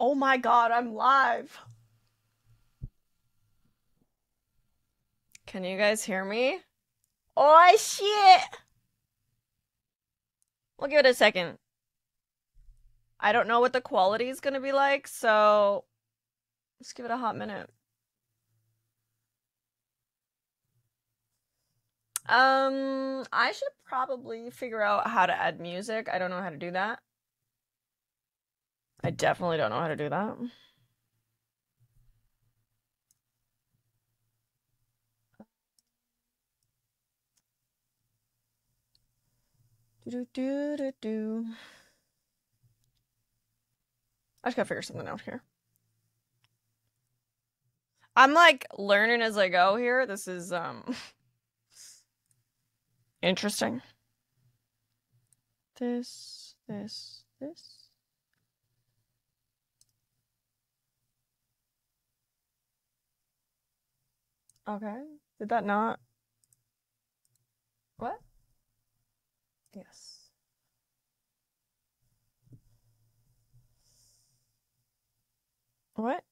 Oh my god, I'm live. Can you guys hear me? Oh shit! We'll give it a second. I don't know what the quality is gonna be like, so just give it a hot minute. Um, I should probably figure out how to add music. I don't know how to do that. I definitely don't know how to do that. Do do do do. I just gotta figure something out here. I'm like learning as I go here. This is um interesting. This, this, this. Okay. Did that not? What? Yes. What?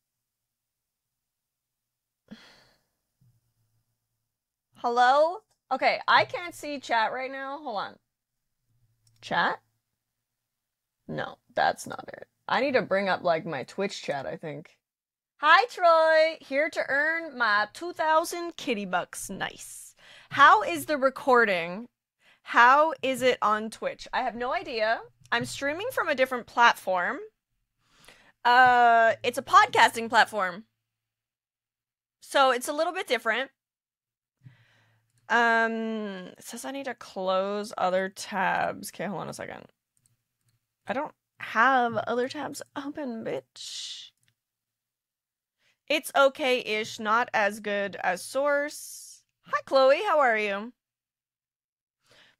Hello? Okay, I can't see chat right now. Hold on. Chat? No, that's not it. I need to bring up like my Twitch chat, I think. Hi, Troy. Here to earn my 2000 kitty bucks. Nice. How is the recording? How is it on Twitch? I have no idea. I'm streaming from a different platform. Uh, it's a podcasting platform. So it's a little bit different. Um, says I need to close other tabs. Okay, hold on a second. I don't have other tabs open, bitch. It's okay-ish, not as good as Source. Hi, Chloe, how are you?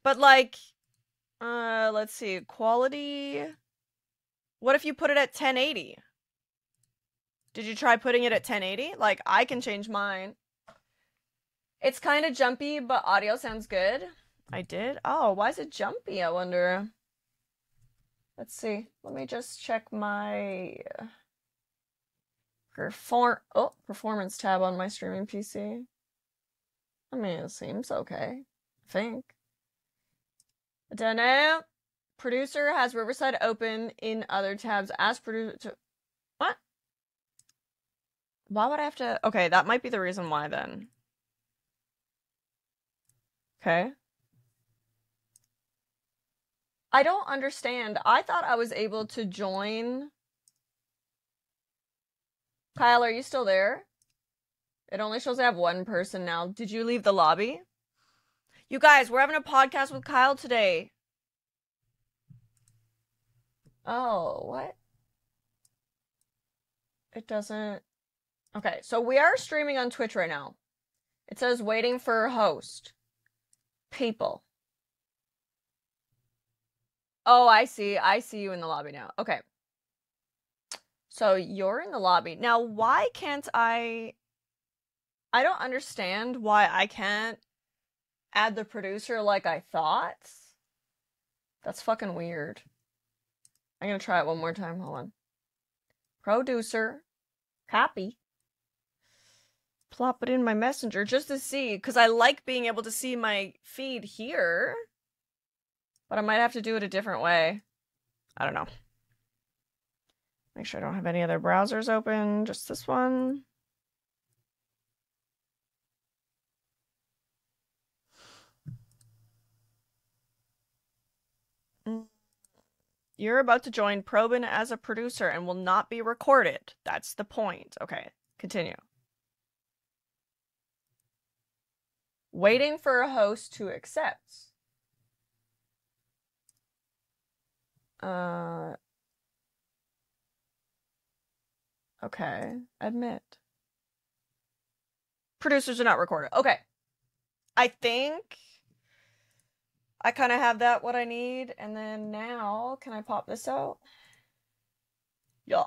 But like, uh, let's see, quality. What if you put it at 1080? Did you try putting it at 1080? Like, I can change mine. It's kind of jumpy, but audio sounds good. I did? Oh, why is it jumpy, I wonder? Let's see. Let me just check my perform oh, performance tab on my streaming PC. I mean, it seems okay. I think. I don't know. Producer has Riverside open in other tabs. Ask producer. What? Why would I have to? Okay, that might be the reason why then. Okay. I don't understand. I thought I was able to join. Kyle, are you still there? It only shows I have one person now. Did you leave the lobby? You guys, we're having a podcast with Kyle today. Oh, what? It doesn't. Okay, so we are streaming on Twitch right now. It says waiting for host. People. Oh, I see. I see you in the lobby now. Okay. So you're in the lobby. Now, why can't I I don't understand why I can't add the producer like I thought. That's fucking weird. I'm gonna try it one more time. Hold on. Producer. Copy. Plop it in my messenger just to see, because I like being able to see my feed here. But I might have to do it a different way. I don't know. Make sure I don't have any other browsers open, just this one. You're about to join Probin as a producer and will not be recorded. That's the point. Okay, continue. Waiting for a host to accept. Uh. Okay, admit. Producers are not recorded. Okay. I think I kind of have that what I need. And then now, can I pop this out? Yeah.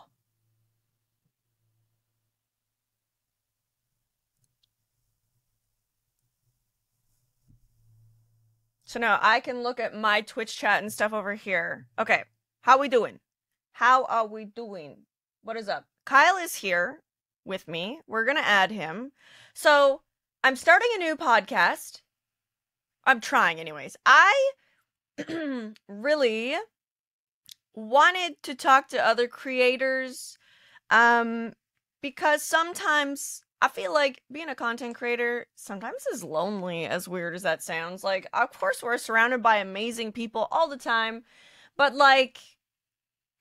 So now I can look at my Twitch chat and stuff over here. Okay. How we doing? How are we doing? What is up? Kyle is here with me. We're going to add him. So, I'm starting a new podcast. I'm trying, anyways. I really wanted to talk to other creators um because sometimes I feel like being a content creator sometimes is lonely as weird as that sounds. Like of course we're surrounded by amazing people all the time, but like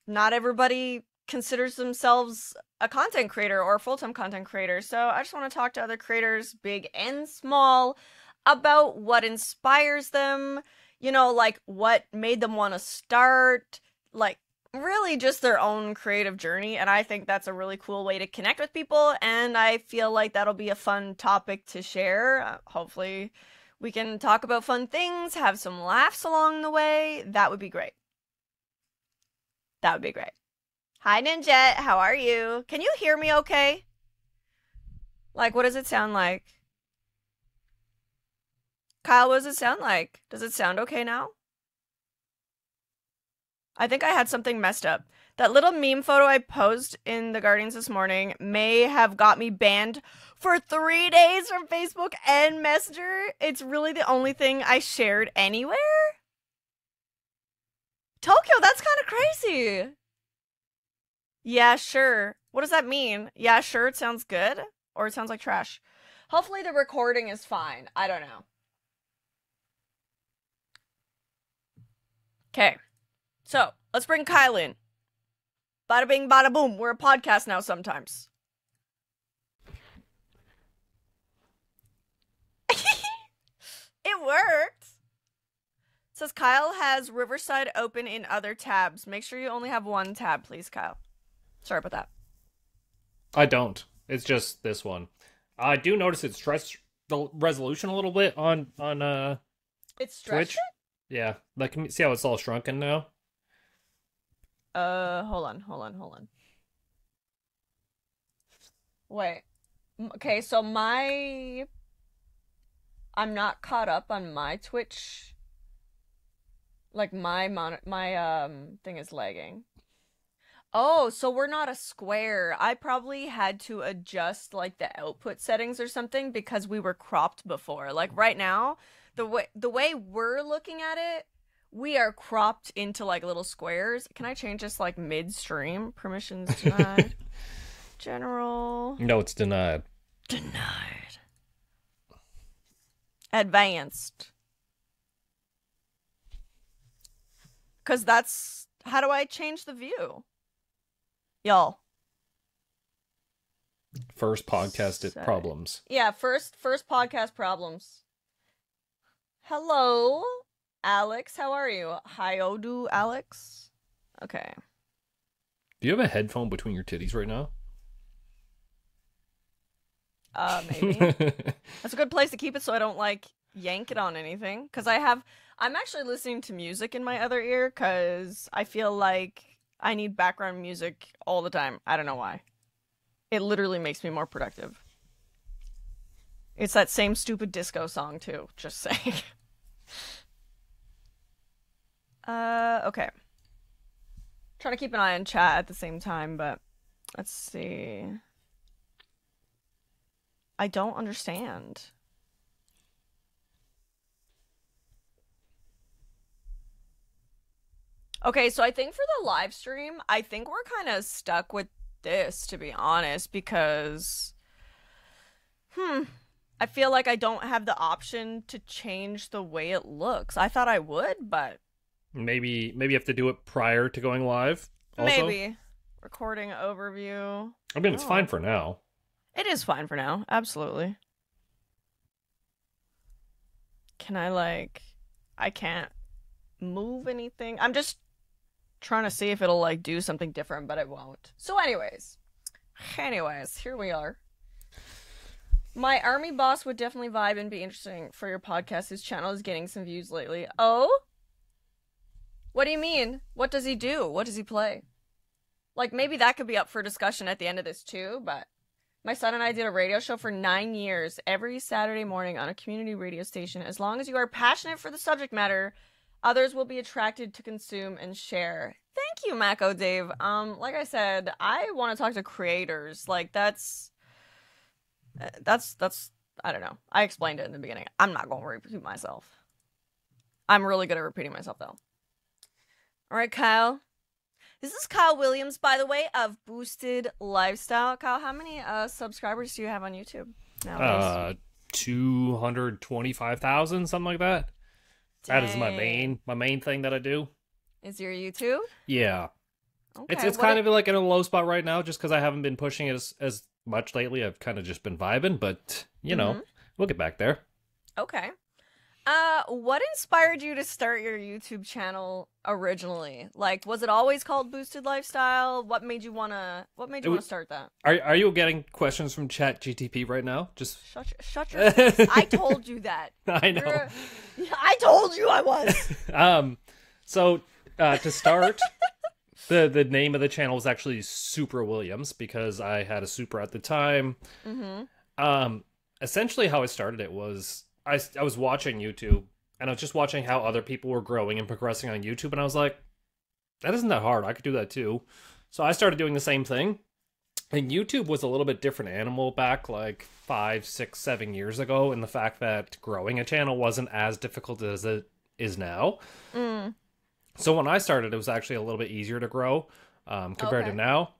not everybody considers themselves a content creator or a full-time content creator. So I just want to talk to other creators, big and small, about what inspires them, you know, like what made them want to start, like really just their own creative journey. And i think that's a really cool way to connect with people. And i feel like that'll be a fun topic to share. Uh, hopefully we can talk about fun things have some laughs along the way. That would be great. That would be great hi ninjet how are you can you hear me okay like what does it sound like kyle what does it sound like does it sound okay now I think I had something messed up. That little meme photo I posed in the Guardians this morning may have got me banned for three days from Facebook and Messenger. It's really the only thing I shared anywhere. Tokyo, that's kind of crazy. Yeah, sure. What does that mean? Yeah, sure, it sounds good. Or it sounds like trash. Hopefully the recording is fine. I don't know. Okay. So let's bring Kyle in. Bada bing, bada boom. We're a podcast now sometimes. it worked. It says Kyle has Riverside open in other tabs. Make sure you only have one tab, please, Kyle. Sorry about that. I don't. It's just this one. I do notice it stretched the resolution a little bit on on uh it's stretched. Twitch. Yeah, like see how it's all shrunken now. Uh, hold on, hold on, hold on. Wait. Okay, so my I'm not caught up on my Twitch. Like my mon my um thing is lagging. Oh, so we're not a square. I probably had to adjust like the output settings or something because we were cropped before. Like right now, the way the way we're looking at it, we are cropped into like little squares. Can I change this like midstream? Permissions denied. General. No, it's denied. Denied. Advanced. Cause that's how do I change the view? Y'all. First podcast it problems. Yeah, first first podcast problems. Hello. Alex, how are you? Hi, Odu, Alex. Okay. Do you have a headphone between your titties right now? Uh, maybe. That's a good place to keep it so I don't like yank it on anything. Cause I have, I'm actually listening to music in my other ear cause I feel like I need background music all the time. I don't know why. It literally makes me more productive. It's that same stupid disco song too, just saying. Uh, okay. Trying to keep an eye on chat at the same time, but let's see. I don't understand. Okay, so I think for the live stream, I think we're kind of stuck with this, to be honest, because. Hmm. I feel like I don't have the option to change the way it looks. I thought I would, but Maybe maybe you have to do it prior to going live. Also? Maybe recording overview. I mean, it's oh. fine for now. It is fine for now. Absolutely. Can I like? I can't move anything. I'm just trying to see if it'll like do something different, but it won't. So, anyways, anyways, here we are. My army boss would definitely vibe and be interesting for your podcast. His channel is getting some views lately. Oh, what do you mean? What does he do? What does he play? Like, maybe that could be up for discussion at the end of this, too, but my son and I did a radio show for nine years every Saturday morning on a community radio station. As long as you are passionate for the subject matter, Others will be attracted to consume and share. Thank you, Mako Dave. Um, like I said, I want to talk to creators. Like that's uh, that's that's I don't know. I explained it in the beginning. I'm not going to repeat myself. I'm really good at repeating myself though. All right, Kyle. This is Kyle Williams, by the way, of Boosted Lifestyle. Kyle, how many uh, subscribers do you have on YouTube nowadays? Uh, two hundred twenty-five thousand, something like that. That is my main my main thing that I do. Is your YouTube? Yeah, Okay. it's it's kind it- of like in a low spot right now, just because I haven't been pushing it as as much lately. I've kind of just been vibing, but you know, Mhm. we'll get back there. Okay. Uh, what inspired you to start your YouTube channel originally? Like, was it always called Boosted Lifestyle? What made you wanna? What made you wanna start that? Are are you getting questions from Chat GTP right now? Just Shut your, shut your. I told you that. I know. You're I told you I was. um so uh to start the the name of the channel was actually Supra Williams because I had a Supra at the time. mm-hmm. Um essentially how I started it was I I was watching YouTube and I was just watching how other people were growing and progressing on YouTube and I was like that isn't that hard. I could do that too. So I started doing the same thing. And YouTube was a little bit different animal back like five, six, seven years ago in the fact that growing a channel wasn't as difficult as it is now. Mm. So when I started, it was actually a little bit easier to grow um, compared to now.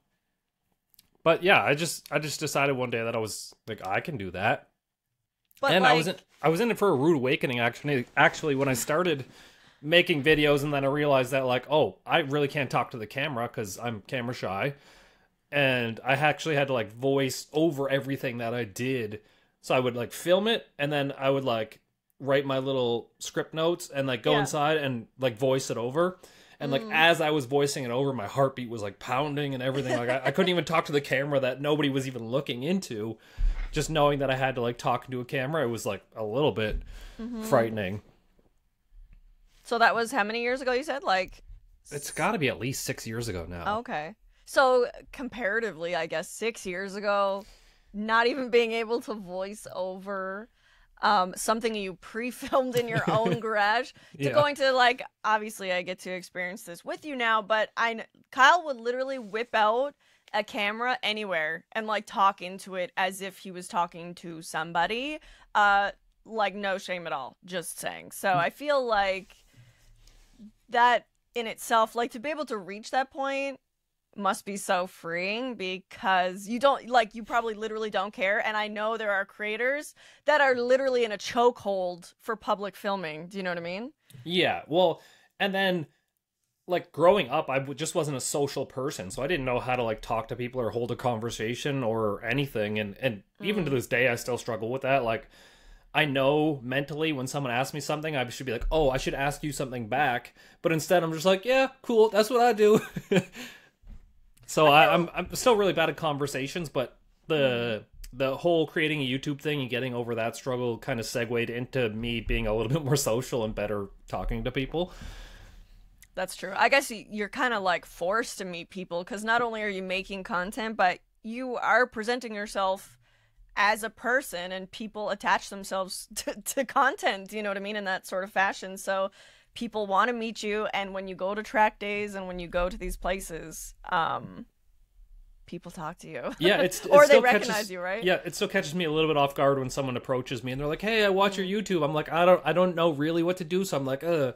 But yeah, I just I just decided one day that I was like I can do that, But and like, I was in, I was in it for a rude awakening actually. Actually, when I started making videos, and then I realized that like oh I really can't talk to the camera because I'm camera shy, and I actually had to like voice over everything that I did. So I would like film it, and then I would like write my little script notes and like go Yeah. inside and like voice it over. And like Mm. as I was voicing it over, my heartbeat was like pounding and everything. Like I, I couldn't even talk to the camera that nobody was even looking into. Just knowing that I had to like talk into a camera, it was like a little bit Mhm. frightening. So that was how many years ago? You said like. It's got to be at least six years ago now. Okay. So comparatively, I guess six years ago, not even being able to voice over um, something you pre-filmed in your own garage to Yeah. going to like obviously I get to experience this with you now, but I Kyle would literally whip out a camera anywhere and like talk into it as if he was talking to somebody. Uh, like no shame at all, just saying. Mm. So I feel like that in itself, like to be able to reach that point must be so freeing because you don't like you probably literally don't care and i know there are creators that are literally in a chokehold for public filming do you know what i mean Yeah, well, and then like growing up, I just wasn't a social person, so I didn't know how to like talk to people or hold a conversation or anything. And and even to mm. this day, I still struggle with that. Like, I know mentally when someone asks me something, I should be like, "Oh, I should ask you something back," but instead, I'm just like, "Yeah, cool, that's what I do." so I, I'm I'm still really bad at conversations, but the mm. the whole creating a YouTube thing and getting over that struggle kind of segued into me being a little bit more social and better talking to people. That's true. I guess you're kind of like forced to meet people because not only are you making content but you are presenting yourself as a person and people attach themselves to, to content you know what i mean in that sort of fashion. So people want to meet you and when you go to track days and when you go to these places um people talk to you. Yeah, it's it or they still recognize catches, you right? Yeah, it still catches me a little bit off guard when someone approaches me and they're like, "Hey, I watch your YouTube." I'm like, "I don't, I don't know really what to do," so I'm like, "Uh,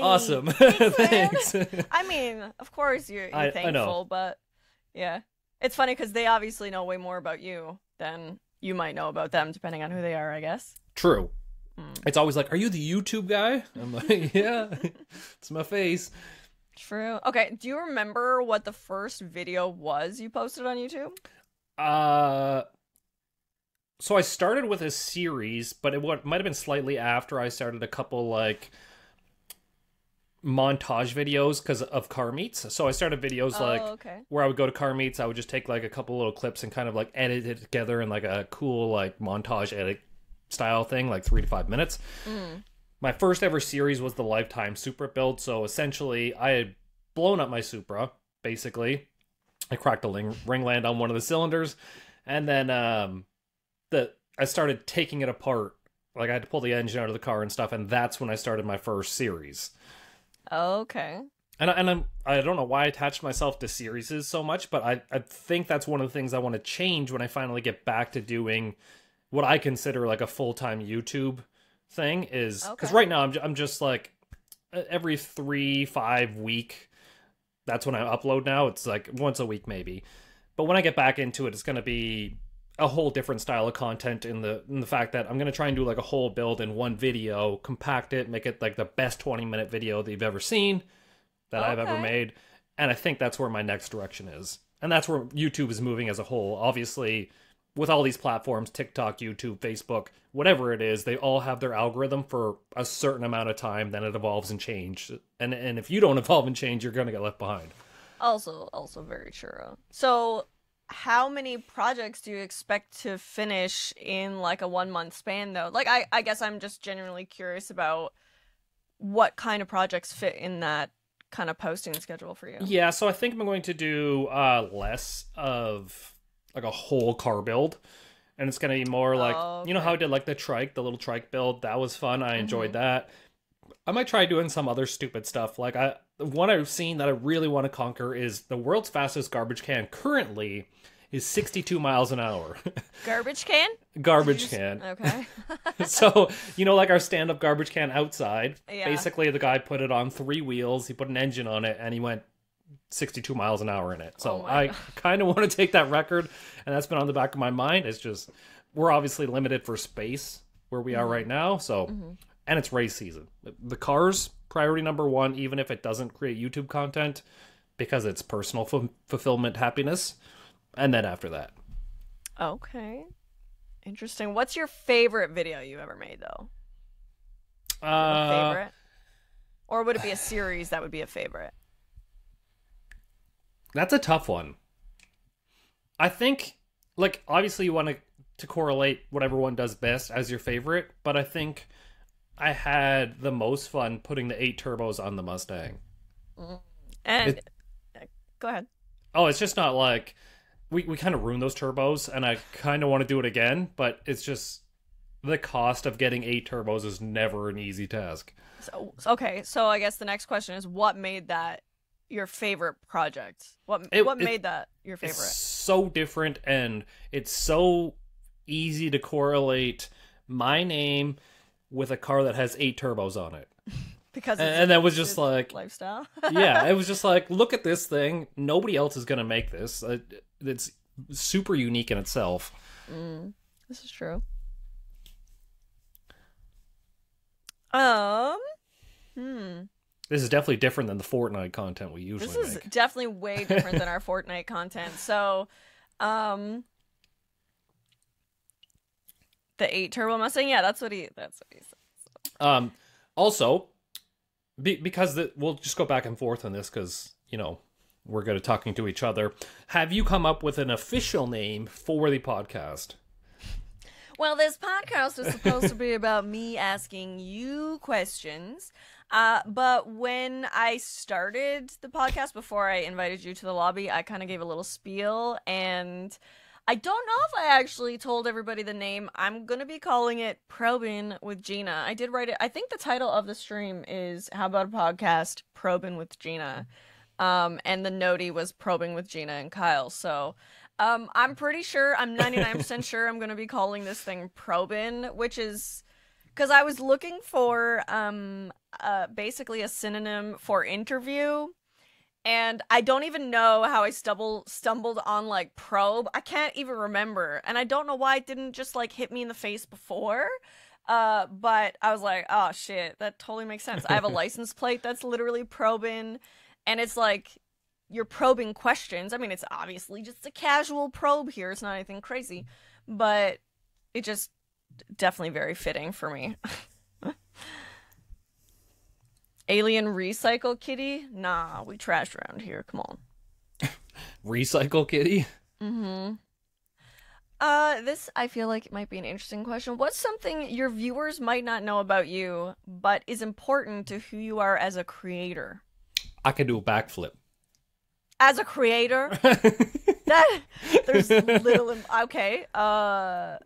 Awesome, Thanks, I mean, of course you're, you're I- I thankful, know. but yeah, it's funny because they obviously know way more about you than you might know about them, depending on who they are. I guess. True. Mm. It's always like, "Are you the YouTube guy?" I'm like, "Yeah, it's my face." True. Okay. Do you remember what the first video was you posted on YouTube? Uh, so I started with a series, but it might have been slightly after I started a couple like montage videos because of car meets. So I started videos like oh, okay. where I would go to car meets, I would just take like a couple little clips and kind of like edit it together in like a cool like montage edit style thing, like three to five minutes. Mm. My first ever series was the Lifetime Supra build. So essentially, I had blown up my Supra, basically. I cracked a ring, land on one of the cylinders, and then um, the I started taking it apart like I had to pull the engine out of the car and stuff, and that's when I started my first series. Oh, okay. And I, and I'm I don't know why I attached myself to series so much, but I I think that's one of the things I want to change when I finally get back to doing what I consider like a full time YouTube thing is because Okay. right now I'm I'm just like every three five week. That's when I upload now. It's like once a week maybe, but when I get back into it, it's gonna be a whole different style of content in the in the fact that I'm gonna try and do like a whole build in one video, compact it, make it like the best 20 minute video that you've ever seen that I've ever made. And I think that's where my next direction is. And that's where YouTube is moving as a whole. Obviously, with all these platforms, TikTok, YouTube, Facebook, whatever it is, they all have their algorithm for a certain amount of time, then it evolves and change. And and if you don't evolve and change, you're gonna get left behind. Also, also very true. So, how many projects do you expect to finish in like a one month span, though? Like, I, I guess I'm just genuinely curious about what kind of projects fit in that kind of posting schedule for you. Yeah, so I think I'm going to do uh less of like a whole car build. And it's gonna be more like Oh, you know how I did like the trike, the little trike build, that was fun. I enjoyed Mhm. that. I might try doing some other stupid stuff. Like I one I've seen that I really want to conquer is the world's fastest garbage can currently is 62 miles an hour. Garbage can? garbage Did can. Okay. so you know like our stand-up garbage can outside Yeah. basically the guy put it on three wheels he put an engine on it and he went 62 miles an hour in it so Oh i kind of want to take that record and that's been on the back of my mind it's just we're obviously limited for space where we are Mm-hmm. right now so and it's race season the cars priority number one even if it doesn't create youtube content because it's personal fu- fulfillment happiness and then after that okay. Interesting. What's your favorite video you ever made, though? Uh, favorite? Or would it be a series that would be a favorite? That's a tough one. I think, like, obviously you want to to correlate whatever one does best as your favorite, but I think I had the most fun putting the eight turbos on the Mustang. And It- go ahead. Oh, it's just not like we we kind of ruined those turbos, and I kind of want to do it again, but it's just the cost of getting eight turbos is never an easy task. So okay, so I guess the next question is what made that your favorite project? What It- what it- made that your favorite? It's so different and it's so easy to correlate my name with a car that has eight turbos on it. Because And, and that was just like, lifestyle. yeah, it was just like, look at this thing. Nobody else is going to make this. Uh, It's super unique in itself. Mm, this is true. Um, hmm. This is definitely different than the Fortnite content we usually This is make. definitely way different than our Fortnite content. So, um, the eight turbo Mustang. Yeah, that's what he. That's what he said. Um, also, be, because the, we'll just go back and forth on this because you know we're good at talking to each other. Have you come up with an official name for the podcast? Well, this podcast is supposed to be about me asking you questions. Uh, but when I started the podcast before I invited you to the lobby, I kind of gave a little spiel and I don't know if I actually told everybody the name. I'm going to be calling it Probing with Geena. I did write it. I think the title of the stream is How About a Podcast Probing with Geena. Um, and the noti was Probing with Geena and Kyle. So, um, I'm pretty sure, I'm 99% sure I'm going to be calling this thing Probin, which is because I was looking for um, uh, basically a synonym for interview. And I don't even know how I stumble stumbled on like probe. I can't even remember, and I don't know why it didn't just like hit me in the face before. Uh, but I was like, oh shit, that totally makes sense. I have a license plate that's literally probing, and it's like you're probing questions. I mean, it's obviously just a casual probe here. It's not anything crazy, but it just definitely very fitting for me. Alien recycle kitty? Nah, we trash around here. Come on. Recycle Kitty? Mm-hmm. Uh, this I feel like it might be an interesting question. What's something your viewers might not know about you, but is important to who you are as a creator? I can do a backflip. As a creator, that there's little. Okay. Uh,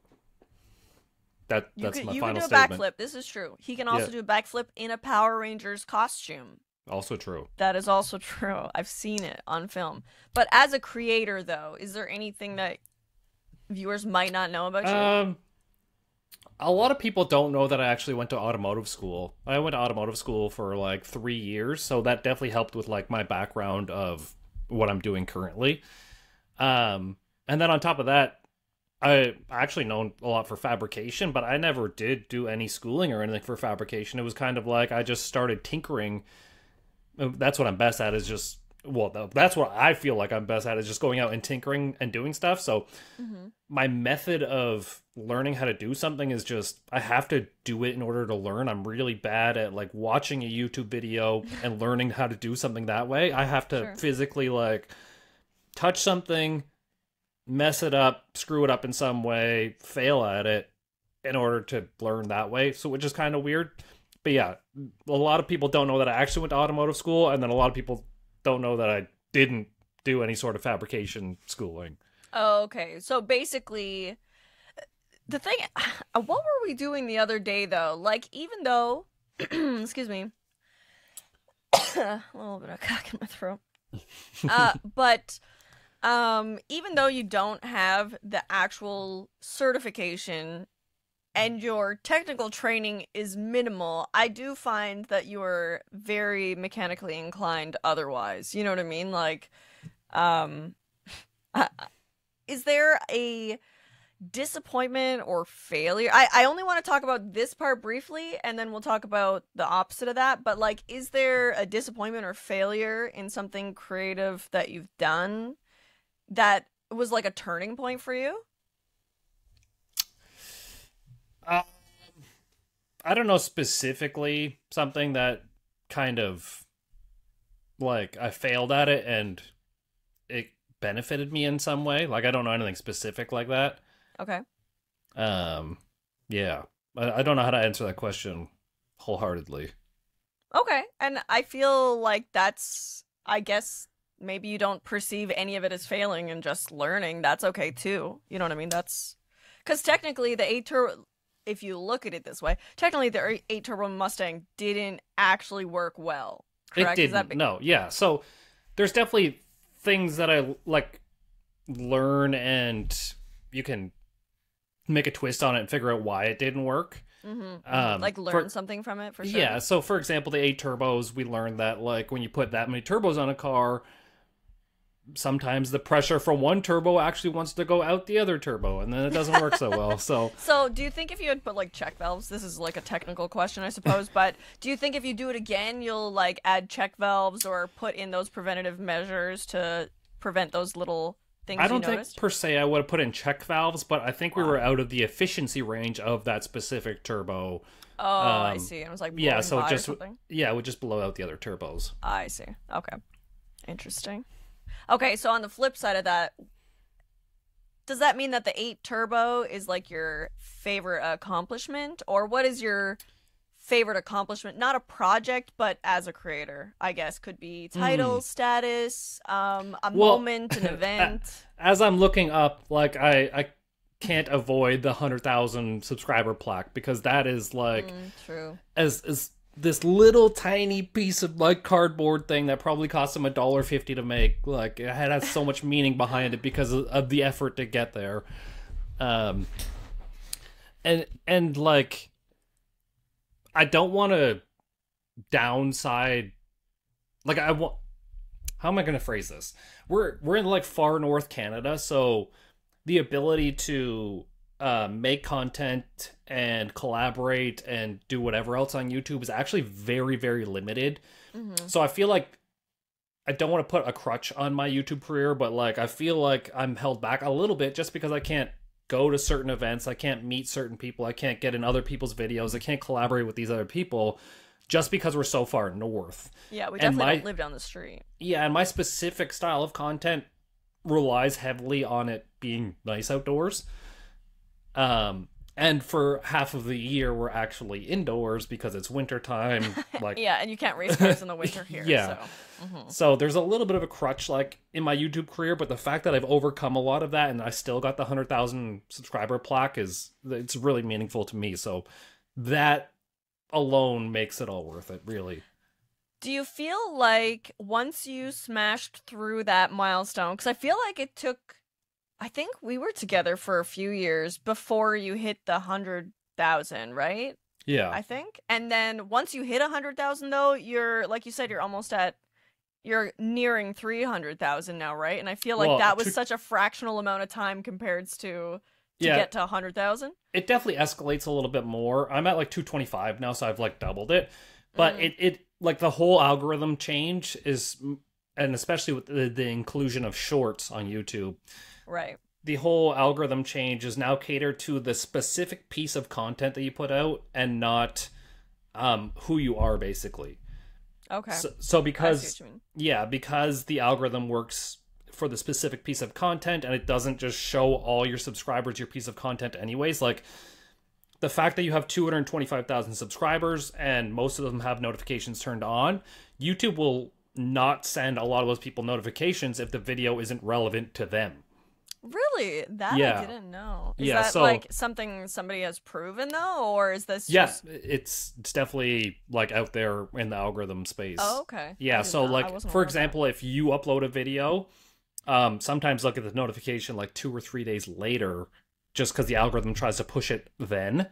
That You that's can my you final can do a statement. backflip. This is true. He can also Yeah. do a backflip in a Power Rangers costume. Also true. That is also true. I've seen it on film. But as a creator, though, is there anything that viewers might not know about you? Um, a lot of people don't know that I actually went to automotive school. I went to automotive school for like three years, so that definitely helped with like my background of what I'm doing currently. Um, and then on top of that, I actually known a lot for fabrication, but I never did do any schooling or anything for fabrication. It was kind of like I just started tinkering. Uh, That's what I'm best at is just well, that's what I feel like I'm best at is just going out and tinkering and doing stuff. So Mhm. my method of learning how to do something is just I have to do it in order to learn. I'm really bad at like watching a YouTube video and learning how to do something that way. I have to Sure. physically like touch something, mess it up, screw it up in some way, fail at it in order to learn that way. So which is kind of weird. But yeah, a lot of people don't know that I actually went to automotive school and then a lot of people don't know that I didn't do any sort of fabrication schooling. Oh, okay. So basically, the thing, what were we doing the other day though? Like, even though, excuse me, a little bit of cock in my throat. Uh, but um, even though you don't have the actual certification and your technical training is minimal, I do find that you are very mechanically inclined otherwise. You know what I mean? Like, um, is there a disappointment or failure? I, I only want to talk about this part briefly and then we'll talk about the opposite of that. But, like, is there a disappointment or failure in something creative that you've done that was like a turning point for you? Um, I don't know specifically something that kind of like I failed at it and it benefited me in some way. Like I don't know anything specific like that. Okay. Um, yeah, I, I don't know how to answer that question wholeheartedly. Okay. And I feel like that's, I guess, maybe you don't perceive any of it as failing and just learning. That's okay too. You know what I mean? That's because technically the 8 turbo, if you look at it this way, technically the 8 turbo Mustang didn't actually work well. Correct? It didn't. No, yeah. So there's definitely things that I like learn and you can make a twist on it and figure out why it didn't work. Mhm, mhm. Um, like for- learn something from it for sure. Yeah, so for example, the eight turbos, we learned that like when you put that many turbos on a car, sometimes the pressure from one turbo actually wants to go out the other turbo, and then it doesn't work so well. So So, do you think if you had put like check valves, this is like a technical question, I suppose, but do you think if you do it again, you'll like add check valves or put in those preventative measures to prevent those little things I don't think noticed? per se I would have put in check valves, but I think we were out of the efficiency range of that specific turbo. oh, I um, see. And it was like yeah, so it just- Yeah, it would just blow out the other turbos. I see. Okay, interesting. Okay, so on the flip side of that, does that mean that the eight turbo is like your favorite accomplishment, or what is your favorite accomplishment? Not a project, but as a creator, I guess could be title, status, um, a Hmm. Well, moment, an event. As I'm looking up, like I I can't avoid the hundred thousand subscriber plaque because that is like Mm, true. as as this little tiny piece of like cardboard thing that probably cost him a dollar fifty to make. Like it had has so much meaning behind it because of, of the effort to get there. Um, and and like, I don't want to downside. Like I want. How am I going to phrase this? We're we're in like far north Canada, so the ability to uh, make content and collaborate and do whatever else on YouTube is actually very, very limited. hmm So I feel like I don't want to put a crutch on my YouTube career, but like I feel like I'm held back a little bit just because I can't go to certain events, I can't meet certain people, I can't get in other people's videos, I can't collaborate with these other people just because we're so far north. Yeah, we definitely my- don't live down the street. Yeah, and my specific style of content relies heavily on it being nice outdoors. Um, and for half of the year we're actually indoors because it's winter time like Yeah, and you can't race cars in the winter here. Yeah. So. mhm. so there's a little bit of a crutch like in my youtube career but the fact that i've overcome a lot of that and i still got the 100000 subscriber plaque is it's really meaningful to me so that alone makes it all worth it really Do you feel like once you smashed through that milestone, because I feel like it took, I think we were together for a few years before you hit the hundred thousand, right? yeah I think. And then once you hit a hundred thousand, though, you're like you said, you're almost at, you're nearing three hundred thousand now, right? And I feel like Well, that was to- such a fractional amount of time compared to to yeah get to a hundred thousand. it definitely escalates a little bit more. I'm at like 225 now, so I've like doubled it. But Mm. it it like the whole algorithm change is, and especially with the, the inclusion of shorts on YouTube, Right. the whole algorithm change is now catered to the specific piece of content that you put out and not um who you are basically. Okay. So, so because what you mean. yeah, because the algorithm works for the specific piece of content and it doesn't just show all your subscribers your piece of content anyways, like the fact that you have 225,000 subscribers and most of them have notifications turned on, YouTube will not send a lot of those people notifications if the video isn't relevant to them. Really? That Yeah. I didn't know. Is Yeah, that so- like something somebody has proven though, or is this Yeah, just? it's it's definitely like out there in the algorithm space. Oh, okay. Yeah, so not- like for example, if you upload a video, um, sometimes look at the notification like two or three days later, just because the algorithm tries to push it then.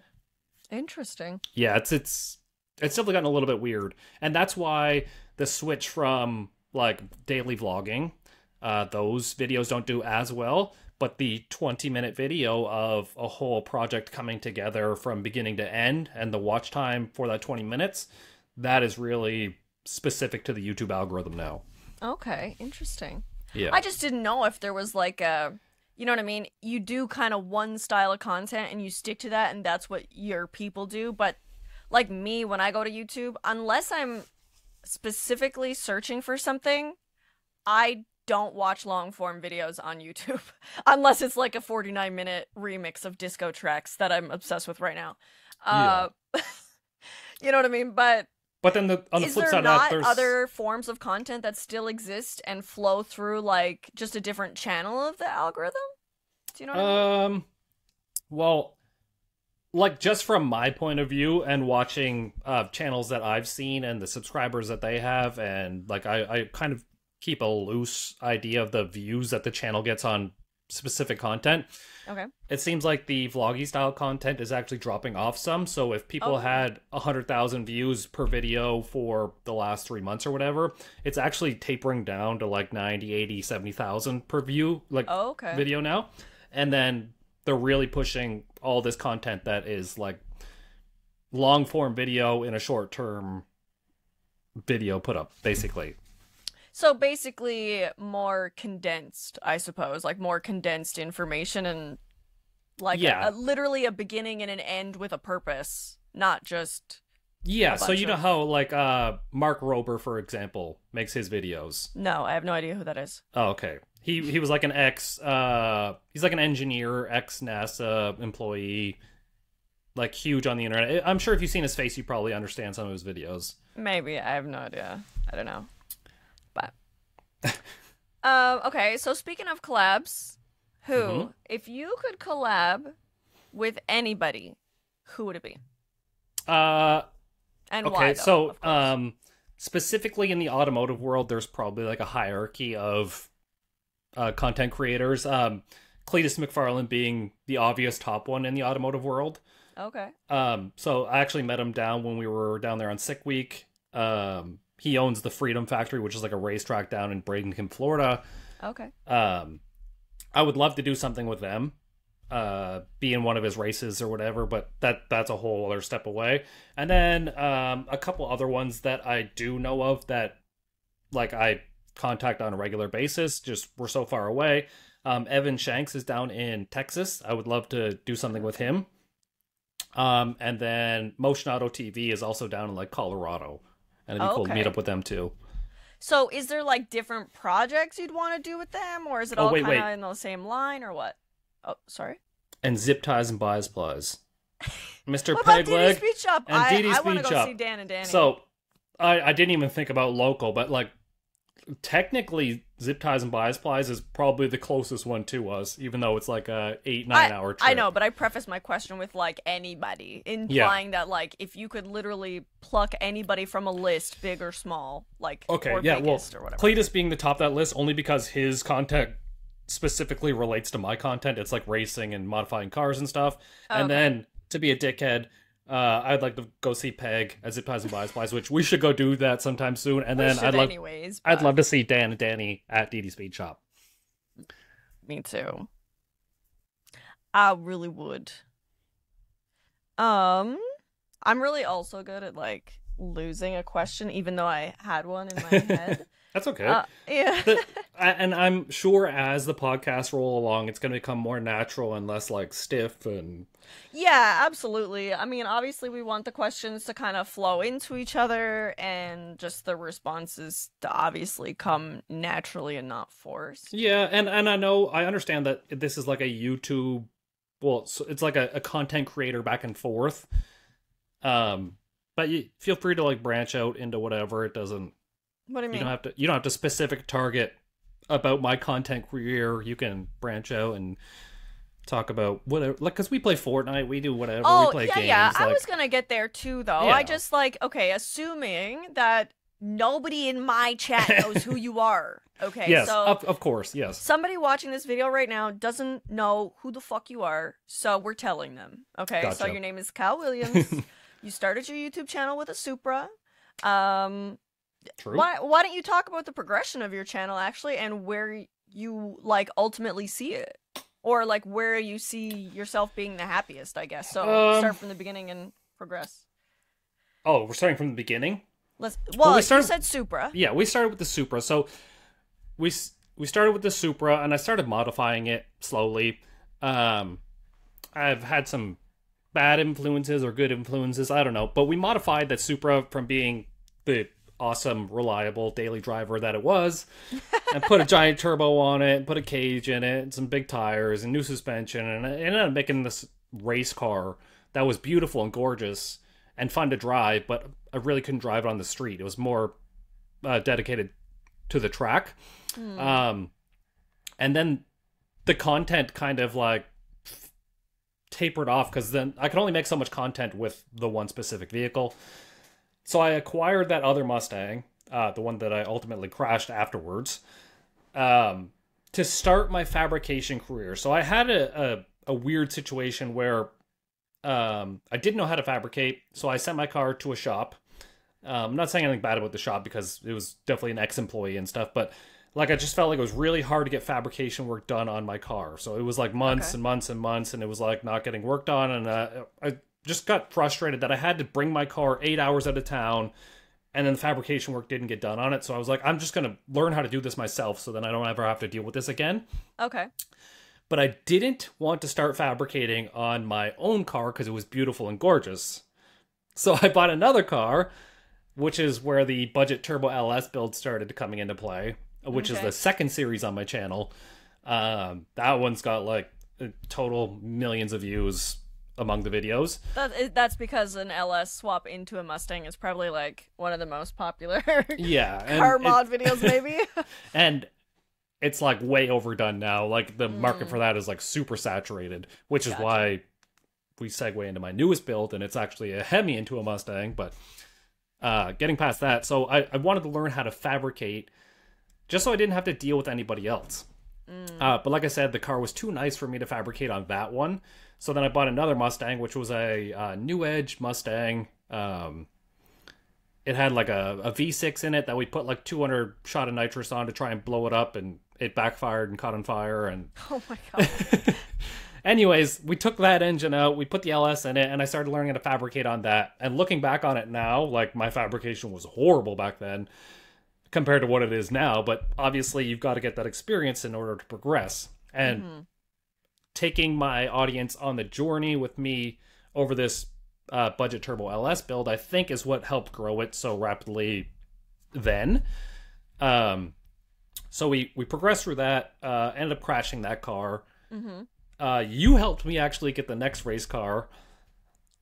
Interesting. Yeah, it's it's it's definitely gotten a little bit weird, and that's why the switch from like daily vlogging, uh, those videos don't do as well. But the 20 minute video of a whole project coming together from beginning to end and the watch time for that 20 minutes, that is really specific to the YouTube algorithm now. Okay, interesting. Yeah. I just didn't know if there was like a, you know what I mean? You do kind of one style of content and you stick to that, and that's what your people do. But like me, when I go to YouTube, unless I'm specifically searching for something, I don't watch long form videos on YouTube unless it's like a 49 minute remix of disco tracks that I'm obsessed with right now. Uh, you know what I mean? But But then the on the is flip there side of not that, there's other forms of content that still exist and flow through like just a different channel of the algorithm? Do you know what I mean? Um, well, like just from my point of view and watching uh, channels that I've seen and the subscribers that they have, and like I, I kind of keep a loose idea of the views that the channel gets on specific content. Okay. It seems like the vloggy style content is actually dropping off some. So if people Oh. had a hundred thousand views per video for the last three months or whatever, it's actually tapering down to like 90, 80, 70,000 per view, like Oh, okay. video now. And then they're really pushing all this content that is like long form video in a short term video put up, basically. So basically more condensed, I suppose, like more condensed information and like Yeah. a, literally a beginning and an end with a purpose, not just Yeah, so you know how like uh Mark Rober, for example, makes his videos. No, I have no idea who that is. Oh, okay. He he was like an ex uh he's like an engineer, ex NASA employee, like huge on the internet. I'm sure if you've seen his face you probably understand some of his videos. Maybe I have no idea. I don't know, um, okay. So speaking of collabs, who Mhm. if you could collab with anybody, who would it be Uh and okay, why? Though, so um specifically in the automotive world there's probably like a hierarchy of uh content creators. Um Cleetus McFarland being the obvious top one in the automotive world. okay, Um, so I actually met him down when we were down there on sick week. Um, he owns the Freedom Factory, which is like a racetrack down in Bradenton, Florida. okay, Um, I would love to do something with them, uh, be in one of his races or whatever, but that that's a whole other step away. And then um, a couple other ones that I do know of that, like I contact on a regular basis, just we're so far away. Um, Evan Shanks is down in Texas. I would love to do something with him. Um, and then Motion Auto TV is also down in like Colorado, and it'd be cool to meet up with them too. So is there like different projects you'd want to do with them, or is it Oh, all kind of in the same line, or what? Oh, sorry. And Zip Ties and Bias Plies. Mr. What about Dee Pegleg. Dee's Speed Shop? and I, Dee Dee's I want to go see Dan and Danny. So, I, I didn't even think about local, but like technically, Zip Ties and Bias Plies is probably the closest one to us, even though it's like a eight nine I, hour trip. I know, but I preface my question with like anybody, implying that like if you could literally pluck anybody from a list, big or small, like Okay, or yeah, well, or whatever. Cleetus being the top of that list only because his content specifically relates to my content. It's like racing and modifying cars and stuff. And Okay. then to be a dickhead, uh, I'd like to go see Peg as it Ties by Bias Plies, which we should go do that sometime soon. And We then I'd love, anyways. I'd love to see Dan and Danny at DD Speed Shop. Me too. I really would. Um, I'm really also good at like losing a question, even though I had one in my head. That's okay. uh, yeah. The- and I'm sure as the podcast roll along, it's going to become more natural and less like stiff and Yeah, absolutely. I mean, obviously, we want the questions to kind of flow into each other and just the responses to obviously come naturally and not forced. yeah. And and I know I understand that this is like a YouTube, well, so it's like a, a content creator back and forth. Um, but you feel free to like branch out into whatever. It doesn't. What do you You mean? don't have to. You don't have to specific target about my content career. You can branch out and talk about whatever. Like, cause we play Fortnite, we do whatever. oh, we play yeah, games. yeah. I was going to get there too, though. Yeah. I just like, okay, assuming that nobody in my chat knows who you are. Okay, yes, so. of, of course, yes. Somebody watching this video right now doesn't know who the fuck you are, so we're telling them. Okay, so your name is Kyle Williams. you started your YouTube channel with a Supra. Um, True. why why don't you talk about the progression of your channel actually, and where you like ultimately see it, or like where you see yourself being the happiest? I guess. So Um, start from the beginning and progress. Oh, we're starting from the beginning. Let's. Well, we started- you said Supra. Yeah, we started with the Supra. So we we started with the Supra, and I started modifying it slowly. Um, I've had some bad influences or good influences, I don't know, but we modified that Supra from being the awesome, reliable daily driver that it was, and put a giant turbo on it, put a cage in it, some big tires, and new suspension, and I ended up making this race car that was beautiful and gorgeous and fun to drive, but I really couldn't drive it on the street. It was more uh, dedicated to the track. Hmm. Um, and then the content kind of like tapered off because then I could only make so much content with the one specific vehicle. So I acquired that other Mustang, uh, the one that I ultimately crashed afterwards, um, to start my fabrication career. So I had a, a, a weird situation where um, I didn't know how to fabricate, so I sent my car to a shop. Um, I'm not saying anything bad about the shop because it was definitely an ex-employee and stuff, but like I just felt like it was really hard to get fabrication work done on my car. So it was like months Okay. and months and months, and it was like not getting work done, and uh, I just got frustrated that I had to bring my car eight hours out of town, and then the fabrication work didn't get done on it. So I was like, I'm just gonna learn how to do this myself, so then I don't ever have to deal with this again Okay. but I didn't want to start fabricating on my own car because it was beautiful and gorgeous. So I bought another car, which is where the budget turbo LS build started coming into play, which is the second series on my channel. Um, that one's got like total millions of views among the videos. That that's because an LS swap into a Mustang is probably like one of the most popular Yeah, car it- mod videos, maybe. and it's like way overdone now. Like the Mm. market for that is like super saturated, which is why we segue into my newest build, and it's actually a Hemi into a Mustang. But uh, getting past that, so I, I wanted to learn how to fabricate, just so I didn't have to deal with anybody else. Uh, but like I said, the car was too nice for me to fabricate on that one. So then I bought another Mustang, which was a uh, New Edge Mustang. Um, it had like a, a V6 in it that we put like 200 shot of nitrous on to try and blow it up, and it backfired and caught on fire. And oh my god. anyways, we took that engine out, we put the LS in it, and I started learning how to fabricate on that. And looking back on it now, like my fabrication was horrible back then compared to what it is now. But obviously, you've got to get that experience in order to progress. And Mhm. Taking my audience on the journey with me over this uh, budget turbo LS build, I think is what helped grow it so rapidly then. Um, so we we progressed through that, uh, ended up crashing that car. Mhm. Uh, you helped me actually get the next race car.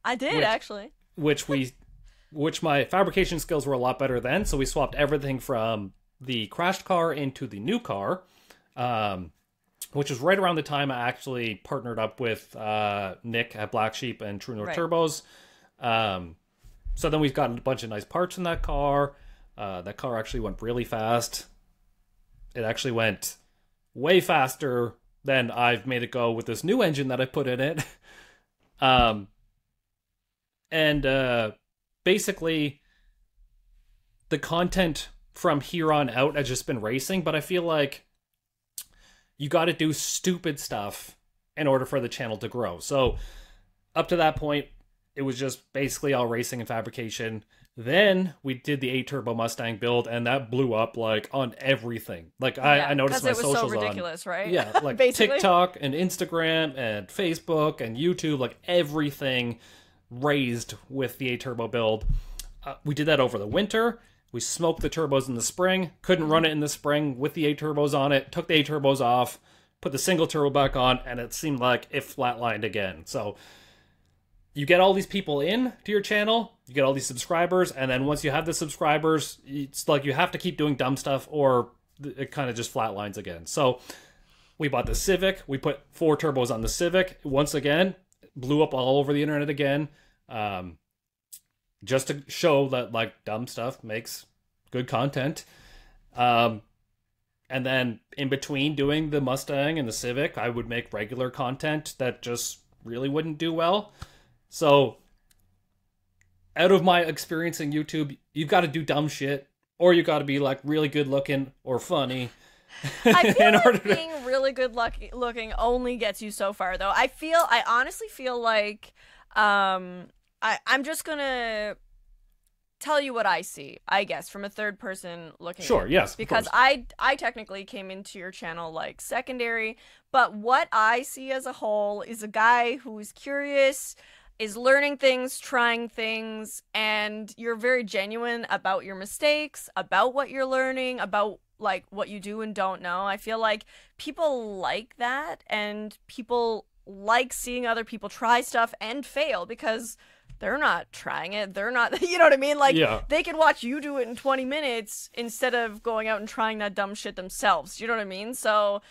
I did Which- actually. which we which my fabrication skills were a lot better then so we swapped everything from the crashed car into the new car um which was right around the time I actually partnered up with uh, Nick at Black Sheep and True North Right. Turbos. Um, so then we've got a bunch of nice parts in that car. Uh, that car actually went really fast. It actually went way faster than I've made it go with this new engine that I put in it. um, and uh, basically, the content from here on out has just been racing, but I feel like you got to do stupid stuff in order for the channel to grow. So, up to that point, it was just basically all racing and fabrication. Then we did the A Turbo Mustang build, and that blew up like on everything. Like I, Yeah, I noticed 'cause my it was socials so on ridiculous, right? yeah, like. TikTok and Instagram and Facebook and YouTube, like everything raised with the A Turbo build. Uh, we did that over the winter. We smoked the turbos in the spring. Couldn't run it in the spring with the A turbos on it. Took the A turbos off. Put the single turbo back on, and it seemed like it flatlined again. So you get all these people in to your channel, you get all these subscribers, and then once you have the subscribers, it's like you have to keep doing dumb stuff, or it kind of just flatlines again. So we bought the Civic. We put four turbos on the Civic. Once again, blew up all over the internet again. Um, just to show that like dumb stuff makes good content. Um, and then in between doing the Mustang and the Civic, I would make regular content that just really wouldn't do well. So, out of my experience in YouTube, you've got to do dumb shit, or you got to be like really good looking or funny. I feel like order to- being really good luck- looking only gets you so far, though. I feel, I honestly feel like, um, I I'm just gonna tell you what I see, I guess, from a third person looking. Sure, yes, because. I I technically came into your channel like secondary, but what I see as a whole is a guy who's curious. Is learning things, trying things, and you're very genuine about your mistakes, about what you're learning, about like what you do and don't know. I feel like people like that and people like seeing other people try stuff and fail because they're not trying it. They're not, you know what I mean? Like Yeah. they can watch you do it in 20 minutes instead of going out and trying that dumb shit themselves. You know what I mean? So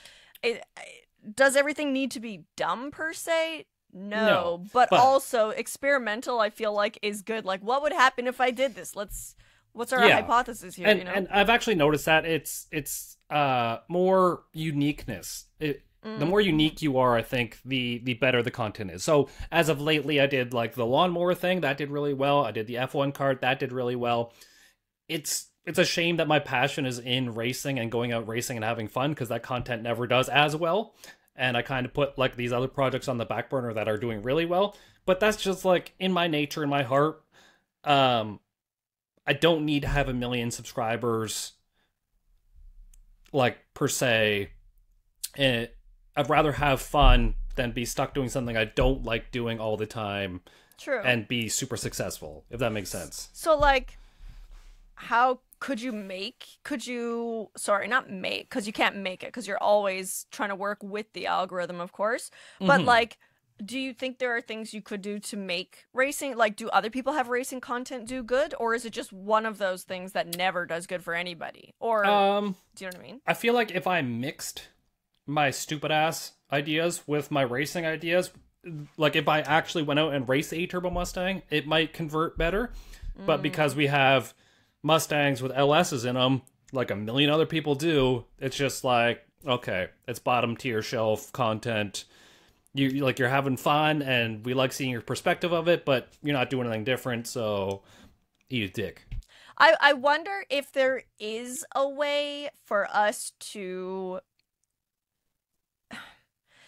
it, it does everything need to be dumb per se? No, No, but, but- also experimental I feel like is good. Like what would happen if I did this? Let's what's our Yeah. hypothesis here, and you know? and I've actually noticed that it's it's uh more uniqueness. It, Mm. The more unique you are, I think the the better the content is. So as of lately, I did like the lawnmower thing that did really well. I did the F1 cart that did really well. It's it's a shame that my passion is in racing and going out racing and having fun because that content never does as well. And I kind of put like these other projects on the back burner that are doing really well. But that's just like in my nature, in my heart. Um, I don't need to have a million subscribers, like per se. And I'd rather have fun than be stuck doing something I don't like doing all the time True. and be super successful. If that makes sense. So like how could you make could you sorry, not make cuz you can't make it cuz you're always trying to work with the algorithm of course. But Mhm. like do you think there are things you could do to make racing like do other people have racing content do good or is it just one of those things that never does good for anybody? Or Um, do you know what I mean? I feel like if I mixed my stupid ass ideas with my racing ideas, like if I actually went out and raced a turbo Mustang, it might convert better. But mm. because we have Mustangs with LSs in them, like a million other people do, it's just like okay, it's bottom tier shelf content. You you- like you're having fun, and we like seeing your perspective of it, but you're not doing anything different. So eat a dick. I I wonder if there is a way for us to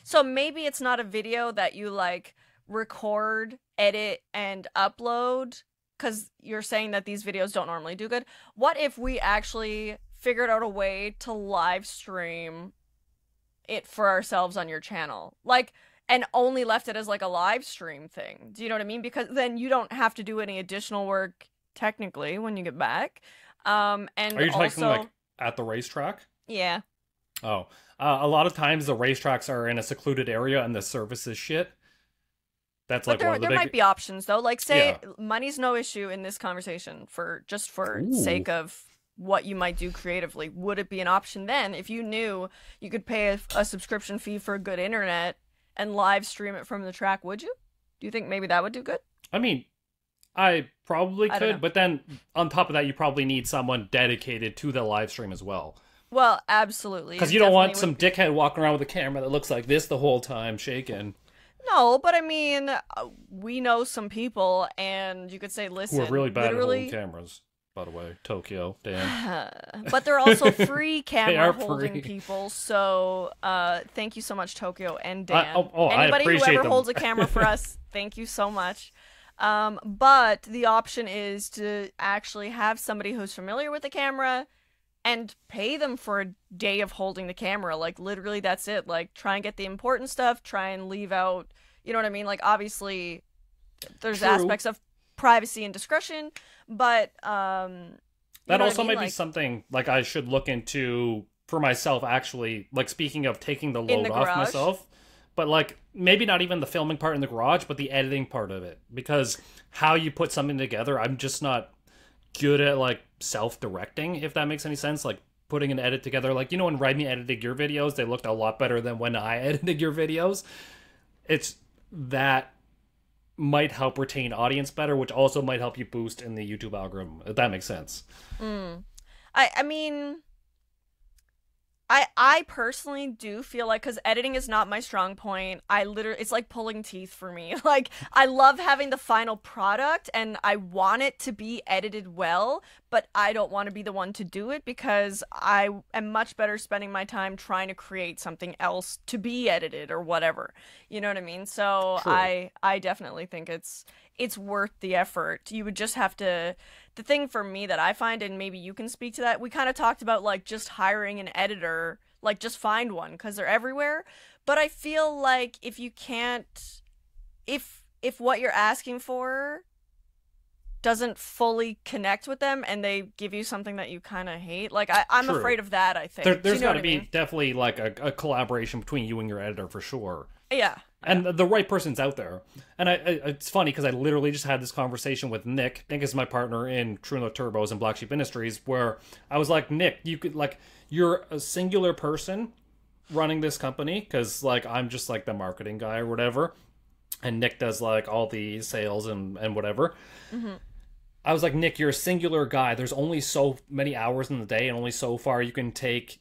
So maybe it's not a video that you like record, edit and upload cuz you're saying that these videos don't normally do good. What if we actually figured out a way to live stream it for ourselves on your channel? Like and only left it as like a live stream thing. Do you know what I mean? Because then you don't have to do any additional work technically when you get back. Um and Are you also talking like at the racetrack? yeah. Oh, uh, a lot of times the racetracks are in a secluded area and the service is shit. That's But like there, one of the there big. might be options though. Like say Yeah. money's no issue in this conversation for just for Ooh. sake of what you might do creatively. Would it be an option then if you knew you could pay a, a subscription fee for a good internet and live stream it from the track? Would you? Do you think maybe that would do good? I mean, I probably I could, but then on top of that, you probably need someone dedicated to the live stream as well. Well, absolutely. Because you don't want some dickhead walking around with a camera that looks like this the whole time, shaking, No, but I mean, uh, we know some people, and you could say, listen, who are really bad literally, at holding cameras. By the way, Tokyo, damn. but they're also free camera holding free. people. So uh, thank you so much, Tokyo and I- Dan. oh, oh, I Anybody who ever them. holds a camera for us, thank you so much. Um, but the option is to actually have somebody who's familiar with the camera and pay them for a day of holding the camera. Like literally, that's it. Like try and get the important stuff. Try and leave out. You know what I mean? Like obviously, there's True. aspects of privacy and discretion, but um. That what I also mean? might be something like I should look into for myself. Actually, like speaking of taking the load the off garage? myself, but like maybe not even the filming part in the garage, but the editing part of it. Because how you put something together, I'm just not good at like self-directing. If that makes any sense, like putting an edit together. Like you know, when Remy edited your videos, they looked a lot better than when I edited your videos. It's that might help retain audience better, which also might help you boost in the YouTube algorithm. If that makes sense. Mm. I I mean I I personally do feel like cuz editing is not my strong point. I literally it's like pulling teeth for me. Like I love having the final product and I want it to be edited well, but I don't want to be the one to do it because I am much better spending my time trying to create something else to be edited or whatever. You know what I mean? So True. I I definitely think it's it's worth the effort. You would just have to the thing for me that I find, and maybe you can speak to that, we kind of talked about like just hiring an editor, like just find one because they're everywhere. But I feel like if you can't, if if what you're asking for doesn't fully connect with them and they give you something that you kind of hate, like I, I'm True. afraid of that. I think There, Do there's you know got to be mean? definitely like a, a collaboration between you and your editor for sure. yeah. And the right person's out there. And I, I it's funny because I literally just had this conversation with Nick. Nick is my partner in True North Turbos and Black Sheep Industries, where I was like, Nick, you could like you're a singular person running this company because like I'm just like the marketing guy or whatever, and Nick does like all the sales and and whatever. Mm-hmm. I was like, Nick, you're a singular guy. There's only so many hours in the day, and only so far you can take.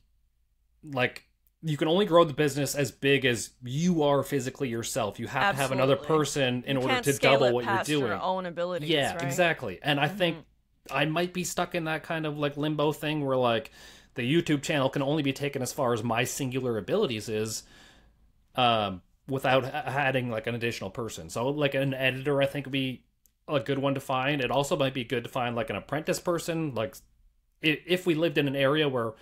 Like, you can only grow the business as big as you are physically yourself. You have to have another person in You order to double what you're doing. Your own abilities. yeah, right? exactly. And I think I might be stuck in that kind of like limbo thing where like the YouTube channel can only be taken as far as my singular abilities is, um, without adding like an additional person. So like an editor, I think would be a good one to find. It also might be good to find like an apprentice person. Like if we lived in an area where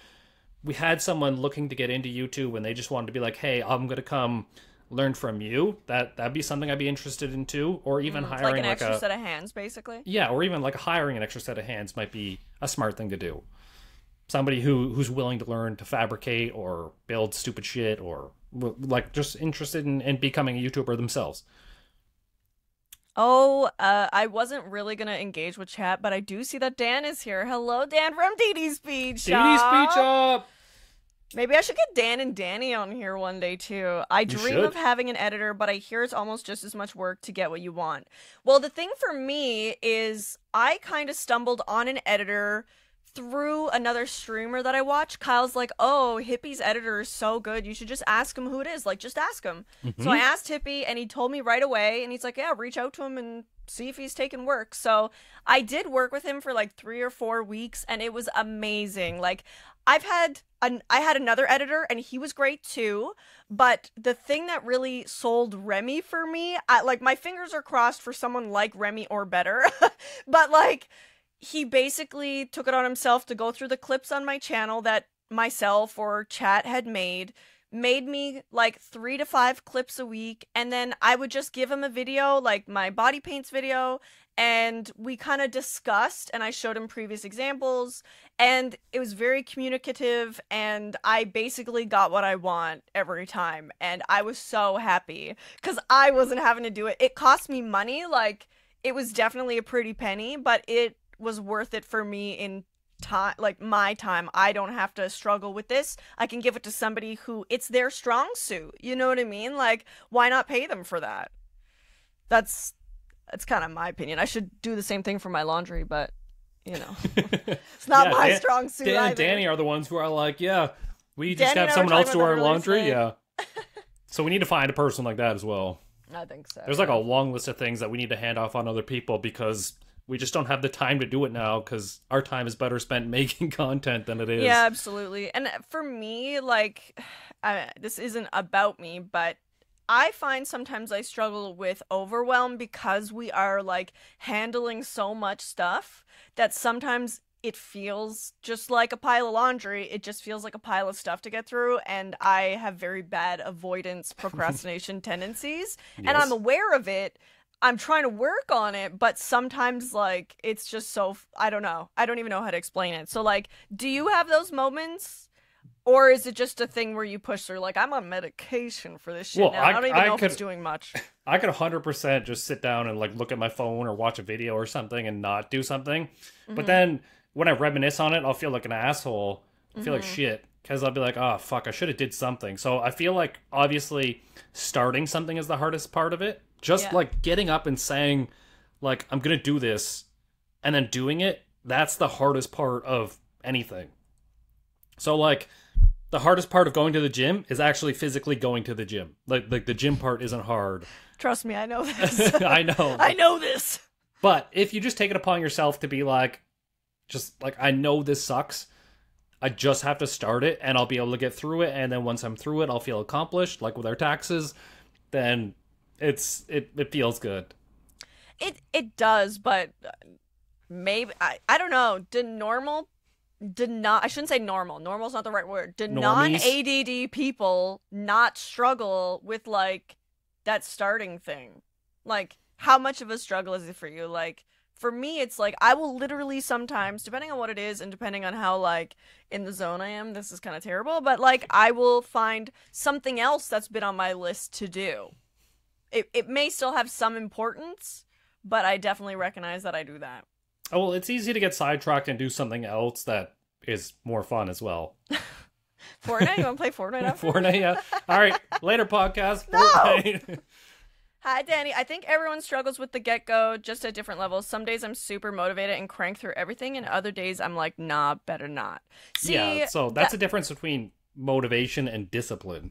we had someone looking to get into YouTube and they just wanted to be like, "Hey, I'm gonna come learn from you." That that'd be something I'd be interested in too. Or even Mm, hiring like an like extra a set of hands, basically. yeah, or even like hiring an extra set of hands might be a smart thing to do. Somebody who who's willing to learn to fabricate or build stupid shit or like just interested in, in becoming a YouTuber themselves. Oh, uh, I wasn't really gonna engage with chat, but I do see that Dan is here. Hello, Dan from DD Speed Shop. DD Speed Shop! Maybe I should get Dan and Danny on here one day too. I dream should. of having an editor, but I hear it's almost just as much work to get what you want. Well, the thing for me is I kind of stumbled on an editor through another streamer that I watch. Kyle's like, "Oh, Hippie's editor is so good. You should just ask him who it is. Like, just ask him." So mm-hmm. I asked Hippie, and he told me right away. And he's like, "Yeah, reach out to him and see if he's taking work." So I did work with him for like three or four weeks, and it was amazing. Like, I've had an I had another editor, and he was great too. But the thing that really sold Remy for me, I, like my fingers are crossed for someone like Remy or better. but like he basically took it on himself to go through the clips on my channel that myself or chat had made made me like three to five clips a week and then i would just give him a video like my body paints video and we kind of discussed and I showed him previous examples and it was very communicative and I basically got what I want every time and I was so happy cuz I wasn't having to do it. It cost me money like it was definitely a pretty penny, but it was worth it for me in time like my time. I don't have to struggle with this. I can give it to somebody who it's their strong suit. You know what I mean? Like why not pay them for that? That's that's kind of my opinion. I should do the same thing for my laundry, but you know, it's not Yeah, my Dan- strong suit. Dan and either. Danny are the ones who are like, yeah, we just have someone else do our laundry. Yeah. so we need to find a person like that as well. I think so. There's like a long list of things that we need to hand off on other people because we just don't have the time to do it now because our time is better spent making content than it is. Yeah, absolutely. And for me, like, uh, this isn't about me, but I find sometimes I struggle with overwhelm because we are like handling so much stuff that sometimes it feels just like a pile of laundry. It just feels like a pile of stuff to get through. And I have very bad avoidance procrastination tendencies. And I'm aware of it. I'm trying to work on it, but sometimes like it's just so I don't know. I don't even know how to explain it. So like, do you have those moments? Or is it just a thing where you push through like I'm on medication for this shit Well, now. I, I- don't even I know if it's doing much. I could 100% just sit down and like look at my phone or watch a video or something and not do something. Mm-hmm. But then when I reminisce on it, I'll feel like an asshole. I feel like Mm-hmm. shit because I'll be like, oh fuck, I should have did something. So I feel like obviously starting something is the hardest part of it. Just Yeah. like getting up and saying, like I'm gonna do this, and then doing it. That's the hardest part of anything. So like. The hardest part of going to the gym is actually physically going to the gym. Like, like the gym part isn't hard. Trust me, I know this. I know. I know this. But if you just take it upon yourself to be like, just like, I know this sucks. I just have to start it and I'll be able to get through it. And then once I'm through it, I'll feel accomplished, like with our taxes, then it's, it, it feels good. It it does, but maybe I I don't know. Did normal did not I shouldn't say normal. Normal's not the right word. Did non ADD people not struggle with like that starting thing? Like how much of a struggle is it for you? Like for me it's like I will literally sometimes depending on what it is and depending on how like in the zone I am, this is kind of terrible, but like I will find something else that's been on my list to do. It it may still have some importance, but I definitely recognize that I do that. Oh, well, it's easy to get sidetracked and do something else that is more fun as well. Fortnite, you want to play Fortnite after? Fortnite, yeah. All right, later podcast. No! Fortnite. Hi, Danny. I think everyone struggles with the get go, just at different levels. Some days I'm super motivated and crank through everything, and other days I'm like, nah, better not. See, yeah, so that's that- the difference between motivation and discipline.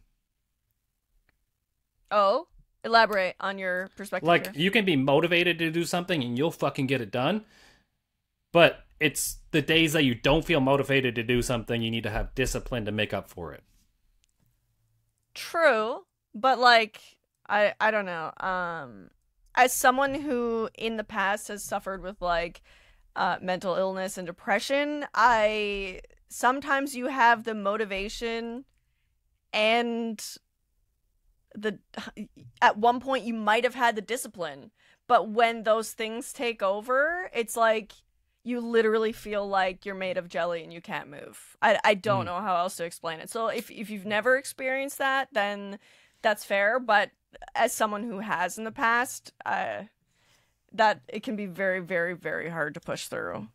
oh, elaborate on your perspective. Like here. you can be motivated to do something and you'll fucking get it done. But it's the days that you don't feel motivated to do something, you need to have discipline to make up for it. True, but like I I don't know. Um as someone who in the past has suffered with like uh mental illness and depression, I sometimes you have the motivation and the at one point you might have had the discipline, but when those things take over, it's like you literally feel like you're made of jelly and you can't move. I, I don't Mm. know how else to explain it. So if if you've never experienced that, then that's fair. But as someone who has in the past, uh, that it can be very, very, very hard to push through.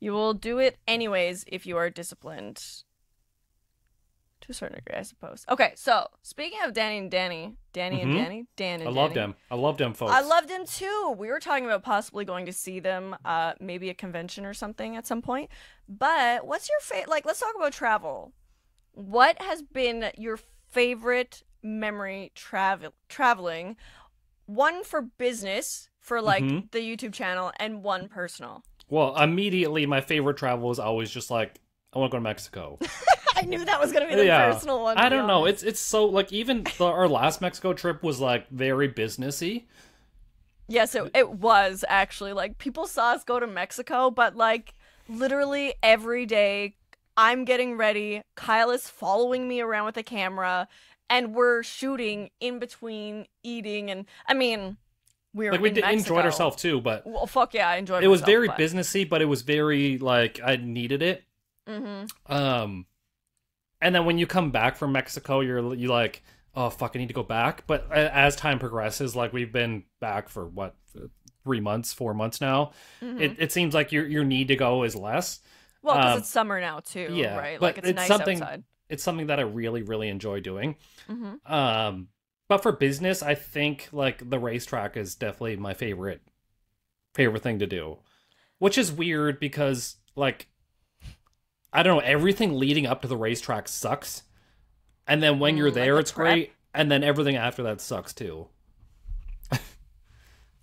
You will do it anyways if you are disciplined. To a certain degree, I suppose. Okay, so speaking of Danny and Danny, Danny and Mhm. Danny, Dan and I loved Danny. them. I loved them folks. I loved them too. We were talking about possibly going to see them, uh, maybe a convention or something at some point. But what's your favorite? Like, let's talk about travel. What has been your favorite memory travel traveling? One for business, for like Mhm. the YouTube channel, and one personal. Well, immediately my favorite travel was always just like I want to go to Mexico. I knew that was gonna be the Yeah. personal one. I don't know. It's it's so like even the, our last Mexico trip was like very businessy. Yes, it, it was actually. Like, people saw us go to Mexico, but like, literally every day, I'm getting ready. Kyle is following me around with a camera, and we're shooting in between eating. And I mean, we were like we did, enjoyed ourselves too, but Well, fuck yeah, I enjoyed. it was very but... businessy, but it was very like I needed it. Mm-hmm. Um, and then when you come back from Mexico, you're you like, oh fuck, I need to go back. But as time progresses, like we've been back for what three months, four months now. Mm-hmm. It it seems like your your need to go is less. Well, because um, it's summer now too, yeah, right? but Like it's, it's nice something- outside. It's something that I really really enjoy doing. Mm-hmm. Um, but for business, I think like the racetrack is definitely my favorite favorite thing to do, which is weird because like I don't know everything leading up to the racetrack sucks, and then when Mm, you're there, the it's prep? great, and then everything after that sucks too.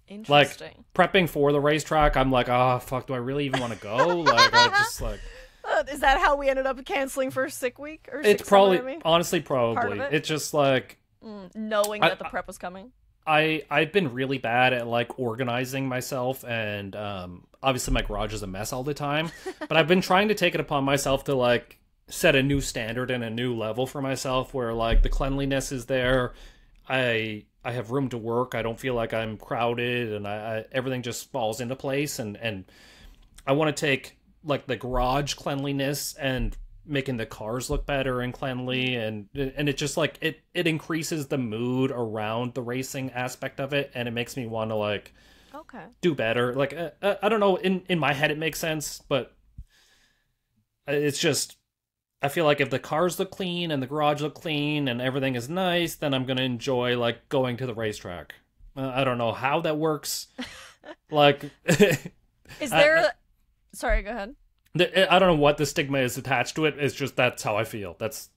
Interesting. Prepping for the racetrack, I'm like, oh fuck, do I really even want to go? like I just like Uh, is that how we ended up canceling for sick week or it's probably I mean? honestly probably it? it's just like Mm, knowing I- that the prep was coming. I I've been really bad at like organizing myself and um obviously my garage is a mess all the time but I've been trying to take it upon myself to like set a new standard and a new level for myself where like the cleanliness is there. I I have room to work. I don't feel like I'm crowded and I, I everything just falls into place and and I want to take like the garage cleanliness and making the cars look better and cleanly and and it just like it it increases the mood around the racing aspect of it and it makes me want to like Okay. do better like uh, uh, I don't know in in my head it makes sense but it's just I feel like if the cars look clean and the garage look clean and everything is nice then I'm going to enjoy like going to the racetrack uh, I don't know how that works like Is I- there? Sorry, go ahead. I don't know what the stigma is attached to it. It's just that's how I feel. That's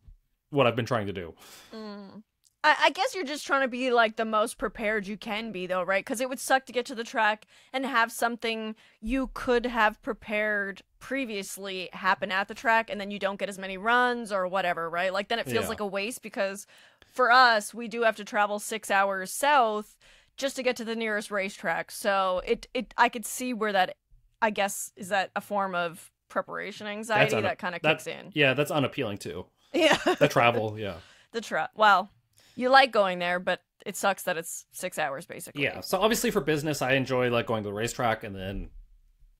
what I've been trying to do. Mm. I, I guess you're just trying to be like the most prepared you can be, though, right? Because it would suck to get to the track and have something you could have prepared previously happen at the track, and then you don't get as many runs or whatever, right? Like then it feels Yeah. like a waste because for us, we do have to travel six hours south just to get to the nearest racetrack. So it it I could see where that I guess is that a form of preparation anxiety una- that kind of kicks in. Yeah, that's unappealing too. Yeah. The travel, yeah. the truck. Well, you like going there, but it sucks that it's six hours basically. Yeah. So obviously for business, I enjoy like going to the racetrack, and then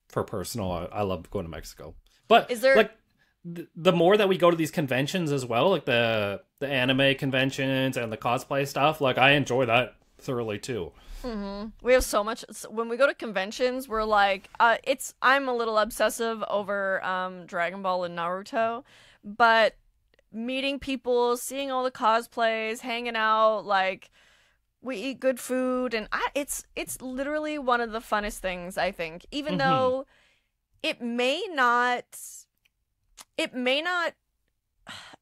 for personal, I, I love going to Mexico. But Is there- like th- the more that we go to these conventions as well, like the the anime conventions and the cosplay stuff, like I enjoy that thoroughly too. hmm We have so much. When we go to conventions, we're like, uh, it's. I'm a little obsessive over um, Dragon Ball and Naruto, but meeting people, seeing all the cosplays, hanging out, like we eat good food, and I, it's it's literally one of the funnest things I think. Even Mhm. though it may not, it may not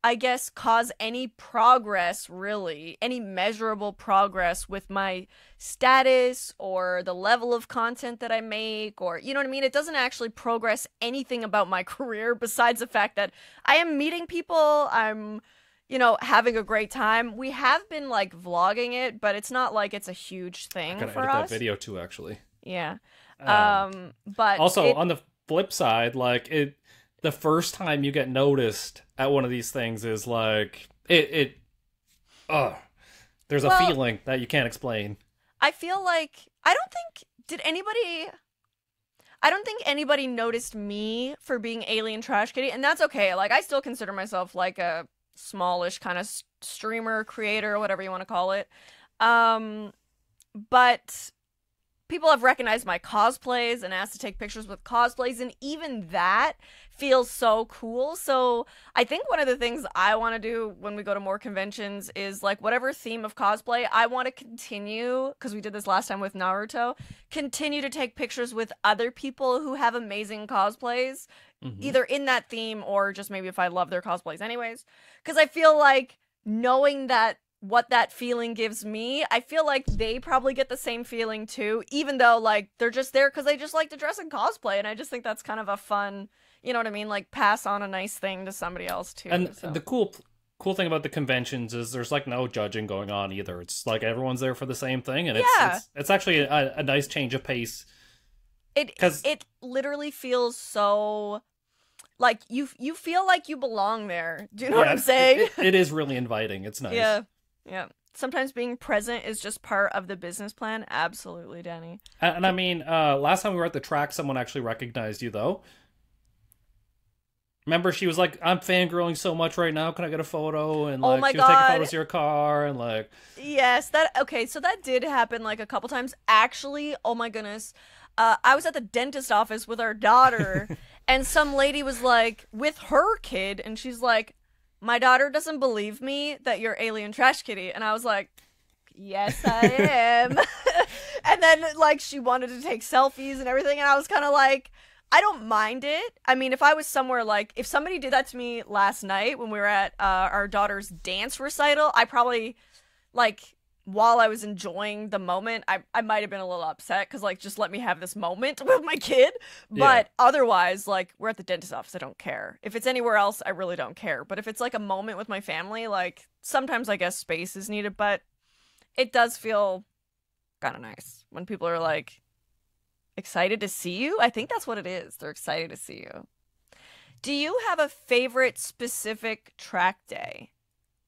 I guess, cause any progress, really, any measurable progress with my status or the level of content that I make, or, you know what I mean? It doesn't actually progress anything about my career besides the fact that I am meeting people, I'm, you know, having a great time. We have been, like, vlogging it, but it's not like it's a huge I thing gotta for edit us. that video too, actually. Yeah. Um, Um, but also it- on the flip side like it the first time you get noticed at one of these things is like it it uh there's a Well- feeling that you can't explain I feel like I don't think did anybody I don't think anybody noticed me for being alien trash kitty and that's okay. Like I still consider myself like a smallish kind of streamer creator whatever you want to call it. Um but people have recognized my cosplays and asked to take pictures with cosplays and even that feels so cool so i think one of the things i want to do when we go to more conventions is like whatever theme of cosplay i want to continue because we did this last time with naruto continue to take pictures with other people who have amazing cosplays Mhm. either in that theme or just maybe if I love their cosplays anyways. Because I feel like knowing that what that feeling gives me, I feel like they probably get the same feeling too, even though like they're just there because they just like to dress in cosplay. And I just think that's kind of a fun, you know what I mean? Like pass on a nice thing to somebody else too. and so. the cool cool thing about the conventions is there's like no judging going on either it's like everyone's there for the same thing and it's Yeah. it's, it's actually a, a nice change of pace It because it literally feels so like you you feel like you belong there. Do you know what I'm saying? it- it is really inviting it's nice Yeah. Yeah. sometimes being present is just part of the business plan. Absolutely, Danny. And, and I mean, uh, last time we were at the track, someone actually recognized you though. Remember, she was like, "I'm fangirling so much right now. Can I get a photo?" And Oh like, my she was taking photos of your car, and like, Yes, that okay. So that did happen like a couple times. Actually, oh my goodness, uh, I was at the dentist office with our daughter, and some lady was like with her kid, and she's like, "My daughter doesn't believe me that you're alien trash kitty," and I was like. Yes, I am. and then, like, she wanted to take selfies and everything, and I was kind of like, I don't mind it. I mean, if I was somewhere like, if somebody did that to me last night when we were at uh, our daughter's dance recital, I probably, like, while I was enjoying the moment, I, I might have been a little upset because, like, just let me have this moment with my kid. But otherwise, like, we're at the dentist office. I don't care. If it's anywhere else, I really don't care. But if it's like a moment with my family, like, sometimes I guess space is needed, but it does feel kind of nice when people are like excited to see you. I think that's what it is. They're excited to see you. Do you have a favorite specific track day?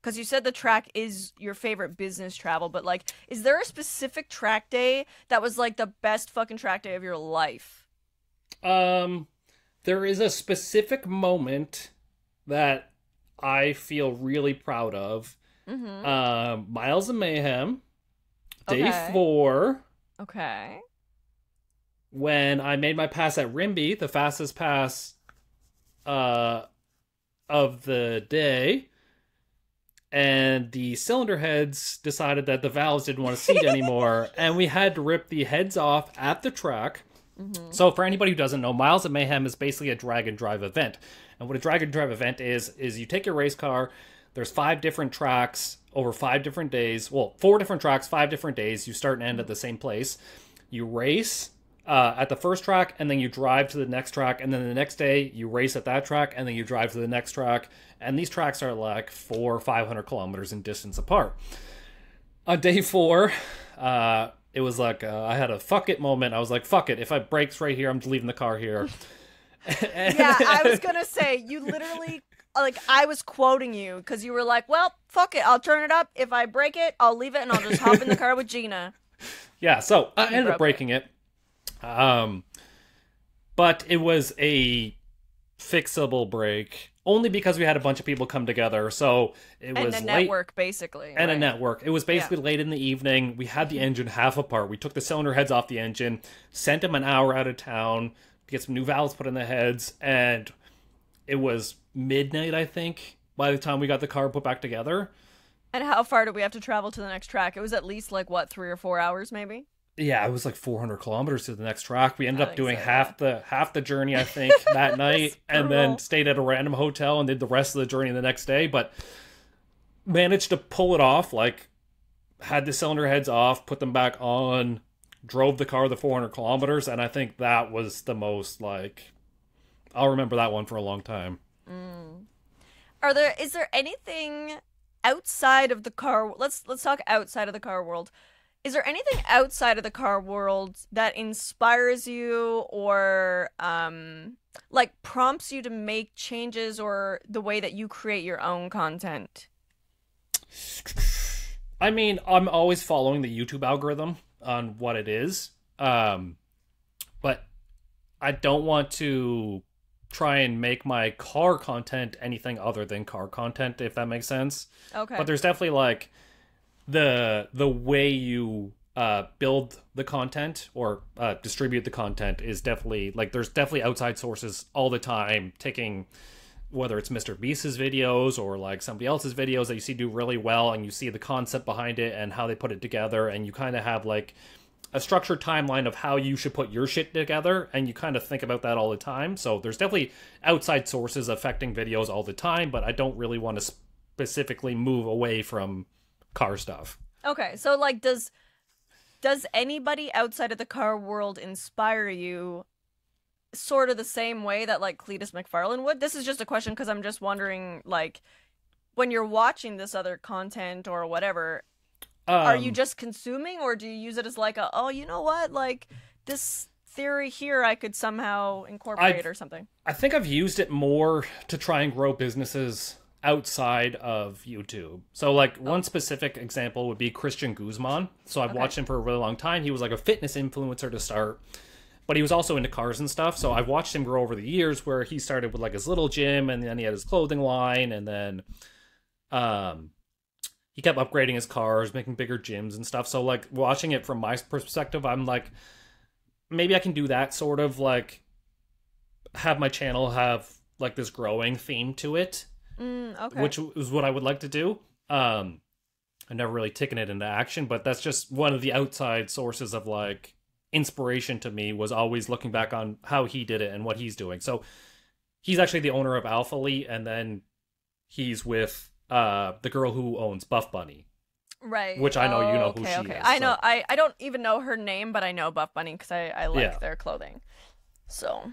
Because you said the track is your favorite business travel, but like, is there a specific track day that was like the best fucking track day of your life? um, there is a specific moment that I feel really proud of. Mm-hmm. Um, Miles and Mayhem, day Okay. four, Okay. when I made my pass at Rimby, the fastest pass uh, of the day, and the cylinder heads decided that the valves didn't want to seat anymore, and we had to rip the heads off at the track. Mm-hmm. So, for anybody who doesn't know, Miles of Mayhem is basically a drag and drive event. And what a drag and drive event is, is you take your race car, there's five different tracks over five different days. Well, four different tracks, five different days. You start and end at the same place. You race uh, at the first track, and then you drive to the next track. And then the next day, you race at that track, and then you drive to the next track. And these tracks are like four or 500 kilometers in distance apart. On day four, uh, it was like uh, I had a fuck it moment. I was like, fuck it. If I brakes right here, I'm leaving the car here. Yeah, I was gonna say you literally like I was quoting you because you were like, "Well, fuck it, I'll turn it up. If I break it, I'll leave it and I'll just hop in the car with Geena." Yeah, so I ended up breaking it. Um, but it was a fixable break only because we had a bunch of people come together. So it And was a late network, basically. and a network. It was basically late in the evening. We had the engine half apart. We took the cylinder heads off the engine, sent them an hour out of town to get some new valves put in the heads, and it was midnight, I think, by the time we got the car put back together. And how far do we have to travel to the next track? It was at least like what three or four hours, maybe. Yeah, it was like 400 kilometers to the next track. We ended I up doing so, half the half the journey, I think, that night, and then stayed at a random hotel and did the rest of the journey the next day. But managed to pull it off. Like, had the cylinder heads off, put them back on, drove the car the 400 kilometers, and I think that was the most like. I'll remember that one for a long time. Mm. Are there is there anything outside of the car let's let's talk outside of the car world. Is there anything outside of the car world that inspires you or um like prompts you to make changes or the way that you create your own content? I mean, I'm always following the YouTube algorithm on what it is. Um, but I don't want to try and make my car content anything other than car content, if that makes sense. Okay. But there's definitely like the the way you uh build the content or uh distribute the content is definitely like there's definitely outside sources all the time taking whether it's Mr. Beast's videos or like somebody else's videos that you see do really well and you see the concept behind it and how they put it together and you kind of have like a structured timeline of how you should put your shit together and you kind of think about that all the time. So there's definitely outside sources affecting videos all the time, but I don't really want to specifically move away from car stuff. Okay, so like does does anybody outside of the car world inspire you sort of the same way that like Cleetus McFarland would? This is just a question because I'm just wondering like when you're watching this other content or whatever, are you Um, just consuming or do you use it as like a oh, you know what? Like this theory here I could somehow incorporate I've- or something. I think I've used it more to try and grow businesses outside of YouTube. So like one specific example would be Christian Guzman. So I've Okay. watched him for a really long time. He was like a fitness influencer to start, but he was also into cars and stuff. So I've watched him grow over the years where he started with like his little gym and then he had his clothing line and then um he kept upgrading his cars, making bigger gyms and stuff. So like watching it from my perspective, I'm like maybe I can do that sort of like have my channel have like this growing theme to it Mm, okay. which is what I would like to do. Um, I never really taken it into action, but that's just one of the outside sources of like inspiration to me was always looking back on how he did it and what he's doing. So he's actually the owner of Alpha Elite, and then he's with uh the girl who owns Buff Bunny. right. which I know you know who okay, she okay. is, I know. I I don't even know her name, but I know Buff Bunny because I I like Yeah. their clothing. So.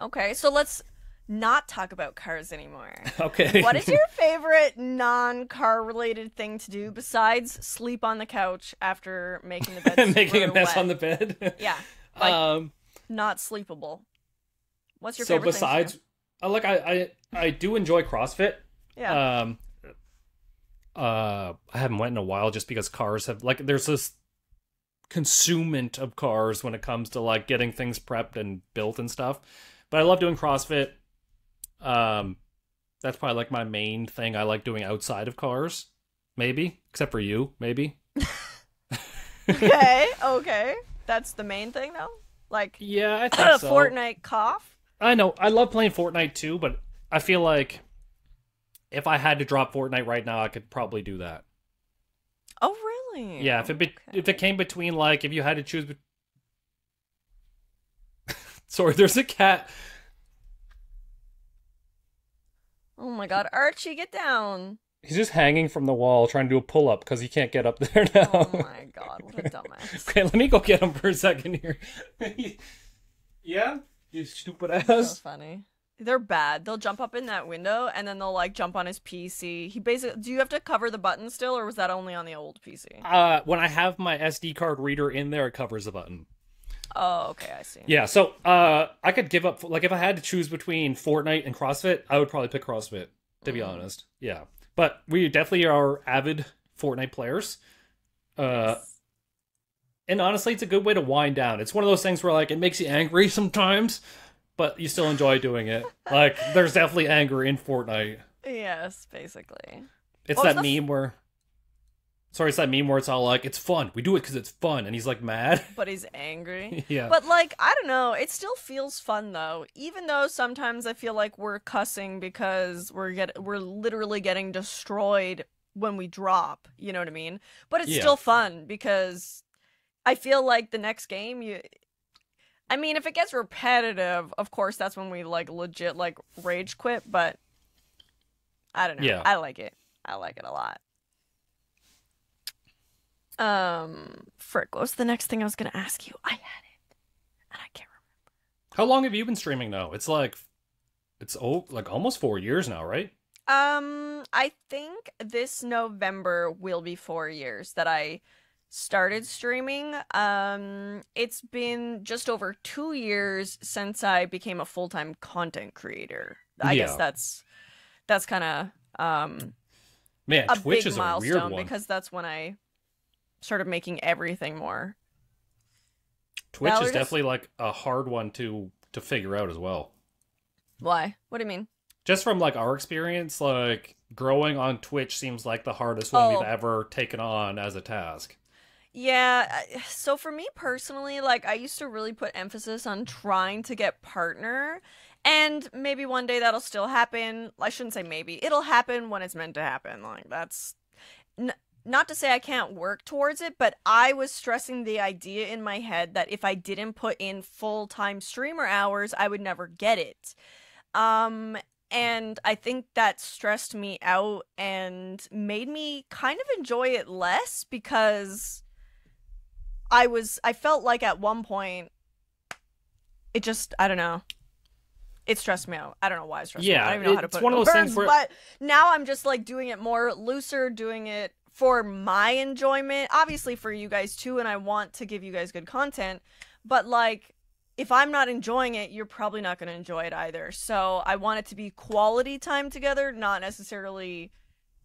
Okay, so let's not talk about cars anymore. Okay. what is your favorite non-car related thing to do besides sleep on the couch after making the bed making a mess wet? on the bed? yeah like um. not sleepable what's your favorite? So favorite besides, thing uh, like I, I I do enjoy CrossFit. yeah Um, uh, I haven't went in a while just because cars have like there's this consumment of cars when it comes to like getting things prepped and built and stuff. But I love doing CrossFit. Um, that's probably like my main thing I like doing outside of cars. Maybe, except for you, maybe. okay okay that's the main thing though like Yeah, I think so. fortnite cough I know. I love playing Fortnite too, but I feel like if I had to drop Fortnite right now, I could probably do that. oh really Yeah, if it be- Okay. if it came between like if you had to choose. Be- Sorry, there's a cat. Oh my god archie get down He's just hanging from the wall trying to do a pull up because he can't get up there now. oh my god what a dumbass okay, let me go get him for a second here. yeah, you stupid so ass. funny they're bad they'll jump up in that window and then they'll like jump on his pc he basically do you have to cover the button still or was that only on the old pc Uh, when I have my SD card reader in there, it covers the button. Oh okay i see Yeah, so uh, I could give up. Like, if I had to choose between Fortnite and CrossFit, I would probably pick CrossFit. To be Mm. honest, yeah. But we definitely are avid Fortnite players. Uh, and honestly, it's a good way to wind down. It's one of those things where like it makes you angry sometimes, but you still enjoy doing it. Like, there's definitely anger in Fortnite. yes basically It's was that f- meme where. Sorry, it's that meme where it's all like, it's fun. We do it because it's fun. And he's like mad. but he's angry. yeah. But like, I don't know, it still feels fun though. Even though sometimes I feel like we're cussing because we're get we're literally getting destroyed when we drop, you know what I mean? But it's Yeah. still fun because I feel like the next game you I mean, if it gets repetitive, of course that's when we like legit like rage quit, but I don't know. Yeah. I like it. I like it a lot. Um, frick, what was the next thing I was gonna ask you? I had it, and I can't remember. How long have you been streaming though? It's like, it's oh, like almost four years now, right? Um, I think this November will be four years that I started streaming. Um, it's been just over two years since I became a full time content creator. I guess that's that's kind of um Man, a Twitch big is a weird milestone one. because that's when I started making everything more. Twitch is definitely like a hard one to to figure out as well. Why? What do you mean? Just from like our experience, like growing on Twitch seems like the hardest one Oh. we've ever taken on as a task. Yeah, so for me personally, like I used to really put emphasis on trying to get partner, and maybe one day that'll still happen. I shouldn't say maybe. It'll happen when it's meant to happen. Like that's not to say I can't work towards it, but I was stressing the idea in my head that if I didn't put in full-time streamer hours, I would never get it. Um and I think that stressed me out and made me kind of enjoy it less because I was I felt like at one point it just I don't know. It stressed me out. I don't know why it stressed me out. Yeah, I don't even know how to it's put one it of in those things where- but now I'm just like doing it more looser, doing it for my enjoyment, obviously for you guys too, and I want to give you guys good content, but like if I'm not enjoying it, you're probably not going to enjoy it either. So I want it to be quality time together, not necessarily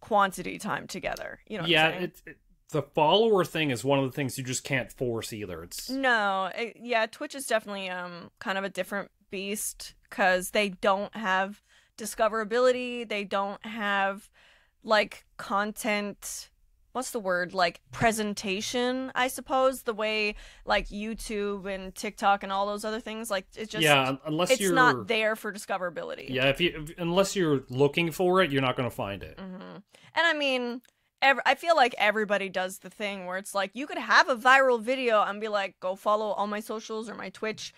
quantity time together. You know? yeah, it's it, the follower thing is one of the things you just can't force either. It's no, it, yeah, Twitch is definitely um kind of a different beast because they don't have discoverability. They don't have like content what's the word like presentation i suppose the way like youtube and tiktok and all those other things like it's just yeah unless it's you're not there for discoverability. Yeah if you if, unless you're looking for it you're not going to find it. Mm-hmm. and i mean ev- i feel like everybody does the thing where it's like you could have a viral video and be like go follow all my socials or my twitch.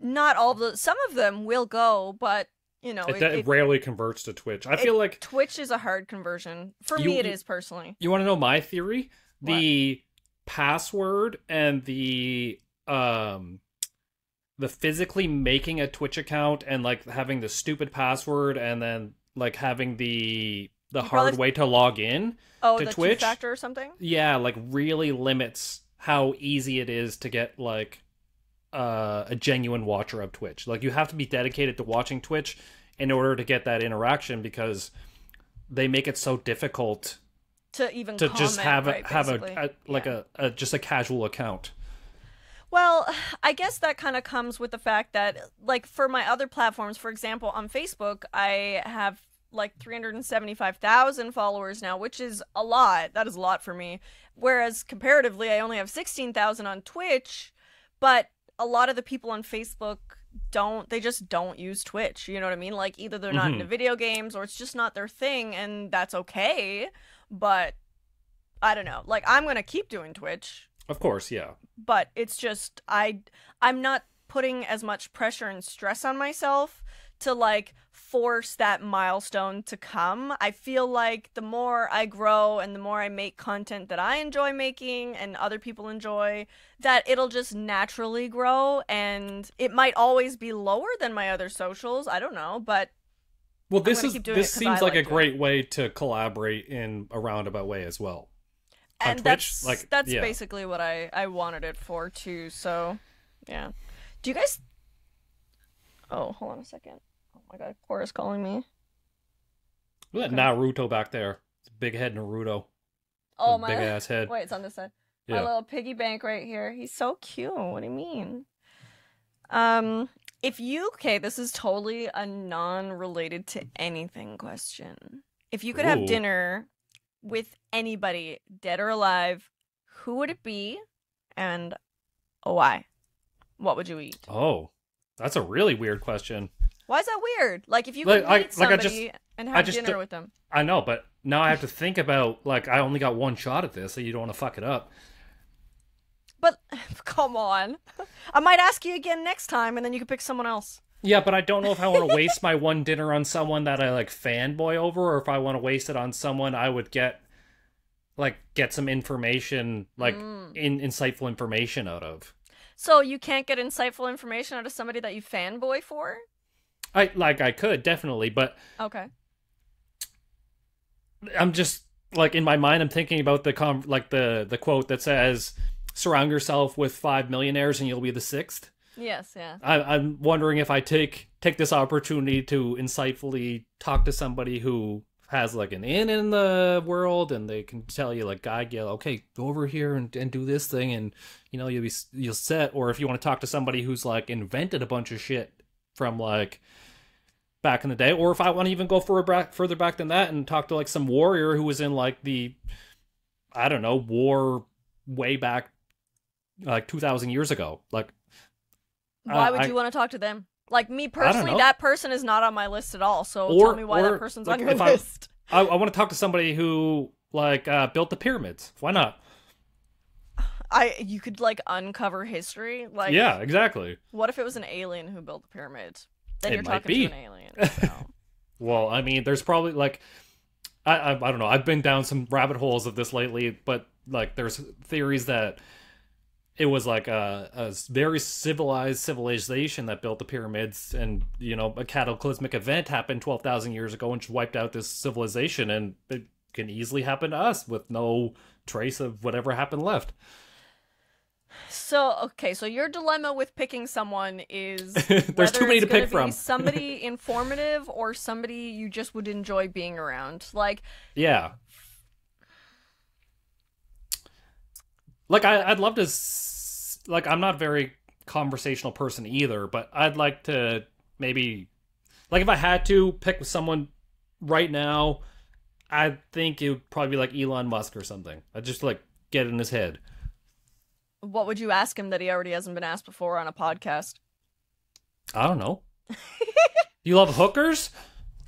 Not all the some of them will go but you know, it, it, it, rarely converts to Twitch. I feel like Twitch is a hard conversion for you, me. It is personally. You want to know my theory? What? The password and the um the physically making a Twitch account and like having the stupid password and then like having the the you hard way to log in oh, to the Twitch factor or something. Yeah, like really limits how easy it is to get like uh, a genuine watcher of Twitch. Like you have to be dedicated to watching Twitch in order to get that interaction because they make it so difficult to even to comment, just have right, a have a, a like yeah. a, a just a casual account. Well, I guess that kind of comes with the fact that, like, for my other platforms, for example, on Facebook, I have like 375,000 followers now, which is a lot. That is a lot for me. Whereas comparatively, I only have 16,000 on Twitch, but a lot of the people on Facebook don't they just don't use Twitch. You know what I mean? Like either they're not mm-hmm. into video games or it's just not their thing and that's okay. But I don't know. Like I'm going to keep doing Twitch. Of course, yeah. But it's just I I'm not putting as much pressure and stress on myself to like force that milestone to come. I feel like the more I grow and the more I make content that I enjoy making and other people enjoy, that it'll just naturally grow and it might always be lower than my other socials. I don't know, but well, this is this seems like, like, a great it. way to collaborate in a roundabout way as well. and Twitch, that's like that's yeah. basically what I I wanted it for too. So, yeah. Do you guys? Oh, hold on a second. My god, Cora's calling me. Look at okay. Naruto back there. It's big head Naruto. Oh my big ass head. Wait, it's on this side. Yeah. My little piggy bank right here. He's so cute. What do you mean? Um, if you okay, this is totally a non-related to anything question. If you could Ooh. have dinner with anybody, dead or alive, who would it be, and why? What would you eat? Oh, that's a really weird question. Why is that weird? Like if you like, could meet I, somebody like just, and have just, dinner with them. I know, but now I have to think about like I only got one shot at this, so you don't want to fuck it up. But come on, I might ask you again next time, and then you can pick someone else. Yeah, but I don't know if I want to waste my one dinner on someone that I like fanboy over, or if I want to waste it on someone I would get like get some information, like mm. in insightful information out of. So you can't get insightful information out of somebody that you fanboy for? I like I could definitely, but okay. I'm just like in my mind, I'm thinking about the com like the the quote that says, "Surround yourself with five millionaires, and you'll be the sixth. Yes, yeah. I, I'm wondering if I take take this opportunity to insightfully talk to somebody who has like an in in the world and they can tell you like guide you okay go over here and, and do this thing and you know you'll be you'll set or if you want to talk to somebody who's like invented a bunch of shit from like back in the day, or if I want to even go for a back, further back than that and talk to like some warrior who was in like the, I don't know, war way back like 2,000 years ago. Like, why would I, you want to talk to them? Like me personally, that person is not on my list at all. So or, tell me why or, that person's like, on your list. I, I, want to talk to somebody who like uh, built the pyramids. Why not? I you could like uncover history. Like yeah, exactly. What if it was an alien who built the pyramids? Then it you're talking be. to an alien. So. well, I mean, there's probably like, I, I I don't know. I've been down some rabbit holes of this lately, but like, there's theories that it was like a, a very civilized civilization that built the pyramids, and you know, a cataclysmic event happened twelve thousand years ago and just wiped out this civilization, and it can easily happen to us with no trace of whatever happened left. So okay, so your dilemma with picking someone is There's too many to pick from. somebody informative or somebody you just would enjoy being around. Like Yeah. Like I, I'd love to. S- like I'm not a very conversational person either, but I'd like to maybe, like if I had to pick someone right now, I think it would probably be like Elon Musk or something. I'd just like get in his head. What would you ask him that he already hasn't been asked before on a podcast? I don't know. you love hookers?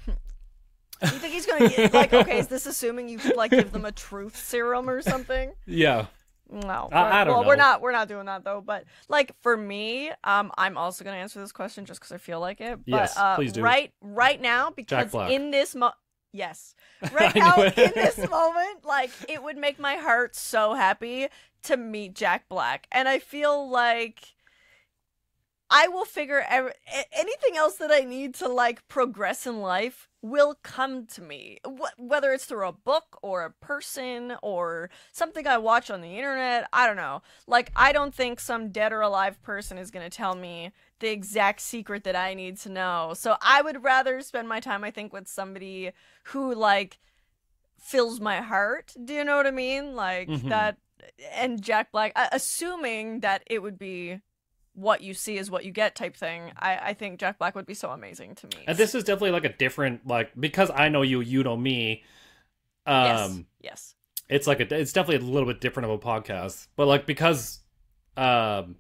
You think he's gonna get, like okay, is this assuming you could like give them a truth serum or something? Yeah. No, I- we're- I don't well, we're not. We're not doing that though. But like for me, um, I'm also gonna answer this question just because I feel like it. But Yes, uh, please do. right, right now, because in this mo, yes, right now in this moment, like it would make my heart so happy to meet Jack Black, and I feel like. I will figure ev- anything else that I need to like progress in life will come to me. Wh- whether it's through a book or a person or something I watch on the internet, I don't know. Like I don't think some dead or alive person is going to tell me the exact secret that I need to know. So I would rather spend my time I think with somebody who like fills my heart. Do you know what I mean? Like Mhm. that and Jack Black assuming that it would be what you see is what you get type thing. I, I think Jack Black would be so amazing to me. And this is definitely like a different like because I know you, you know me. Um, yes, yes. it's like a it's definitely a little bit different of a podcast but like because um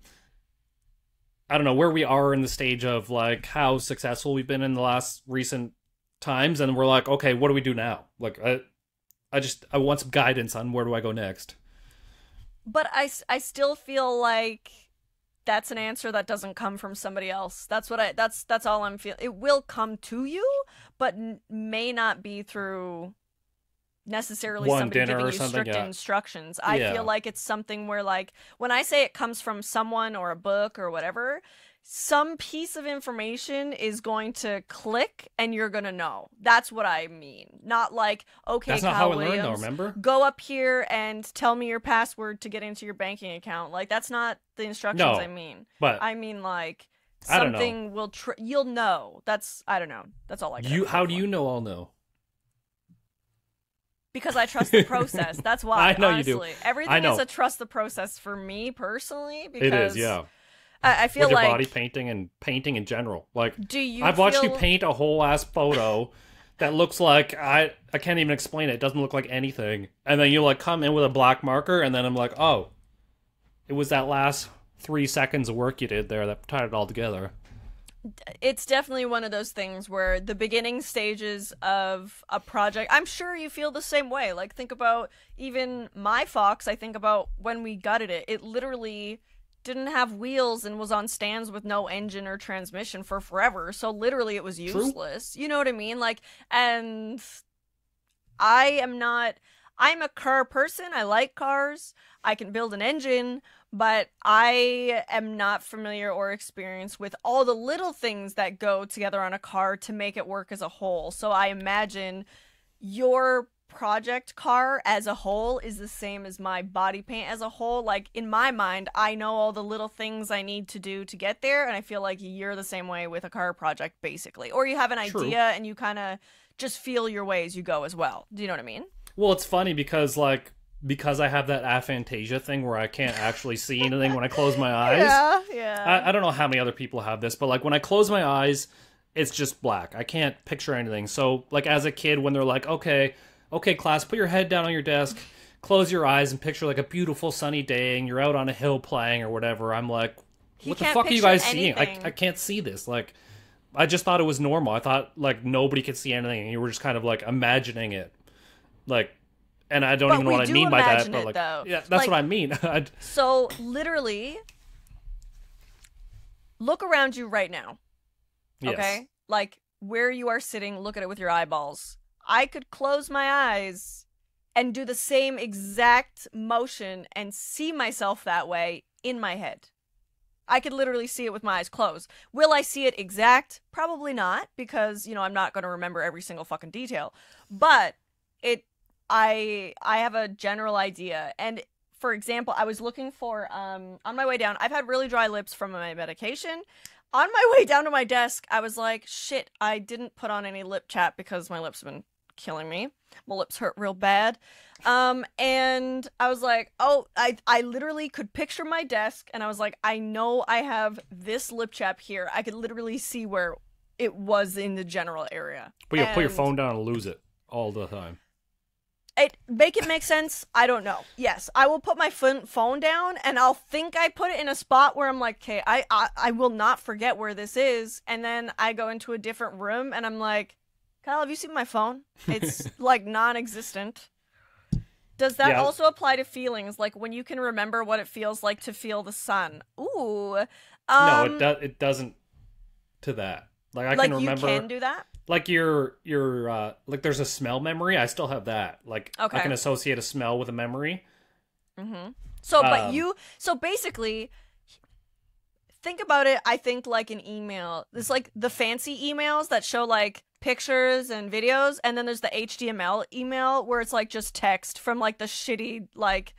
i don't know where we are in the stage of like how successful we've been in the last recent times and we're like okay what do we do now like i i just i want some guidance on where do i go next But I, I still feel like that's an answer that doesn't come from somebody else. That's what I that's that's all I'm feeling. It will come to you, but may not be through necessarily One somebody giving you strict yeah. instructions. I Yeah. feel like it's something where like when I say it comes from someone or a book or whatever, some piece of information is going to click and you're going to know. That's what I mean. Not like okay, that's not Kyle how i learned though remember go up here and tell me your password to get into your banking account. Like that's not the instructions No. I mean. but I mean like I don't know. something will tr- you'll know. That's I don't know. That's all I got. you how do you know i'll know Because I trust the process. That's why. I know you do. honestly. Everything is a trust the process for me personally. Because it is yeah I, I feel with your like. body painting and painting in general like do you? I've watched you paint a whole ass photo that looks like I I can't even explain it. It doesn't look like anything. And then you like come in with a black marker and then I'm like, "Oh. It was that last 3 seconds of work you did there that tied it all together." It's definitely one of those things where the beginning stages of a project i'm sure you feel the same way. Like think about even my fox i think about when we gutted it. It literally didn't have wheels and was on stands with no engine or transmission for forever. So literally it was useless. You know what i mean? Like and i am not i'm a car person. I like cars. I can build an engine but I am not familiar or experienced with all the little things that go together on a car to make it work as a whole. So I imagine your project car as a whole is the same as my body paint as a whole. Like in my mind, I know all the little things I need to do to get there, and I feel like you're the same way with a car project, basically. Or you have an True. idea and you kind of just feel your way as you go as well. Do you know what I mean? Well, it's funny because like because I have that aphantasia thing where I can't actually see anything when I close my eyes. Yeah, yeah. I, I don't know how many other people have this, but like when I close my eyes, it's just black. I can't picture anything. So like as a kid, when they're like, okay, okay, class, put your head down on your desk, close your eyes, and picture like a beautiful sunny day, and you're out on a hill playing or whatever. I'm like, what the fuck are you guys seeing? I. I can't see this. Like, I just thought it was normal. I thought like nobody could see anything, and you were just kind of like imagining it, like. And I don't But even know what I mean by that, but like, though. yeah, that's Like- what I mean. So literally, look around you right now. yes. Okay, like where you are sitting. Look at it with your eyeballs. I could close my eyes and do the same exact motion and see myself that way in my head. I could literally see it with my eyes closed. Will I see it exact? Probably not, because you know I'm not going to remember every single fucking detail. But it, I, I have a general idea, and for example, I was looking for um on my way down. I've had really dry lips from my medication. On my way down to my desk, I was like, "Shit, I didn't put on any lip chat because my lips have been killing me. My lips hurt real bad." Um and I was like, "Oh, I I literally could picture my desk and I was like, I know I have this lip chap here. I could literally see where it was in the general area." But you put your phone down and lose it all the time. It make it make sense? I don't know. Yes. I will put my phone phone down and i'll think i put it in a spot where i'm like okay I, I i will not forget where this is. And then i go into a different room and i'm like kyle have you seen my phone? It's like non-existent. Does that Yeah. also apply to feelings? Like when you can remember what it feels like to feel the sun? Ooh um, no, it do- it doesn't to that. Like I like can remember you can do that like your your uh like there's a smell memory. I still have that. Like I can associate a smell with a memory. Mm-hmm. So, but Um, you, so basically, think about it. I think like an email. it's like the fancy emails that show like pictures and videos, and then there's the HTML email where it's like just text from like the shitty like,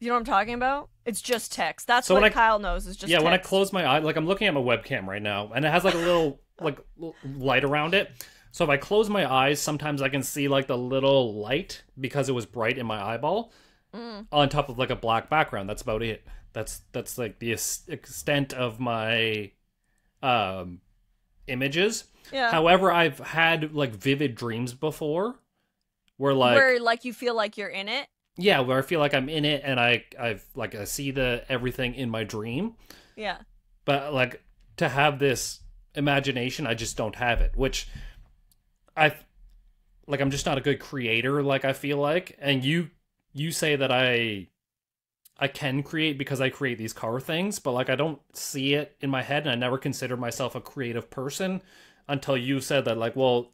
you know what I'm talking about? It's just text. That's So what I- Kyle knows is just yeah, when I close my eye, like I'm looking at my webcam right now, and it has like a little like light around it. So if I close my eyes, sometimes I can see like the little light because it was bright in my eyeball Mm. on top of like a black background. That's about it. That's that's like the extent of my um images. Yeah. However, I've had like vivid dreams before where like where like you feel like you're in it. yeah, where I feel like I'm in it and I I've like I see the everything in my dream Yeah. but like to have this imagination i just don't have it which i like i'm just not a good creator like i feel like. And you you say that i i can create because i create these car things but like i don't see it in my head and i never consider myself a creative person until you said that like well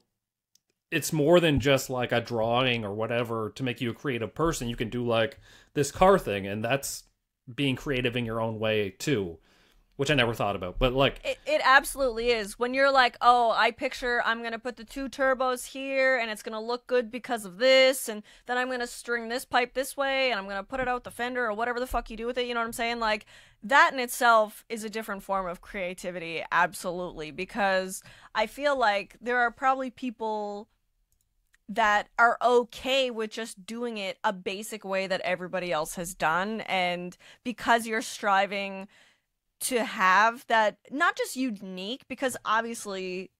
it's more than just like a drawing or whatever to make you a creative person. You can do like this car thing and that's being creative in your own way too which I never thought about. But like, It, it absolutely is. When you're like, oh, I picture I'm to put the two turbos here and it's to look good because of this. And then I'm to string this pipe this way and I'm to put it out the fender or whatever the fuck you do with it. You know what I'm saying? Like, that in itself is a different form of creativity. Absolutely. Because I feel like there are probably people that are okay with just doing it a basic way that everybody else has done. And because you're striving to have that not just unique because obviously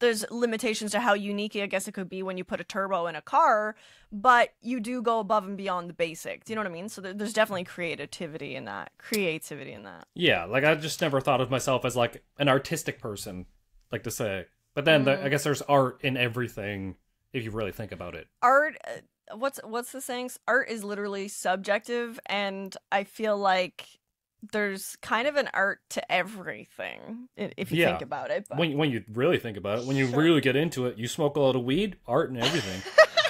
there's limitations to how unique I guess it could be when you put a turbo in a car, but you do go above and beyond the basic. Do you know what I mean? So there's definitely creativity in that. Creativity in that. yeah, like I just never thought of myself as like an artistic person, like to say. But then the, I guess there's art in everything if you really think about it. Art uh, what's what's the saying? Art is literally subjective and I feel like there's kind of an art to everything if you Yeah. think about it. But... When when you really think about it, when you Sure. really get into it, you smoke a lot of weed, art, and everything.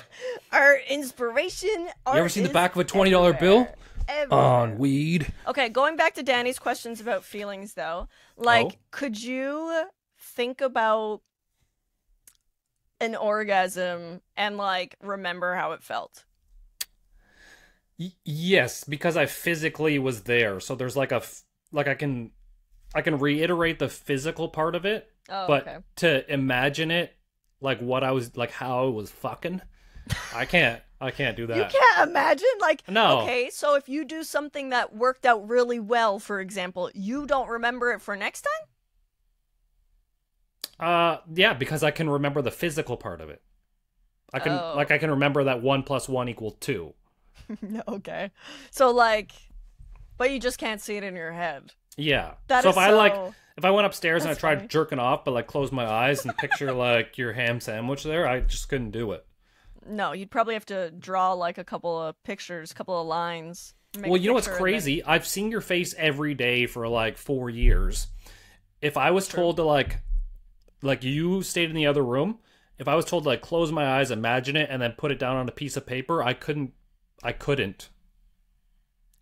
art inspiration. Art you ever seen the back of a twenty dollar bill? everywhere. On weed. Okay, going back to Danny's questions about feelings though. Like, Oh. could you think about an orgasm and like remember how it felt? Y- yes, because I physically was there, so there's like a f- like I can I can reiterate the physical part of it, Oh, but okay. to imagine it like what I was like how I was fucking, I can't I can't do that. You can't imagine like No. okay, so if you do something that worked out really well, for example, you don't remember it for next time. Uh, yeah, because I can remember the physical part of it. I can Oh. like I can remember that one plus one equal two. okay. So like but you just can't see it in your head. Yeah. That so if I like if I went upstairs and I tried funny. jerking off, but like close my eyes and picture like your ham sandwich there, I just couldn't do it. No, you'd probably have to draw like a couple of pictures, couple of lines. well, you know what's and then- crazy? I've seen your face every day for like four years. If I was told to like, like you stayed in the other room, if I was told to like close my eyes, imagine it, and then put it down on a piece of paper, I couldn't. I couldn't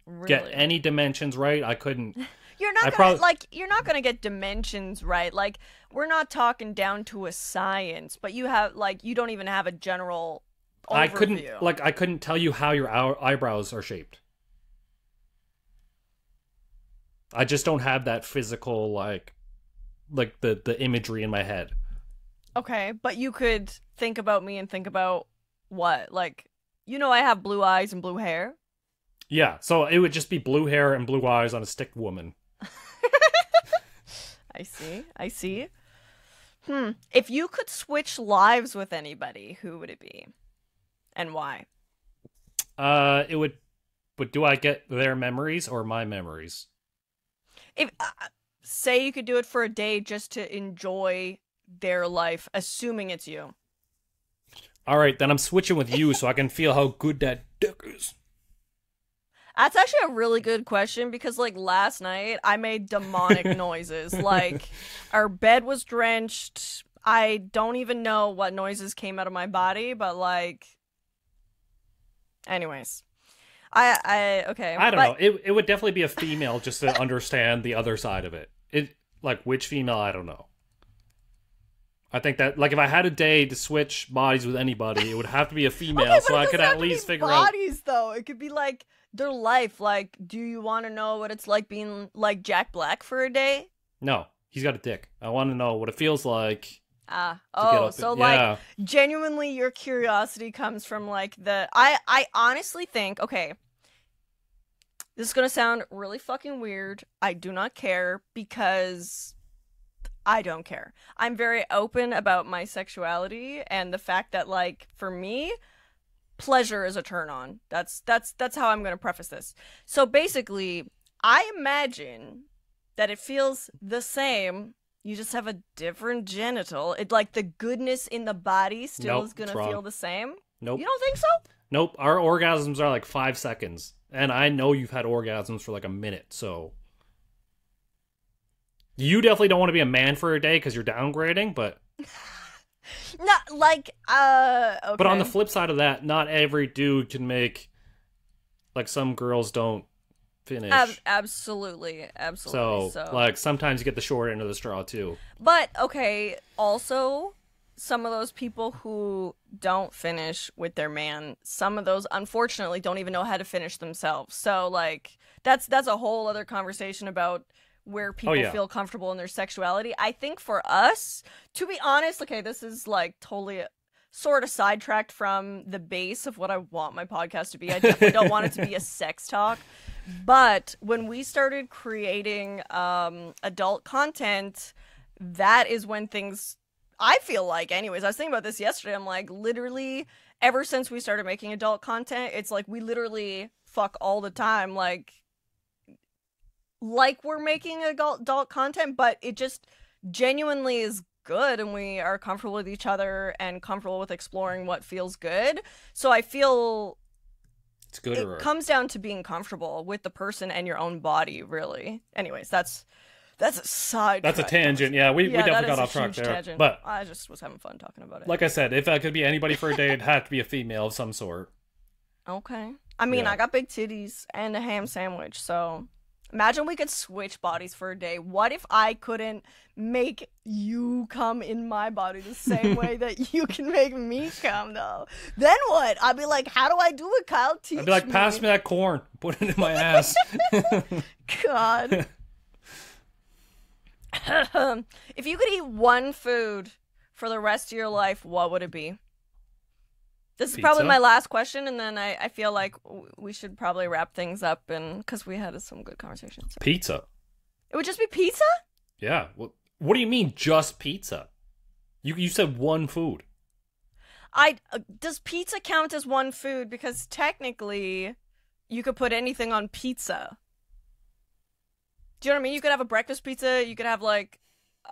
Really? get any dimensions right. I couldn't. You're not I gonna like you're not gonna get dimensions right. Like we're not talking down to a science, but you have like you don't even have a general. I couldn't like I couldn't tell you how your eyebrows are shaped. I just don't have that physical like like the the imagery in my head. Okay, but you could think about me and think about what? Like, you know, I have blue eyes and blue hair. Yeah, so it would just be blue hair and blue eyes on a stick woman. I see. I see. Hmm. If you could switch lives with anybody, who would it be? And why? Uh, it would. But do I get their memories or my memories? If uh, say you could do it for a day just to enjoy their life, assuming it's you. All right, then I'm switching with you so I can feel how good that dick is. That's actually a really good question because, like, last night I made demonic noises. Like, our bed was drenched. I don't even know what noises came out of my body, but, like, anyways. I, I, okay. I don't but- know. It it would definitely be a female just to understand the other side of it. It like which female I don't know. I think that like if I had a day to switch bodies with anybody, it would have to be a female Okay, so I could at least figure out. bodies, though. It could be like their life. Like, do you want to know what it's like being like Jack Black for a day? No, he's got a dick. I want to know what it feels like Ah, get oh, so in- like yeah. genuinely your curiosity comes from like the I I honestly think okay this is going to sound really fucking weird. I do not care because I don't care. I'm very open about my sexuality and the fact that like for me pleasure is a turn on. That's that's that's how I'm going to preface this. So basically, I imagine that it feels the same you just have a different genital. It like the goodness in the body still Nope, is gonna feel the same. Nope. You don't think so? Nope. Our orgasms are like five seconds, and I know you've had orgasms for like a minute. So you definitely don't want to be a man for a day because you're downgrading. But Not like uh. Okay. but on the flip side of that, not every dude can make like some girls don't finish. Ab- absolutely, absolutely. so, So, like sometimes you get the short end of the straw too. but okay. Also, some of those people who don't finish with their man, some of those unfortunately don't even know how to finish themselves. So like that's that's a whole other conversation about where people yeah. feel comfortable in their sexuality. I think for us, to be honest, okay, this is like totally sort of sidetracked from the base of what I want my podcast to be. I definitely don't want it to be a sex talk. But when we started creating um, adult content, that is when things I feel like anyways, I was thinking about this yesterday. I'm like literally ever since we started making adult content, it's like we literally fuck all the time like like we're making adult adult content, but it just genuinely is good and we are comfortable with each other and comfortable with exploring what feels good. So I feel It's good it comes down to being comfortable with the person and your own body, really. Anyways, that's that's a side. that's a tangent. Yeah, we, Yeah, we definitely got off track there. tangent. But I just was having fun talking about it. like I said, if I could be anybody for a day, it'd have to be a female of some sort. okay, I mean, Yeah. I got big titties and a ham sandwich, so imagine we could switch bodies for a day. What if I couldn't make you come in my body the same way that you can make me come, though? Then what? I'd be like, how do I do it, Kyle? Teach I'd be like, pass me that corn, put it in my ass. God. if you could eat one food for the rest of your life, what would it be? This is probably my last question, and then I, I feel like w- we should probably wrap things up, and because we had some good conversations. pizza. It would just be pizza. Yeah. What, what do you mean just pizza? You you said one food. I uh, does pizza count as one food? Because technically, you could put anything on pizza. Do you know what I mean? You could have a breakfast pizza. You could have like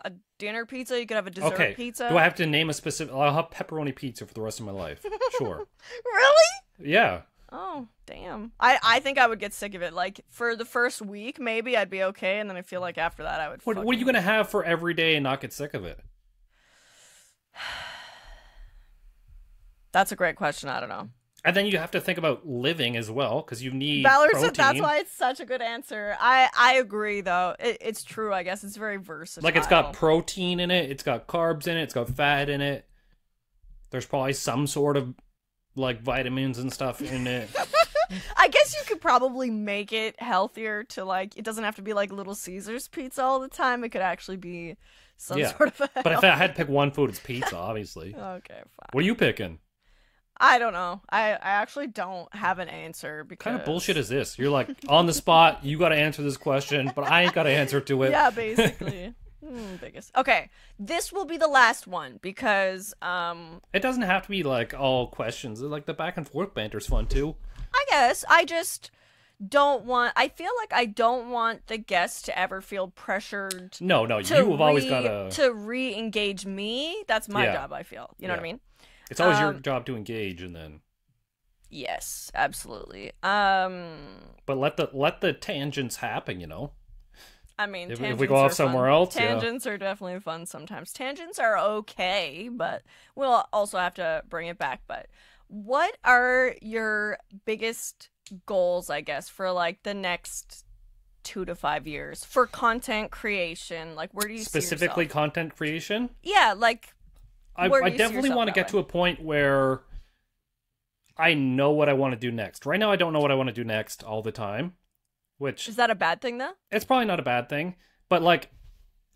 a dinner pizza. You could have a dessert okay. pizza. Do I have to name a specific? I'll have pepperoni pizza for the rest of my life. Sure. really? yeah. Oh, damn. I, I think I would get sick of it. Like, for the first week, maybe I'd be okay, and then I feel like after that I would What, what are you gonna have for every day and not get sick of it? That's a great question. I don't know. And then you have to think about living as well because you need Ballard protein. said that's why it's such a good answer. I, I agree, though. It, it's true, I guess. It's very versatile. Like it's got protein in it, it's got carbs in it, it's got fat in it. There's probably some sort of like vitamins and stuff in it. I guess you could probably make it healthier to like it doesn't have to be like Little Caesars pizza all the time. It could actually be some Yeah. sort of a But if I had to pick one food, it's pizza, obviously. Okay, fine. What are you picking? I don't know. I I actually don't have an answer because What kind of bullshit is this? You're like on the spot. You got to answer this question, but I ain't got to answer to it. Yeah, basically. Hmm, biggest. Okay, this will be the last one because um It doesn't have to be like all questions. Like the back and forth banter's fun too. I guess I just don't want I feel like I don't want the guests to ever feel pressured No, no, you have always got to. to re-engage me. That's my Yeah. job, I feel. You know what I mean? It's always your um, job to engage, and then. Yes, absolutely. Um But let the let the tangents happen. You know. I mean, If- if we go off somewhere fun. else, yeah. tangents are definitely fun sometimes. Tangents are okay, but we'll also have to bring it back. But what are your biggest goals, I guess, for like the next two to five years for content creation? Like, where do you Specifically, content creation. Yeah, like I, I definitely want to get way? to a point where I know what I want to do next. Right now, I don't know what I want to do next all the time, which is that a bad thing though? it's probably not a bad thing. But like,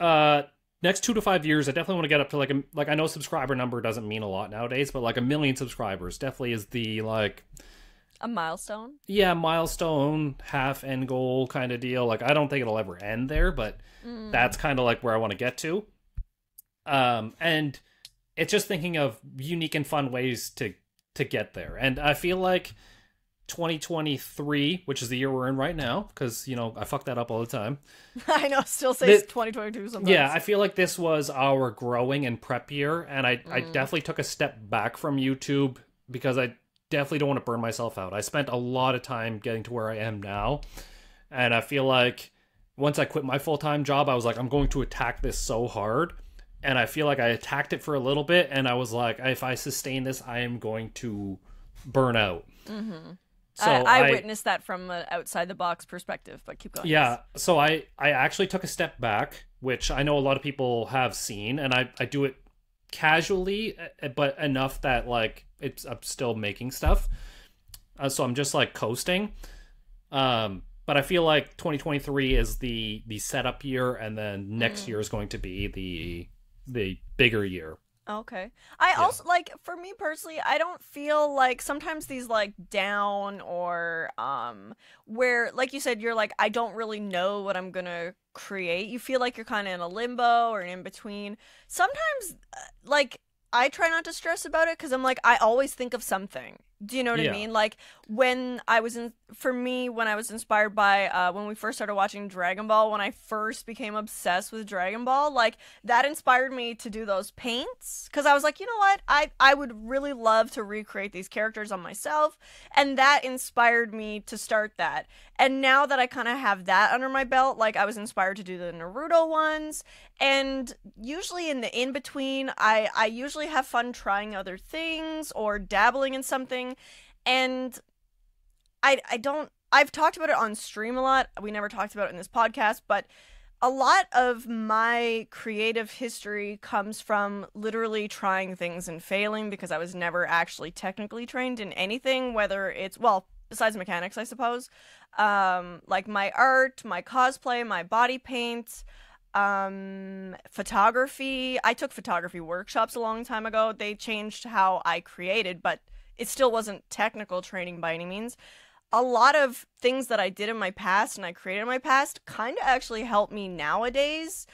uh, next two to five years, I definitely want to get up to like a like I know subscriber number doesn't mean a lot nowadays, but like a million subscribers definitely is the like A milestone? yeah milestone half end goal kind of deal. Like I don't think it'll ever end there, but Mm. that's kind of like where I want to get to. Um, and it's just thinking of unique and fun ways to to get there. And I feel like 2023, which is the year we're in right now, because you know I fuck that up all the time. I know. Still says The- 2022 sometimes. Yeah, I feel like this was our growing and prep year, and I I Mm. definitely took a step back from YouTube because I definitely don't want to burn myself out. I spent a lot of time getting to where I am now, and I feel like once I quit my full time job, I was like, I'm going to attack this so hard. And I feel like I attacked it for a little bit, and I was like, if I sustain this, I am going to burn out. Mm-hmm. So I, I witnessed that from an outside the box perspective, but keep going. yeah, so I I actually took a step back, which I know a lot of people have seen, and I I do it casually, uh, but enough that like it's I'm still making stuff. Uh, so I'm just like coasting. Um, but I feel like 2023 is the the setup year, and then next Mm. year is going to be the the bigger year. Okay. I Yeah. also like for me personally, I don't feel like sometimes these like down or um where like you said you're like I don't really know what I'm going to create. You feel like you're kind of in a limbo or an in between. Sometimes uh, like I try not to stress about it cuz I'm like I always think of something. Do you know what Yeah. I mean? Like when I was in for me when I was inspired by uh when we first started watching Dragon Ball, when I first became obsessed with Dragon Ball, like that inspired me to do those paints cuz I was like, you know what? I I would really love to recreate these characters on myself and that inspired me to start that. And now that I kind of have that under my belt, like I was inspired to do the Naruto ones and usually in the in between, I I usually have fun trying other things or dabbling in something and I I don't I've talked about it on stream a lot. We never talked about it in this podcast, but a lot of my creative history comes from literally trying things and failing because I was never actually technically trained in anything, whether it's well, besides mechanics, I suppose. Um, like my art, my cosplay, my body paint, um, photography. I took photography workshops a long time ago. They changed how I created, but it still wasn't technical training by any means. A lot of things that I did in my past and I created in my past kind of actually help me nowadays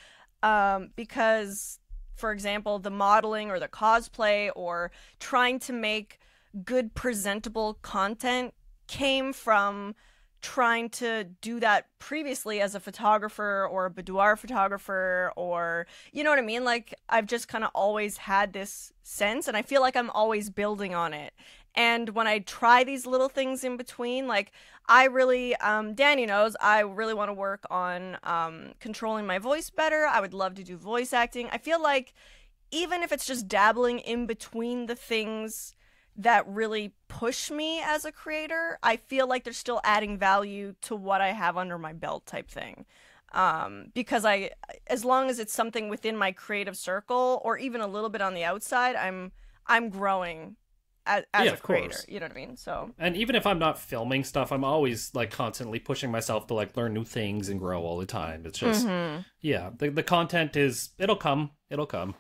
um, because, for example, the modeling or the cosplay or trying to make good presentable content came from trying to do that previously as a photographer or a boudoir photographer or you know what I mean like I've just kind of always had this sense and I feel like I'm always building on it and when I try these little things in between, like I really, um, Danny knows, I really want to work on um, controlling my voice better. I would love to do voice acting. I feel like even if it's just dabbling in between the things that really push me as a creator, I feel like they're still adding value to what I have under my belt type thing. Um, because I, as long as it's something within my creative circle or even a little bit on the outside, I'm, I'm growing as, as Yeah, a creator. course. You know what I mean? So And even if I'm not filming stuff, I'm always like constantly pushing myself to like learn new things and grow all the time. It's just Mhm. yeah, the the content is it'll come, it'll come.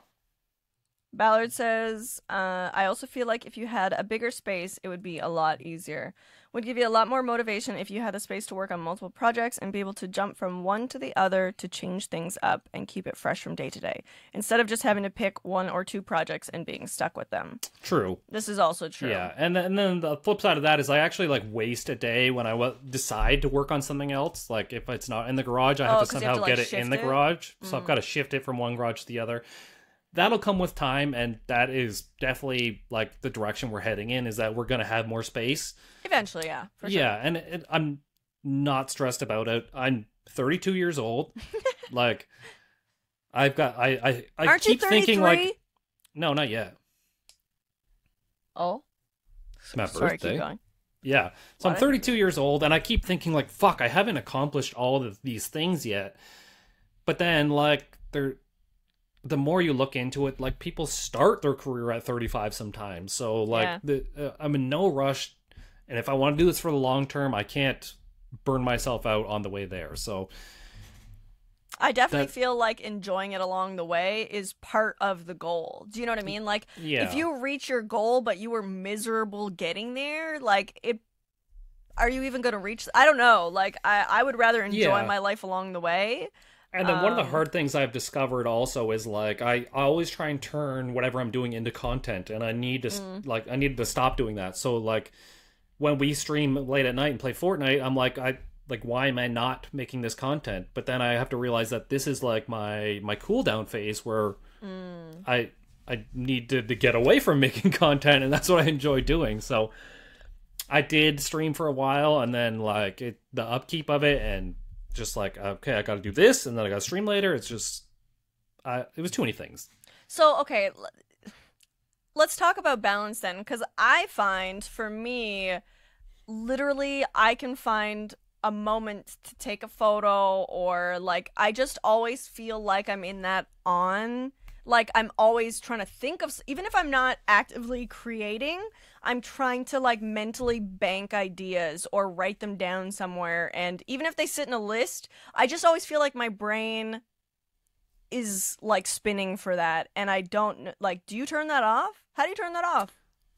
Ballard says, uh, I also feel like if you had a bigger space, it would be a lot easier. Would give you a lot more motivation if you had a space to work on multiple projects and be able to jump from one to the other to change things up and keep it fresh from day to day, instead of just having to pick one or two projects and being stuck with them. True. This is also true. Yeah, and then, and then the flip side of that is I actually like waste a day when I w- decide to work on something else. Like if it's not in the garage, I have Oh, to you have somehow to, like, get it in the it? garage. So I've Mm. got to shift it from one garage to the other. That'll come with time, and that is definitely like the direction we're heading in. Is that we're gonna have more space. Eventually, yeah. For sure. yeah, and it, I'm not stressed about it. I'm 32 years old. like I've got I I, I Aren't keep thinking like no, not yet. Oh. My Sorry, birthday. keep going. Yeah. So I'm 32 years old and I keep thinking like fuck, I haven't accomplished all of these things yet. But then like the more you look into it, like people start their career at 35 sometimes. So like Yeah. the uh, I'm in no rush and if I want to do this for the long term, I can't burn myself out on the way there. So I definitely That- feel like enjoying it along the way is part of the goal. Do you know what I mean? Like, yeah. if you reach your goal but you were miserable getting there, like it are you even going to reach I don't know. Like I I would rather enjoy Yeah. my life along the way. And then one of the Um, hard things I've discovered also is like I, I always try and turn whatever I'm doing into content, and I need to Mm. like I need to stop doing that. So like when we stream late at night and play Fortnite, I'm like I like why am I not making this content? But then I have to realize that this is like my my cooldown phase where Mm. I I need to, to get away from making content, and that's what I enjoy doing. So I did stream for a while, and then like it, the upkeep of it, and just like okay, I got to do this, and then I got to stream later. It's just, I it was too many things. So, okay, let's talk about balance then cuz I find for me literally I can find a moment to take a photo or like I just always feel like I'm in that on like I'm always trying to think of even if I'm not actively creating I'm trying to like mentally bank ideas or write them down somewhere and even if they sit in a list I just always feel like my brain is like spinning for that and I don't like do you turn that off? How do you turn that off?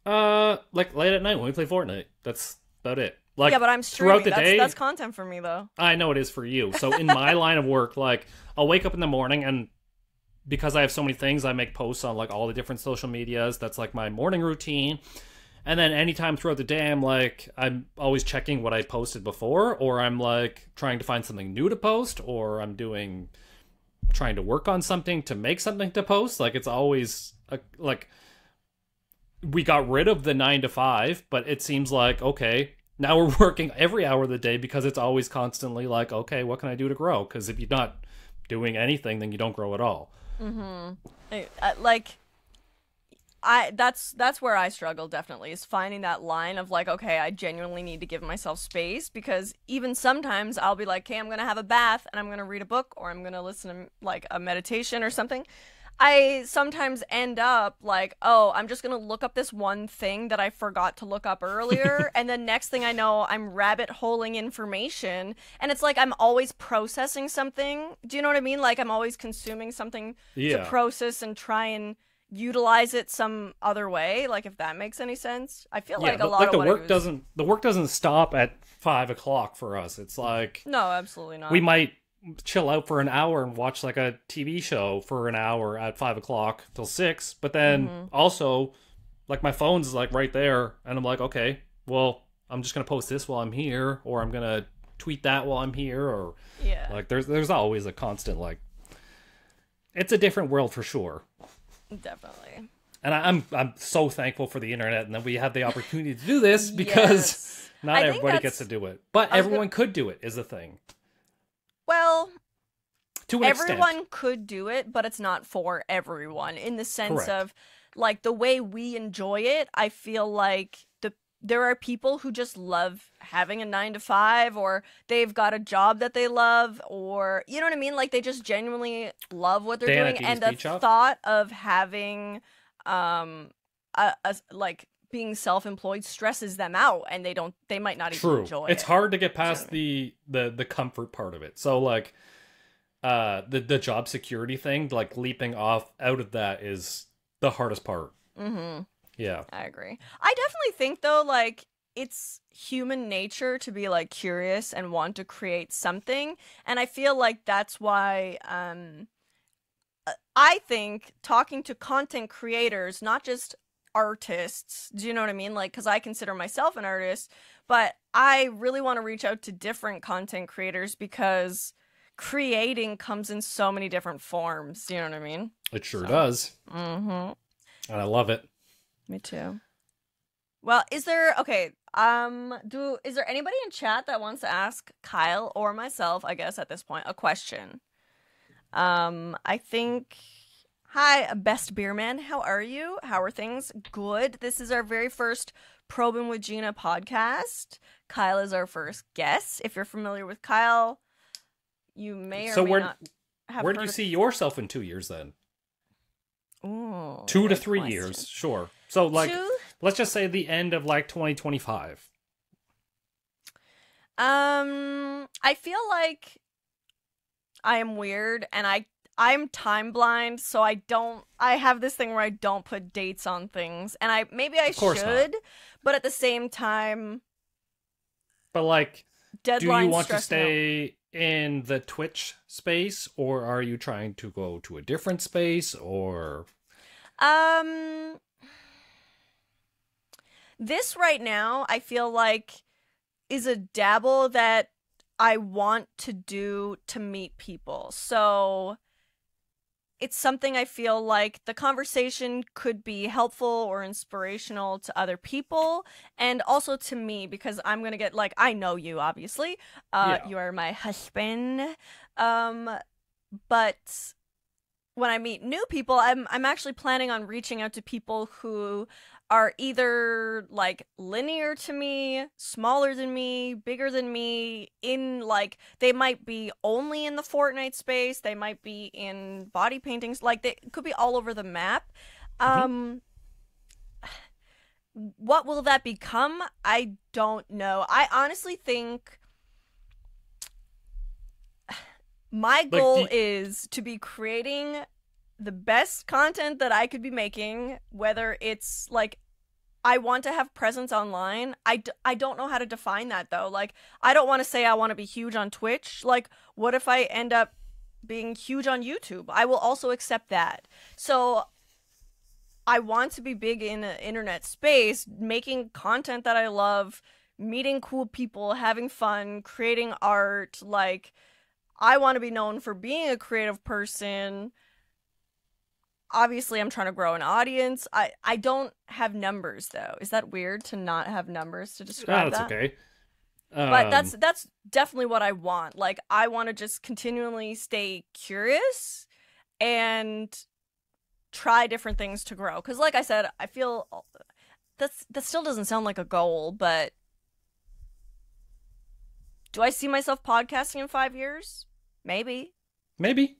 Uh, like late at night when we play Fortnite. That's about it. Like yeah, but I'm throughout streaming. the that's, day- that's content for me though. I know it is for you. So in my line of work, like I'll wake up in the morning and because I have so many things, I make posts on like all the different social medias. That's like my morning routine. And then anytime throughout the day, I'm like, I'm always checking what I posted before, or I'm like trying to find something new to post, or I'm doing, trying to work on something to make something to post. Like it's always a, like, we got rid of the nine to five, but it seems like, okay, now we're working every hour of the day because it's always constantly like, okay, what can I do to grow? Because if you're not doing anything, then you don't grow at all. Mm-hmm. I, like, I that's that's where I struggle definitely is finding that line of like, okay, I genuinely need to give myself space because even sometimes I'll be like, okay, I'm gonna have a bath and I'm gonna read a book or I'm gonna listen to like a meditation or something. I sometimes end up like, oh, I'm just gonna look up this one thing that I forgot to look up earlier, and then next thing I know, I'm rabbit holing information, and it's like I'm always processing something. Do you know what I mean? Like I'm always consuming something Yeah. to process and try and utilize it some other way. Like if that makes any sense. I feel yeah, like a lot like of the work was- doesn't the work doesn't stop at five o'clock for us. It's like No, absolutely not. we might chill out for an hour and watch like a TV show for an hour at five o'clock till six. But then Mm-hmm. also, like my phone's like right there, and I'm like, okay, well, I'm just gonna post this while I'm here, or I'm gonna tweet that while I'm here, or yeah, like there's there's always a constant like. It's a different world for sure. definitely. And I, I'm I'm so thankful for the internet and that we have the opportunity to do this because Yes. not I everybody gets to do it. But everyone could do it is the thing. Well, To everyone extent. could do it, but it's not for everyone in the sense Correct. of like the way we enjoy it. I feel like the there are people who just love having a 9 to 5 or they've got a job that they love or you know what I mean like they just genuinely love what they're Dan at doing and the thought of having um a, a like being self-employed stresses them out and they don't they might not even True. enjoy It's it. hard to get past the the the comfort part of it. So like uh the the job security thing, like leaping off out of that is the hardest part. Mm-hmm. Yeah. I agree. I definitely think though, like it's human nature to be like curious and want to create something, and I feel like that's why um uh, I think talking to content creators, not just artists, do you know what I mean? Like, because I consider myself an artist, but I really want to reach out to different content creators because creating comes in so many different forms. Do you know what I mean? It sure So- does. Mm-hmm. And I love it. Me too. Well, is there okay? Um, do is there anybody in chat that wants to ask Kyle or myself? I guess at this point, a question. Um, I think. Hi, best beer man. How are you? How are things? Good. This is our very first Probin' with Geena podcast. Kyle is our first guest. If you're familiar with Kyle, you may or So may where not have where do you see yourself in 2 years then? Ooh, 2 to 3 question. years. Sure. So like Two let's just say the end of like 2025. Um, I feel like I am weird and I I'm time blind, so I don't I have this thing where I don't put dates on things. And I maybe I course not. should, but at the same time But like deadlines do you want to me out. stay in the Twitch space or are you trying to go to a different space or Um This right now, I feel like is a dabble that I want to do to meet people. So it's something I feel like the conversation could be helpful or inspirational to other people and also to me because I'm going to get like I know you obviously. Uh Yeah. you are my husband. Um but when I meet new people, I'm I'm actually planning on reaching out to people who are either like linear to me, smaller than me, bigger than me, in like they might be only in the Fortnite space, they might be in body paintings, like they could be all over the map. Mhm. Um what will that become? I don't know. I honestly think my the- goal is to be creating the best content that I could be making, whether it's like I want to have presence online. I, d- I don't know how to define that though. Like, I don't want to say I want to be huge on Twitch. Like, what if I end up being huge on YouTube? I will also accept that. So, I want to be big in the internet space, making content that I love, meeting cool people, having fun, creating art. Like, I want to be known for being a creative person. Obviously, I'm trying to grow an audience. I, I don't have numbers though. Is that weird to not have numbers to describe that's that? okay. But Um, that's that's definitely what I want. Like I want to just continually stay curious and try different things to grow. Cuz like I said, I feel that's that still doesn't sound like a goal, but do I see myself podcasting in 5 years? Maybe. maybe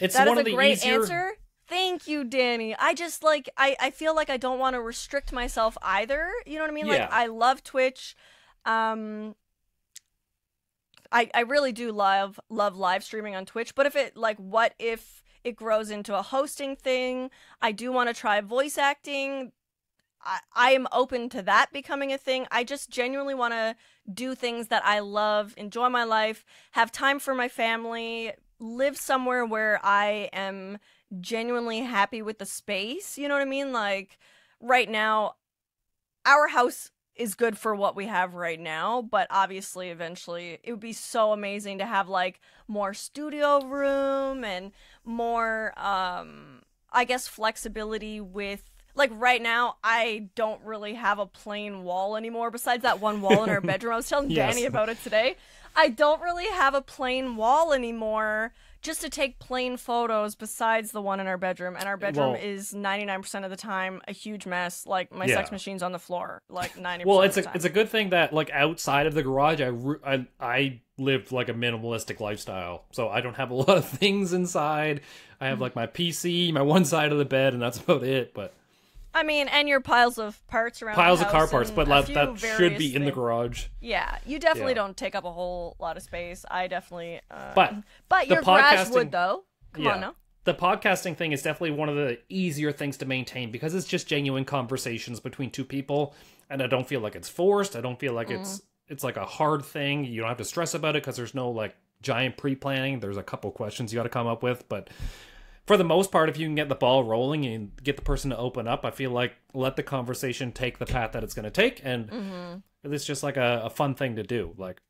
it's That is one a of the great easier answer. Thank you, Danny. I just like I I feel like I don't want to restrict myself either. You know what I mean? Yeah. Like I love Twitch. Um I I really do love love live streaming on Twitch, but if it like what if it grows into a hosting thing? I do want to try voice acting. I, I am open to that becoming a thing. I just genuinely want to do things that I love, enjoy my life, have time for my family, live somewhere where I am genuinely happy with the space. You know what I mean? Like right now, our house is good for what we have right now, but obviously eventually it would be so amazing to have like more studio room and more um I guess flexibility with like right now I don't really have a plain wall anymore besides that one wall in our bedroom. I was telling Yes. Danny about it today. I don't really have a plain wall anymore just to take plain photos besides the one in our bedroom and our bedroom Well- is 99% of the time a huge mess like my Yeah. sex machine's on the floor like 90% well it's a time. it's a good thing that like outside of the garage I, I i lived like a minimalistic lifestyle so i don't have a lot of things inside i have mm-hmm. like my pc my one side of the bed and that's about it but I mean, and your piles of parts around piles of car parts, but that, that should be in the garage. Yeah, you definitely Yeah. don't take up a whole lot of space. I definitely. Uh, But but the your garage would though. Come yeah. on now. The podcasting thing is definitely one of the easier things to maintain because it's just genuine conversations between two people, and I don't feel like it's forced. I don't feel like it's it's like a hard thing. You don't have to stress about it because there's no like giant pre-planning. There's a couple questions you got to come up with, but for the most part, if you can get the ball rolling and get the person to open up, I feel like let the conversation take the path that it's going to take, and Mm-hmm. it's just like a, a fun thing to do. Like,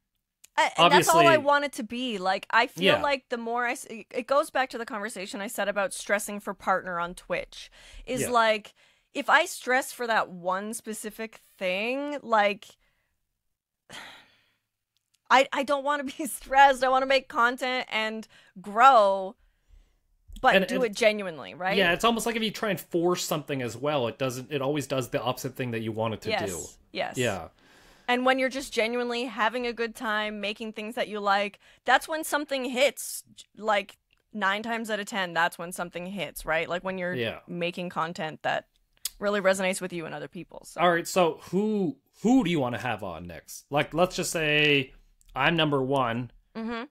I, and that's all I want it to be. Like I feel Yeah. like the more I, it goes back to the conversation I said about stressing for partner on Twitch. Is Yeah. like if I stress for that one specific thing, like I I don't want to be stressed. I want to make content and grow, but And- do and- it genuinely, right? yeah, it's almost like if you try and force something as well, it doesn't. It always does the opposite thing that you want it to yes. do. Yes. Yeah. And when you're just genuinely having a good time, making things that you like, that's when something hits. Like nine times out of ten, that's when something hits, right? Like when you're Yeah. making content that really resonates with you and other people. So. All right. So who who do you want to have on next? Like, let's just say I'm number one. hmm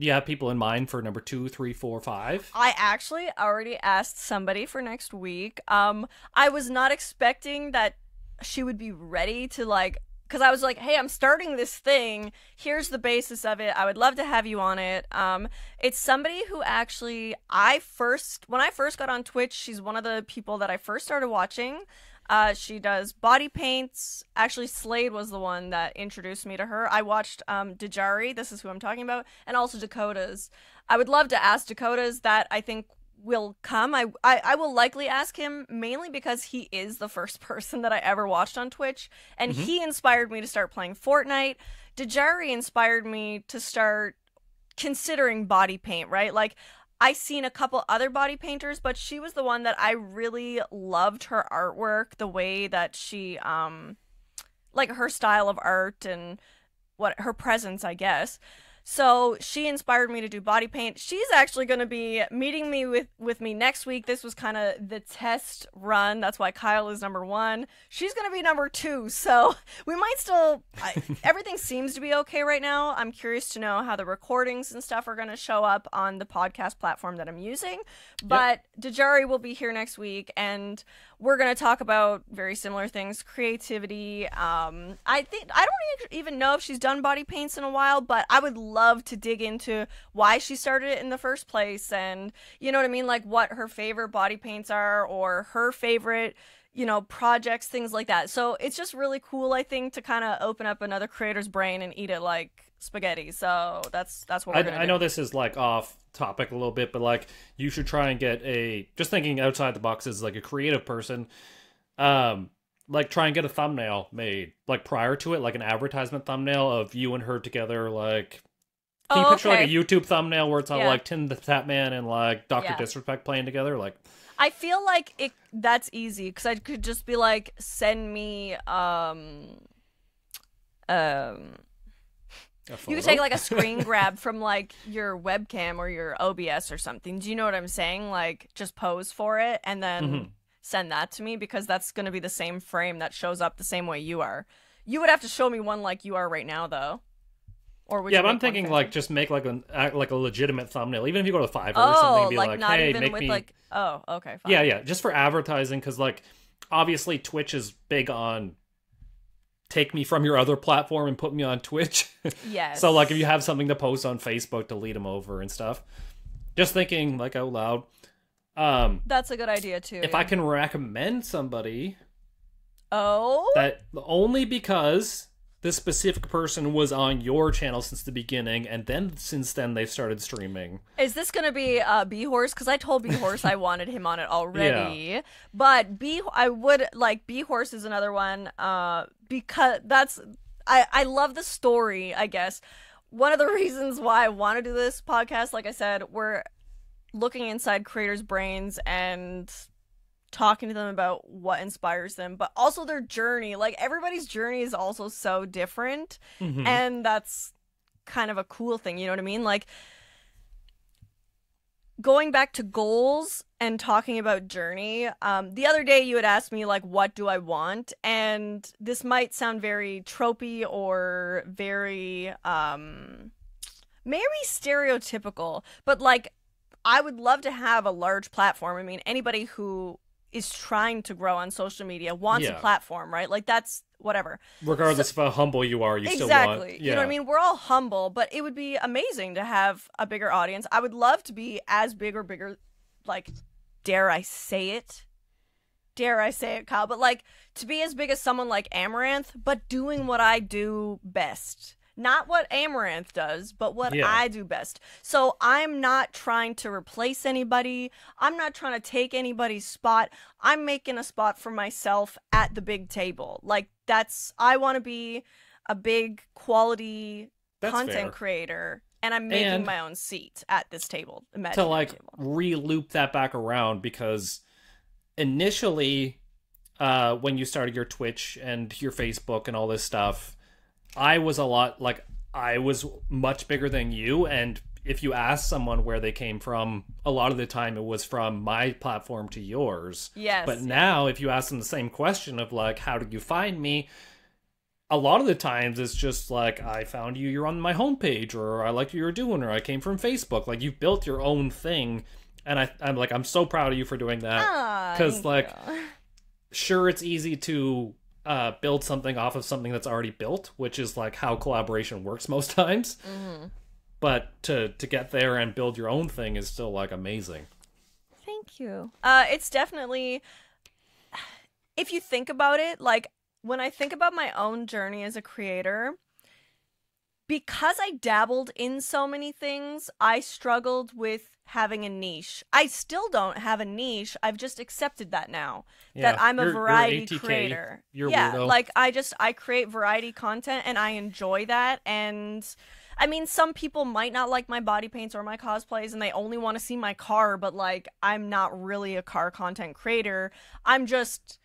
Do you have people in mind for number two, three, four, five? I actually already asked somebody for next week. Um, I was not expecting that she would be ready to like, because I was like, hey, I'm starting this thing. Here's the basis of it. I would love to have you on it. Um, it's somebody who actually I first when I first got on Twitch, she's one of the people that I first started watching. Uh, she does body paints. Actually, Slade was the one that introduced me to her. I watched um, Dejari, this is who I'm talking about, and also Dakota's. I would love to ask Dakota's that I think will come. I, I I will likely ask him mainly because he is the first person that I ever watched on Twitch, and he inspired me to start playing Fortnite. Dejari inspired me to start considering body paint, right? Like I seen a couple other body painters, but she was the one that I really loved her artwork, the way that she um like her style of art and what her presence, I guess. So she inspired me to do body paint. She's actually going to be meeting me with with me next week. This was kind of the test run. That's why Kyle is number one. She's going to be number two. So we might still. I, everything seems to be okay right now. I'm curious to know how the recordings and stuff are going to show up on the podcast platform that I'm using. But Dejari will be here next week, and we're going to talk about very similar things creativity um i think i don't even know if she's done body paints in a while but i would love to dig into why she started it in the first place and you know what i mean? Like what her favorite body paints are or her favorite you know projects things like that. So it's just really cool i think to kind of open up another creator's brain and eat it like spaghetti so that's that's what we're I, I know this is like off topic a little bit, but like you should try and get a just thinking outside the box as like a creative person. Um, like try and get a thumbnail made like prior to it, like an advertisement thumbnail of you and her together. Like, can you Oh, picture like a. YouTube thumbnail where it's all Yeah. like Tim the Tatman and like Doctor Yeah. Disrespect playing together? Like, I feel like it that's easy because I could just be like, send me um um you could take like a screen grab from like your webcam or your OBS or something. Do you know what I'm saying? Like just pose for it and then Mhm. send that to me because that's going to be the same frame that shows up the same way you are. You would have to show me one like you are right now though. Or would yeah, you but I'm thinking like just make like an like a legitimate thumbnail, even if you go to Fiverr or oh, something, be like, like, not hey, even make with me like oh, okay, fine. Yeah, yeah, just for advertising because like obviously Twitch is big on take me from your other platform and put me on Twitch. Yes. so like if you have something to post on Facebook, delete them over and stuff. Just thinking like out loud. Um, That's a good idea too. if yeah. I can recommend somebody Oh. that only because this specific person was on your channel since the beginning, and then since then they've started streaming. Is this gonna be uh, B Horse? Because I told B Horse I wanted him on it already. But B, I would like B Horse is another one. Uh, because that's I I love the story. I guess one of the reasons why I want to do this podcast, like I said, we're looking inside creators' brains and talking to them about what inspires them, but also their journey. Like everybody's journey is also so different Mhm. and that's kind of a cool thing you know what i mean like going back to goals and talking about journey um, the other day you had asked me like what do i want and this might sound very tropey or very um maybe stereotypical but like i would love to have a large platform i mean anybody who is trying to grow on social media wants Yeah. a platform right like that's whatever Regardless of how humble you are, you still exactly. want. You know what I mean? We're all humble, but it would be amazing to have a bigger audience. I would love to be as big or bigger, like, dare I say it? Dare I say it, Kyle? But like to be as big as someone like Amouranth, but doing what I do best. Not what Amouranth does, but what Yeah. I do best. So I'm not trying to replace anybody. I'm not trying to take anybody's spot. I'm making a spot for myself at the big table. Like that's I want to be a big quality That's content fair. creator and I'm making And- my own seat at this table. to like table. re-loop that back around because initially uh when you started your twitch and your facebook and all this stuff i was a lot like i was much bigger than you and if you ask someone where they came from a lot of the time it was from my platform to yours Yes. but now if you ask them the same question of like how did you find me a lot of the times it's just like I found you, you're on my homepage, or I liked what you were doing, or I came from Facebook. Like you've built your own thing, and I, I'm like I'm so proud of you for doing that. Ah, Cuz like. Sure, it's easy to uh, build something off of something that's already built, which is like how collaboration works most times. Mm-hmm. But to to get there and build your own thing is still like amazing. Thank you. Uh, it's definitely, if you think about it, like when I think about my own journey as a creator, because I dabbled in so many things, I struggled with having a niche. I still don't have a niche. I've just accepted that now that I'm a you're- you're variety creator. You're yeah, weirdo. like I just I create variety content and I enjoy that and I mean some people might not like my body paints or my cosplays and they only want to see my car, but like I'm not really a car content creator. I'm just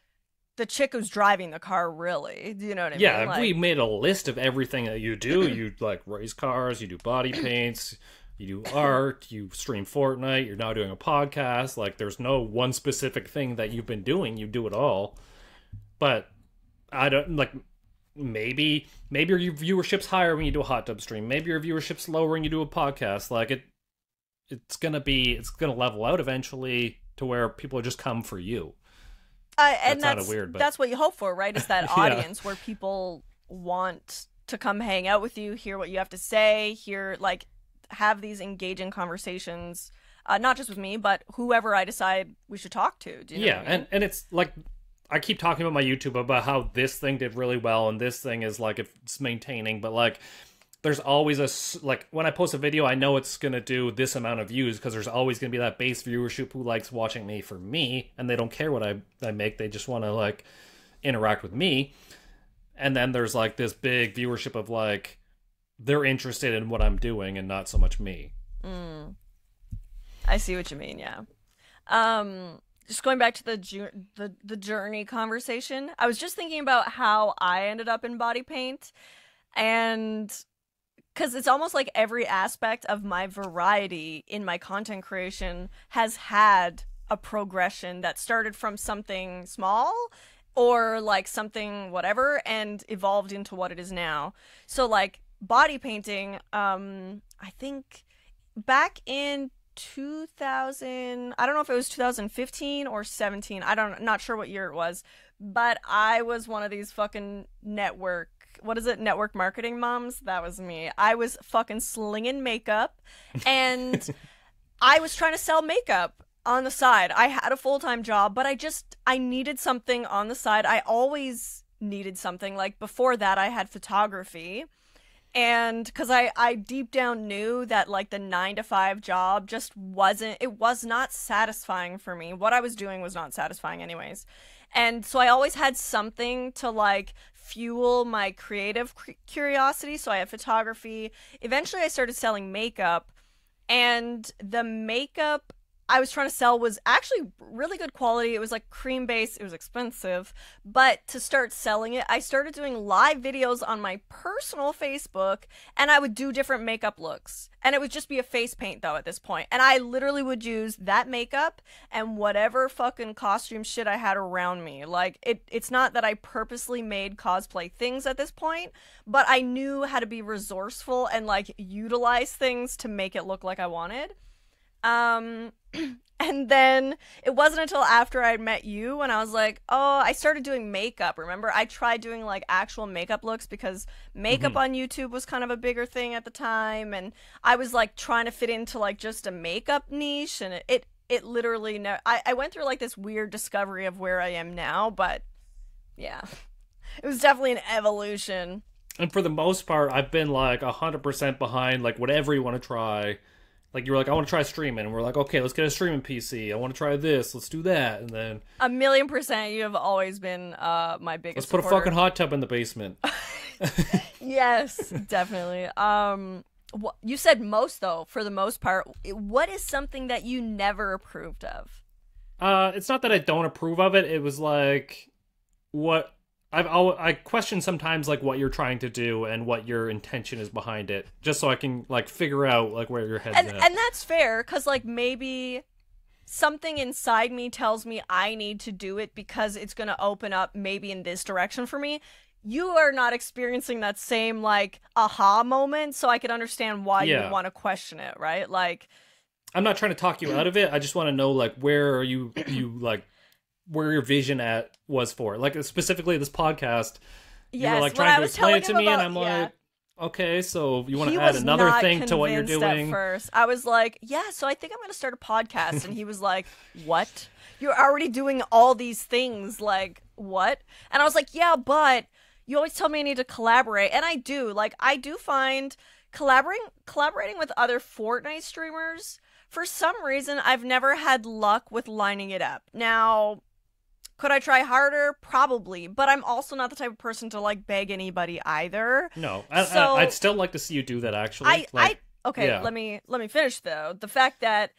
the chick who's driving the car really. Do you know what I Yeah, mean? yeah Like, we made a list of everything that you do. you like race cars, you do body paints, you do art, you stream Fortnite, you're now doing a podcast. Like, there's no one specific thing that you've been doing. You do it all. But I don't like. Maybe maybe your viewership's higher when you do a hot tub stream. Maybe your viewership's lower when you do a podcast. Like it, it's gonna be it's gonna level out eventually to where people just come for you. Uh, and That sounded that's weird, but- that's what you hope for, right? Is that Yeah. audience where people want to come hang out with you, hear what you have to say, hear like have these engaging conversations, uh, not just with me, but whoever I decide we should talk to. Do you know yeah I mean? and and it's like i keep talking about my youtube about how this thing did really well and this thing is like it's maintaining but like there's always a like when i post a video i know it's gonna do this amount of views because there's always gonna be that base viewership who likes watching me for me and they don't care what i, I make they just want to like interact with me and then there's like this big viewership of like they're interested in what i'm doing and not so much me Mm. I see what you mean. Yeah. Um, just going back to the the the journey conversation, I was just thinking about how I ended up in body paint, and because it's almost like every aspect of my variety in my content creation has had a progression that started from something small or like something whatever and evolved into what it is now. So like body painting, um I think back in 2000 i don't know if it was 2015 or 17 i don't not sure what year it was but i was one of these fucking network what is it? Network marketing moms? That was me. I was fucking slinging makeup and i was trying to sell makeup on the side. I had a full-time job but i just i needed something on the side. I always needed something. Like before that i had photography. And because I, I deep down knew that like the nine to five job just wasn't it was not satisfying for me. What i was doing was not satisfying anyways. And so i always had something to like fuel my creative curiosity. So i had photography. Eventually i started selling makeup and the makeup I was trying to sell was actually really good quality. It was like cream based, it was expensive. But to start selling it, I started doing live videos on my personal Facebook and I would do different makeup looks. And it would just be a face paint though at this point. And I literally would use that makeup and whatever fucking costume shit I had around me. Like it it's not that I purposely made cosplay things at this point, but I knew how to be resourceful and like utilize things to make it look like I wanted. Um, and then it wasn't until after I'd met you when I was like, oh, I started doing makeup. Remember, I tried doing like actual makeup looks because makeup Mhm. on YouTube was kind of a bigger thing at the time, and I was like trying to fit into like just a makeup niche, and it it, it literally no. I I went through like this weird discovery of where I am now, but yeah, it was definitely an evolution. And for the most part, I've been like hundred percent behind like whatever you want to try. Like you were like, I want to try streaming, and we're like, okay, let's get a streaming PC. I want to try this. Let's do that, and then A million percent, you have always been uh my biggest. let's put a fucking hot tub in the basement. yes, definitely. Um, wh- you said most though. For the most part, what is something that you never approved of? Uh, it's not that I don't approve of it. It was like what I've al- I question sometimes like what you're trying to do and what your intention is behind it, just so I can like figure out like where your head's And at. and that's fair, cause like maybe something inside me tells me I need to do it because it's gonna open up maybe in this direction for me. You are not experiencing that same like aha moment, so I could understand why Yeah. you want to question it, right? Like. I'm not trying to talk you out of it. I just want to know like where are you you like where your vision at was for like specifically this podcast. You Yes, were like trying I to explain it to me, and I'm yeah. like, okay, so you want to add another thing to what you're doing? first, I was like, "Yeah, so I think I'm going to start a podcast," and he was like, "What? You're already doing all these things? Like what?" And I was like, "Yeah, but you always tell me I need to collaborate, and I do. Like I do find collaborating collaborating with other Fortnite streamers." For some reason, I've never had luck with lining it up. Now, could I try harder? Probably, but I'm also not the type of person to like beg anybody either. No, I, So- I, I'd still like to see you do that. Actually, I, like, I okay, yeah. let me let me finish though. The fact that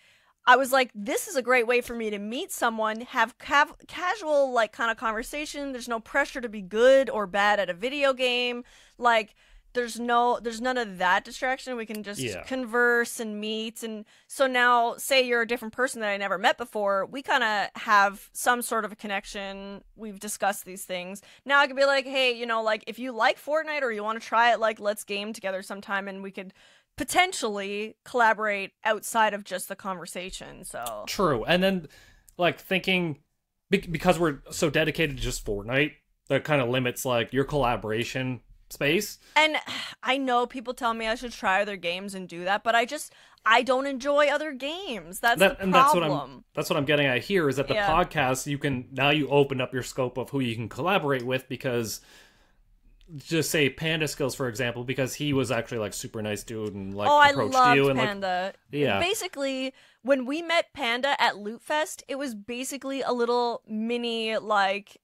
I was like, this is a great way for me to meet someone, have have casual like kind of conversation. There's no pressure to be good or bad at a video game. Like there's no there's none of that distraction. We can just Yeah. converse and meet. And so now, say you're a different person that I never met before, we kind of have some sort of a connection. We've discussed these things. Now I could be like, hey, you know, like if you like Fortnite or you want to try it, like let's game together sometime, and we could potentially collaborate outside of just the conversation. So True. And then, like, thinking be- because we're so dedicated to just Fortnite, that kind of limits like your collaboration space. And I know people tell me I should try other games and do that, but I just I don't enjoy other games. That's That, the and that's what problem. I'm. That's what I'm getting at here is that the Yeah. podcast you can now you open up your scope of who you can collaborate with because. Just say Panda Skills for example, because he was actually like super nice dude and like oh, I approached loved you and like yeah, Basically, when we met Panda at Loot Fest, it was basically a little mini like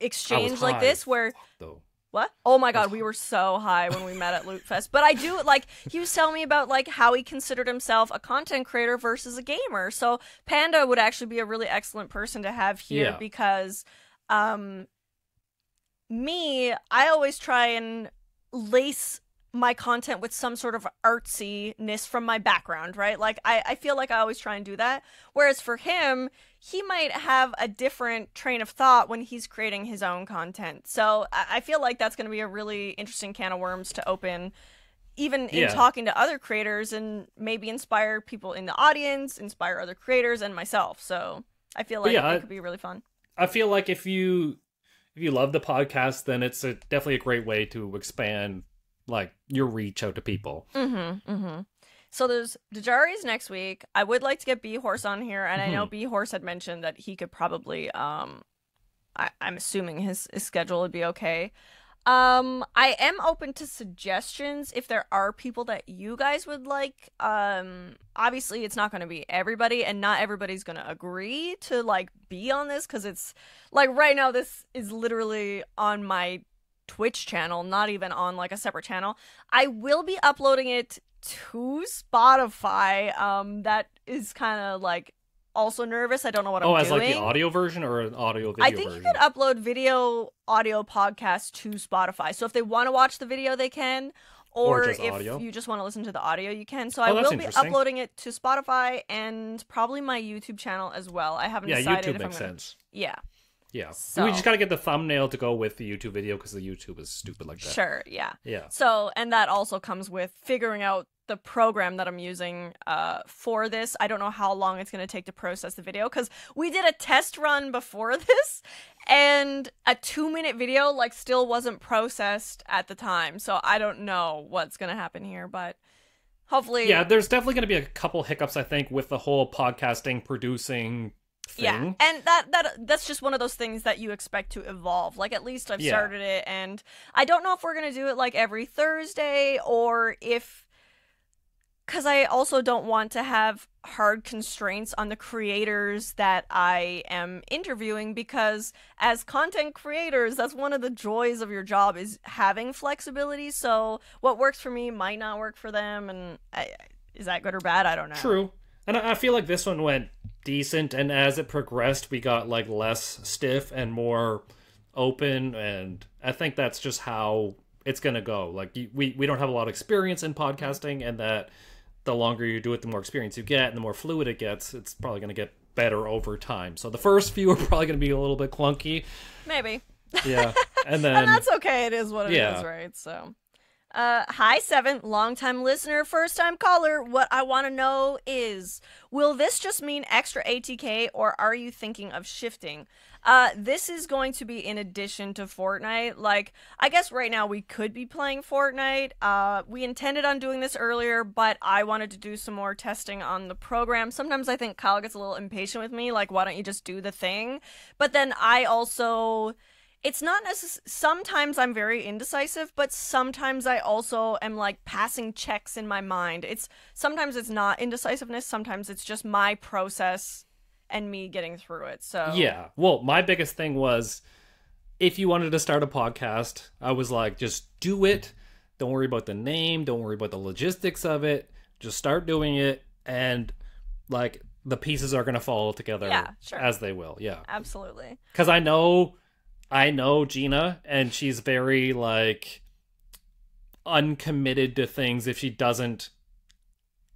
exchange like this where though. What? Oh my god, we were so high when we met at Loot Fest. But I do like he was telling me about like how he considered himself a content creator versus a gamer. So Panda would actually be a really excellent person to have here Yeah. because um me, I always try and lace my content with some sort of artsiness from my background, right? Like I, I feel like I always try and do that. Whereas for him, he might have a different train of thought when he's creating his own content. So I, feel like that's going to be a really interesting can of worms to open, even in Yeah. talking to other creators and maybe inspire people in the audience, inspire other creators and myself. So I feel like yeah, it could be really fun. I feel like if you if you love the podcast, then it's a, definitely a great way to expand like your reach out to people. Mm-hmm. Mm-hmm. So there's Dejari's next week. I would like to get B Horse on here, and I know B Horse had mentioned that he could probably um I, I'm assuming his, his schedule would be okay. Um I am open to suggestions if there are people that you guys would like. Um obviously it's not gonna be everybody and not everybody's gonna agree to like be on this because it's like right now this is literally on my Twitch channel, not even on like a separate channel. I will be uploading it to Spotify. Um, that is kind of like also nervous. I don't know what oh, I'm doing. Oh, as like the audio version or an audio video I think version? you could upload video, audio podcast to Spotify. So if they want to watch the video, they can. Or Or, if audio. you just want to listen to the audio, you can. So Oh, I will be uploading it to Spotify and probably my YouTube channel as well. I haven't yeah, decided YouTube if makes I'm gonna... sense. Yeah, Yeah, So- we just gotta get the thumbnail to go with the YouTube video because the YouTube is stupid like that. sure, yeah. Yeah. So, and that also comes with figuring out the program that I'm using uh, for this. I don't know how long it's going to take to process the video because we did a test run before this, and a two minute video like still wasn't processed at the time. So I don't know what's going to happen here, but hopefully, Yeah, there's definitely gonna be a couple hiccups, I think, with the whole podcasting producing thing. Yeah, and that that that's just one of those things that you expect to evolve. Like at least I've Yeah. started it, and I don't know if we're gonna do it like every Thursday or if, because I also don't want to have hard constraints on the creators that I am interviewing. Because as content creators, that's one of the joys of your job is having flexibility. So what works for me might not work for them, and I, is that good or bad? I don't know. True. And I I feel like this one went decent, and as it progressed, we got like less stiff and more open, and I think that's just how it's gonna go. Like we we don't have a lot of experience in podcasting, and that the longer you do it, the more experience you get, and the more fluid it gets. It's probably gonna get better over time. So the first few are probably gonna be a little bit clunky. Maybe. Yeah, and then and that's okay. It is what it is, Yeah. right? So, uh, hi seven, longtime listener, first time caller. What I want to know is, will this just mean extra ATK, or are you thinking of shifting? Uh, this is going to be in addition to Fortnite. Like, I guess right now we could be playing Fortnite. Uh, we intended on doing this earlier, but I wanted to do some more testing on the program. Sometimes I think Kyle gets a little impatient with me, like, why don't you just do the thing? But then I also it's not necess- sometimes i'm very indecisive but sometimes i also am like passing checks in my mind it's sometimes it's not indecisiveness sometimes it's just my process and me getting through it so Yeah. Well, my biggest thing was if you wanted to start a podcast, I was like, just do it. Don't worry about the name. Don't worry about the logistics of it. Just start doing it. And like the pieces are going to fall together Yeah, sure. as they will. Yeah. absolutely Because I know, I know Geena, and she's very like uncommitted to things if she doesn't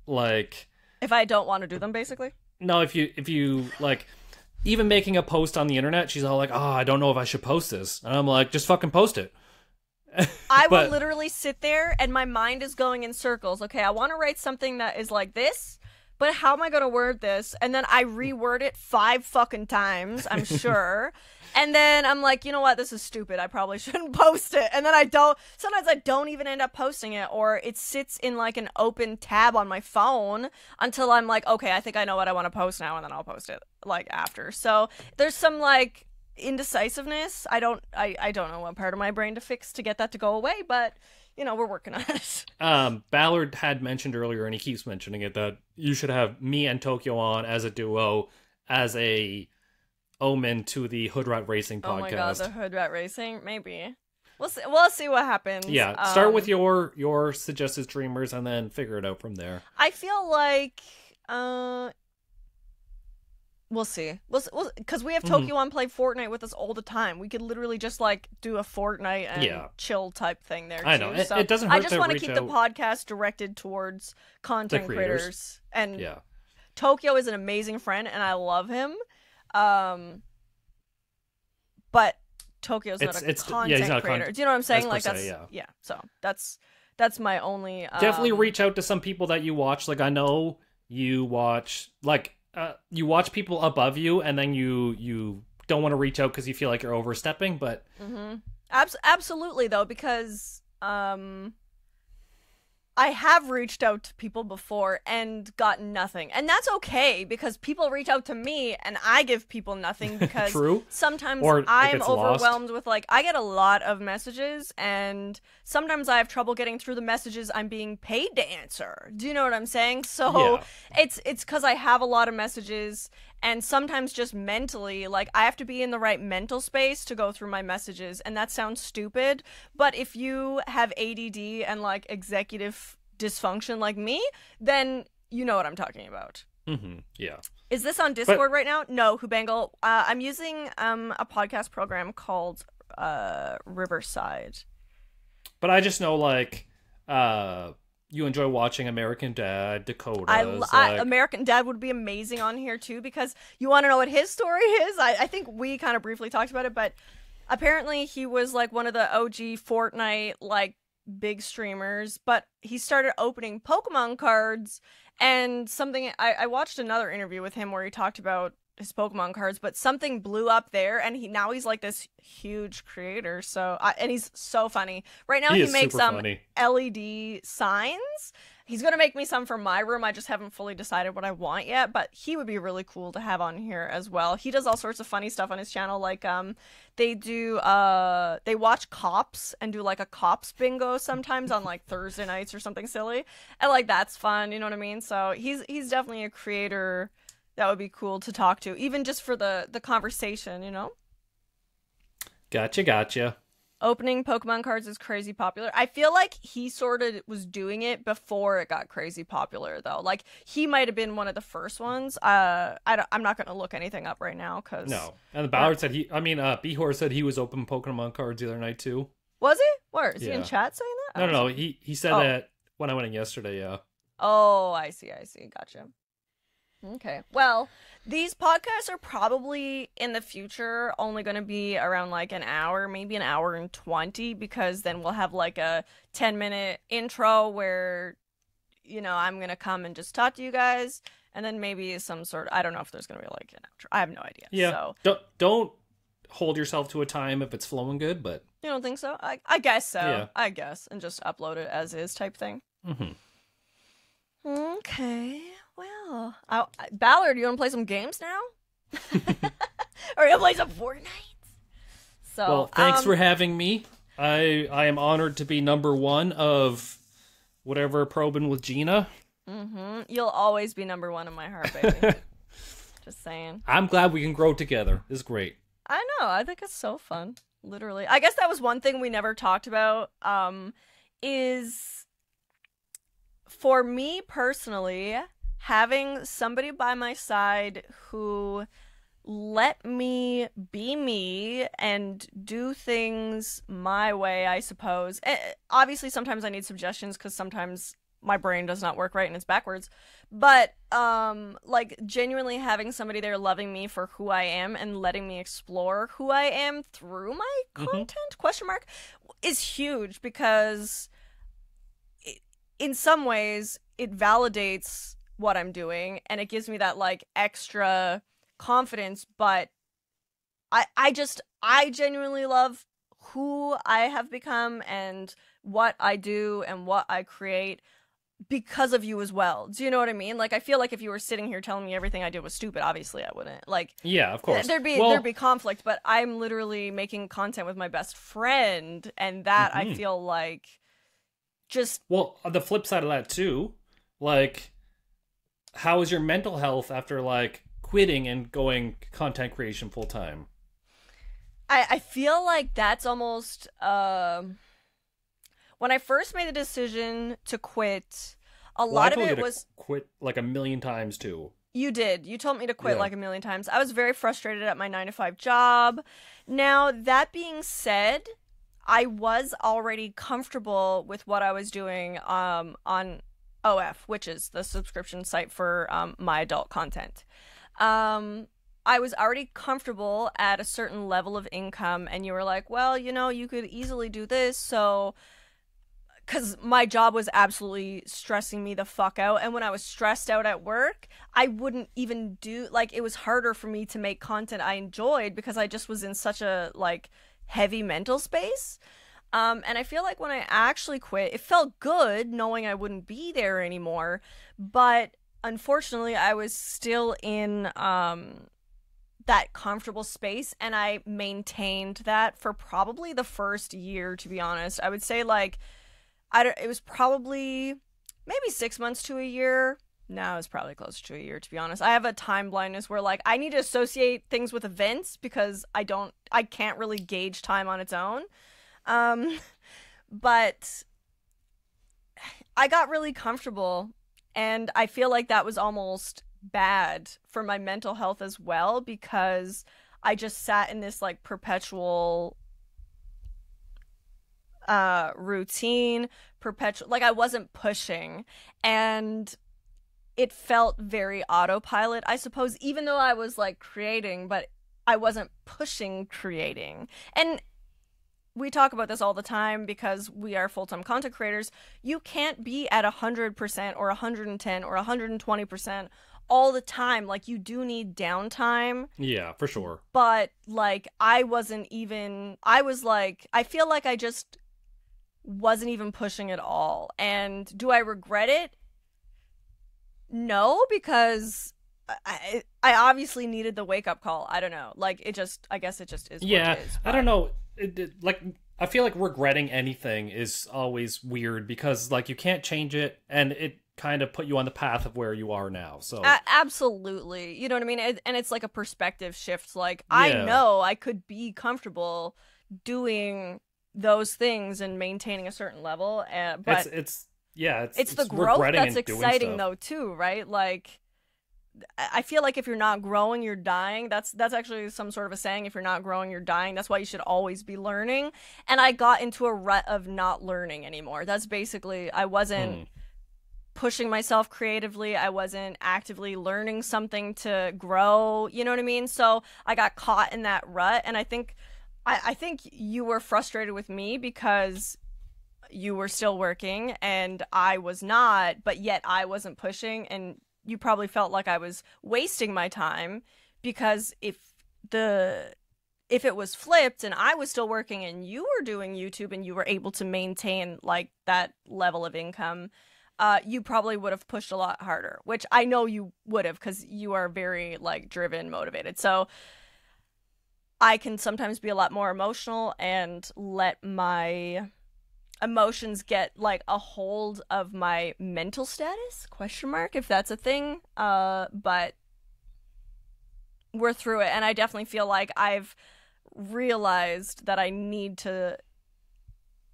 like if i don't want to do them basically? No if you if you like even making a post on the internet she's all like oh i don't know if i should post this. And i'm like just fucking post it. I will literally sit there and my mind is going in circles. Okay, I want to write something that is like this, but how am I going to word this? And then I reword it five fucking times, I'm sure. and then I'm like, you know what? This is stupid. I probably shouldn't post it. And then I don't, sometimes I don't even end up posting it, or it sits in like an open tab on my phone until I'm like, okay, I think I know what I want to post now, and then I'll post it like after. So there's some like, indecisiveness. I don't I, I don't know what part of my brain to fix to get that to go away, but you know, we're working on it. um ballard had mentioned earlier and he keeps mentioning it that you should have me and tokyo on as a duo as a omen to the hood rat racing podcast Oh my god, the hood rat racing, maybe. We'll see we'll see what happens. yeah start with Um, your your suggested streamers and then figure it out from there I feel like uh We'll see. We'll because we have Mhm. Tokyo on play Fortnite with us all the time. We could literally just like do a Fortnite and Yeah. chill type thing there. I too. know. It- So it doesn't I just want to keep the podcast directed towards content creators. creators. and yeah Tokyo is an amazing friend and I love him. Um but Tokyo's It's- not a yeah, content he's not a con- creator. Do you know what I'm saying? Like se, that's yeah. yeah. So that's that's my only um, definitely reach out to some people that you watch like i know you watch like uh, you watch people above you and then you you don't want to reach out because you feel like you're overstepping but Mm-hmm. Abs- absolutely though, because um, I have reached out to people before and gotten nothing, and that's okay because people reach out to me and I give people nothing because True. sometimes Or I'm it's lost. overwhelmed with like I get a lot of messages and sometimes I have trouble getting through the messages I'm being paid to answer. Do you know what I'm saying? So Yeah. it's it's cuz I have a lot of messages and sometimes just mentally like i have to be in the right mental space to go through my messages and that sounds stupid but if you have add and like executive dysfunction like me then you know what i'm talking about mm-hmm. Yeah. is this on discord right now no hubangle uh, i'm using um a podcast program called uh riverside But I just know like uh you enjoy watching American Dad, Dakota. I, I American Dad would be amazing on here too because you want to know what his story is. I, I think we kind of briefly talked about it, but apparently he was like one of the OG Fortnite like big streamers, but he started opening Pokemon cards and something. I, I watched another interview with him where he talked about his Pokemon cards, but something blew up there, and he now he's like this huge creator. So, I, and he's so funny. Right now, he, he, makes um funny. LED signs. He's gonna make me some for my room. I just haven't fully decided what I want yet, but he would be really cool to have on here as well. He does all sorts of funny stuff on his channel, like um, they do uh, they watch cops and do like a cops bingo sometimes on like Thursday nights or something silly, and like that's fun. You know what I mean? So he's he's definitely a creator that would be cool to talk to, even just for the the conversation. You know. Gotcha, gotcha. opening Pokemon cards is crazy popular. I feel like he sort of was doing it before it got crazy popular, though. Like he might have been one of the first ones. Uh, I am not gonna look anything up right now because No. And the Ballard said he I mean uh Behor said he was open Pokemon cards the other night too. was he? Where is he in chat saying that? No, Oh, no, no. He he said Oh. that when I went in yesterday, yeah. Oh, I see, I see. Gotcha. Okay. Well, these podcasts are probably in the future only going to be around like an hour, maybe an hour and 20, because then we'll have like a 10 minute intro where, you know, I'm going to come and just talk to you guys. And then maybe some sort I don't know if there's going to be like an outro. I have no idea. Yeah. So, Don't don't hold yourself to a time if it's flowing good, but you don't think so? I, I guess so. Yeah. I guess. And just upload it as is type thing. mhm. Okay. Well, I, I- Ballard, you want to play some games now? or you want to play some Fortnite? So, Well, thanks um, for having me. I I am honored to be number one of whatever Probin' with Geena. mhm. You'll always be number one in my heart, baby. Just saying. I'm glad we can grow together. It's great. I know. I think it's so fun. Literally. I guess that was one thing we never talked about. Um, is for me personally, having somebody by my side who let me be me and do things my way, I suppose. Eh, obviously, sometimes I need suggestions because sometimes my brain does not work right and it's backwards. But um, like genuinely having somebody there loving me for who I am and letting me explore who I am through my Mhm. content question mark is huge because it, in some ways it validates what I'm doing and it gives me that like extra confidence but I I just I genuinely love who I have become and what I do and what I create because of you as well. Do you know what I mean? Like I feel like if you were sitting here telling me everything I did was stupid, obviously I wouldn't. Like Yeah, of course. there'd be well, there'd be conflict, but I'm literally making content with my best friend and that I Mhm. feel like just Well, on the flip side of that too, like, how is your mental health after like quitting and going content creation full time? I, I feel like that's almost um when I first made the decision to quit, a Well, lot of it to was quit like a million times too. you did. You told me to quit Yeah. like a million times. I was very frustrated at my 9 to 5 job. Now, that being said, I was already comfortable with what I was doing um on OF, which is the subscription site for um, my adult content. Um I was already comfortable at a certain level of income, and you were like, well, you know, you could easily do this. So, because my job was absolutely stressing me the fuck out. And when I was stressed out at work, I wouldn't even do, like, it was harder for me to make content I enjoyed because I just was in such a, like, heavy mental space. Um, and I feel like when I actually quit, it felt good knowing I wouldn't be there anymore. But unfortunately, I was still in, um, that comfortable space and I maintained that for probably the first year to be honest. I would say like I don't, it was probably maybe 6 months to a year Now it's probably closer to a year, to be honest. I have a time blindness where like I need to associate things with events because I don't, I can't really gauge time on its own. Um, but I got really comfortable, and I feel like that was almost bad for my mental health as well because I just sat in this like perpetual uh routine perpetual like I wasn't pushing and it felt very autopilot I suppose even though I was like creating but I wasn't pushing creating. And we talk about this all the time because we are full-time content creators you can't be at 100% or 110 or 120% all the time like you do need downtime Yeah, for sure. but like I wasn't even I was like I feel like I just wasn't even pushing at all. And do I regret it? No, because I I obviously needed the wake up call. I don't know. Like it just I guess it just is what yeah, it is, I don't know. It, it- like I feel like regretting anything is always weird because like you can't change it, and it kind of put you on the path of where you are now. So absolutely. You know what I mean? It, and it's like a perspective shift. Like, I know I could be comfortable doing those things and maintaining a certain level. Uh, but it's it's yeah, it's it's, the growth that's exciting stuff. though too right like I feel like if you're not growing, you're dying. That's that's actually some sort of a saying. If you're not growing, you're dying. That's why you should always be learning. And I got into a rut of not learning anymore. That's basically I wasn't Hmm. pushing myself creatively. I wasn't actively learning something to grow. You know what I mean? So I got caught in that rut, and I think I, I think you were frustrated with me because you were still working and I was not, but yet I wasn't pushing and you probably felt like I was wasting my time because if the if it was flipped and I was still working and you were doing YouTube and you were able to maintain like that level of income, uh, you probably would have pushed a lot harder, which I know you would have because you are very like driven, motivated. So I can sometimes be a lot more emotional and let my emotions get like a hold of my mental status? Question mark if that's a thing uh but we're through it. And i definitely feel like i've realized that i need to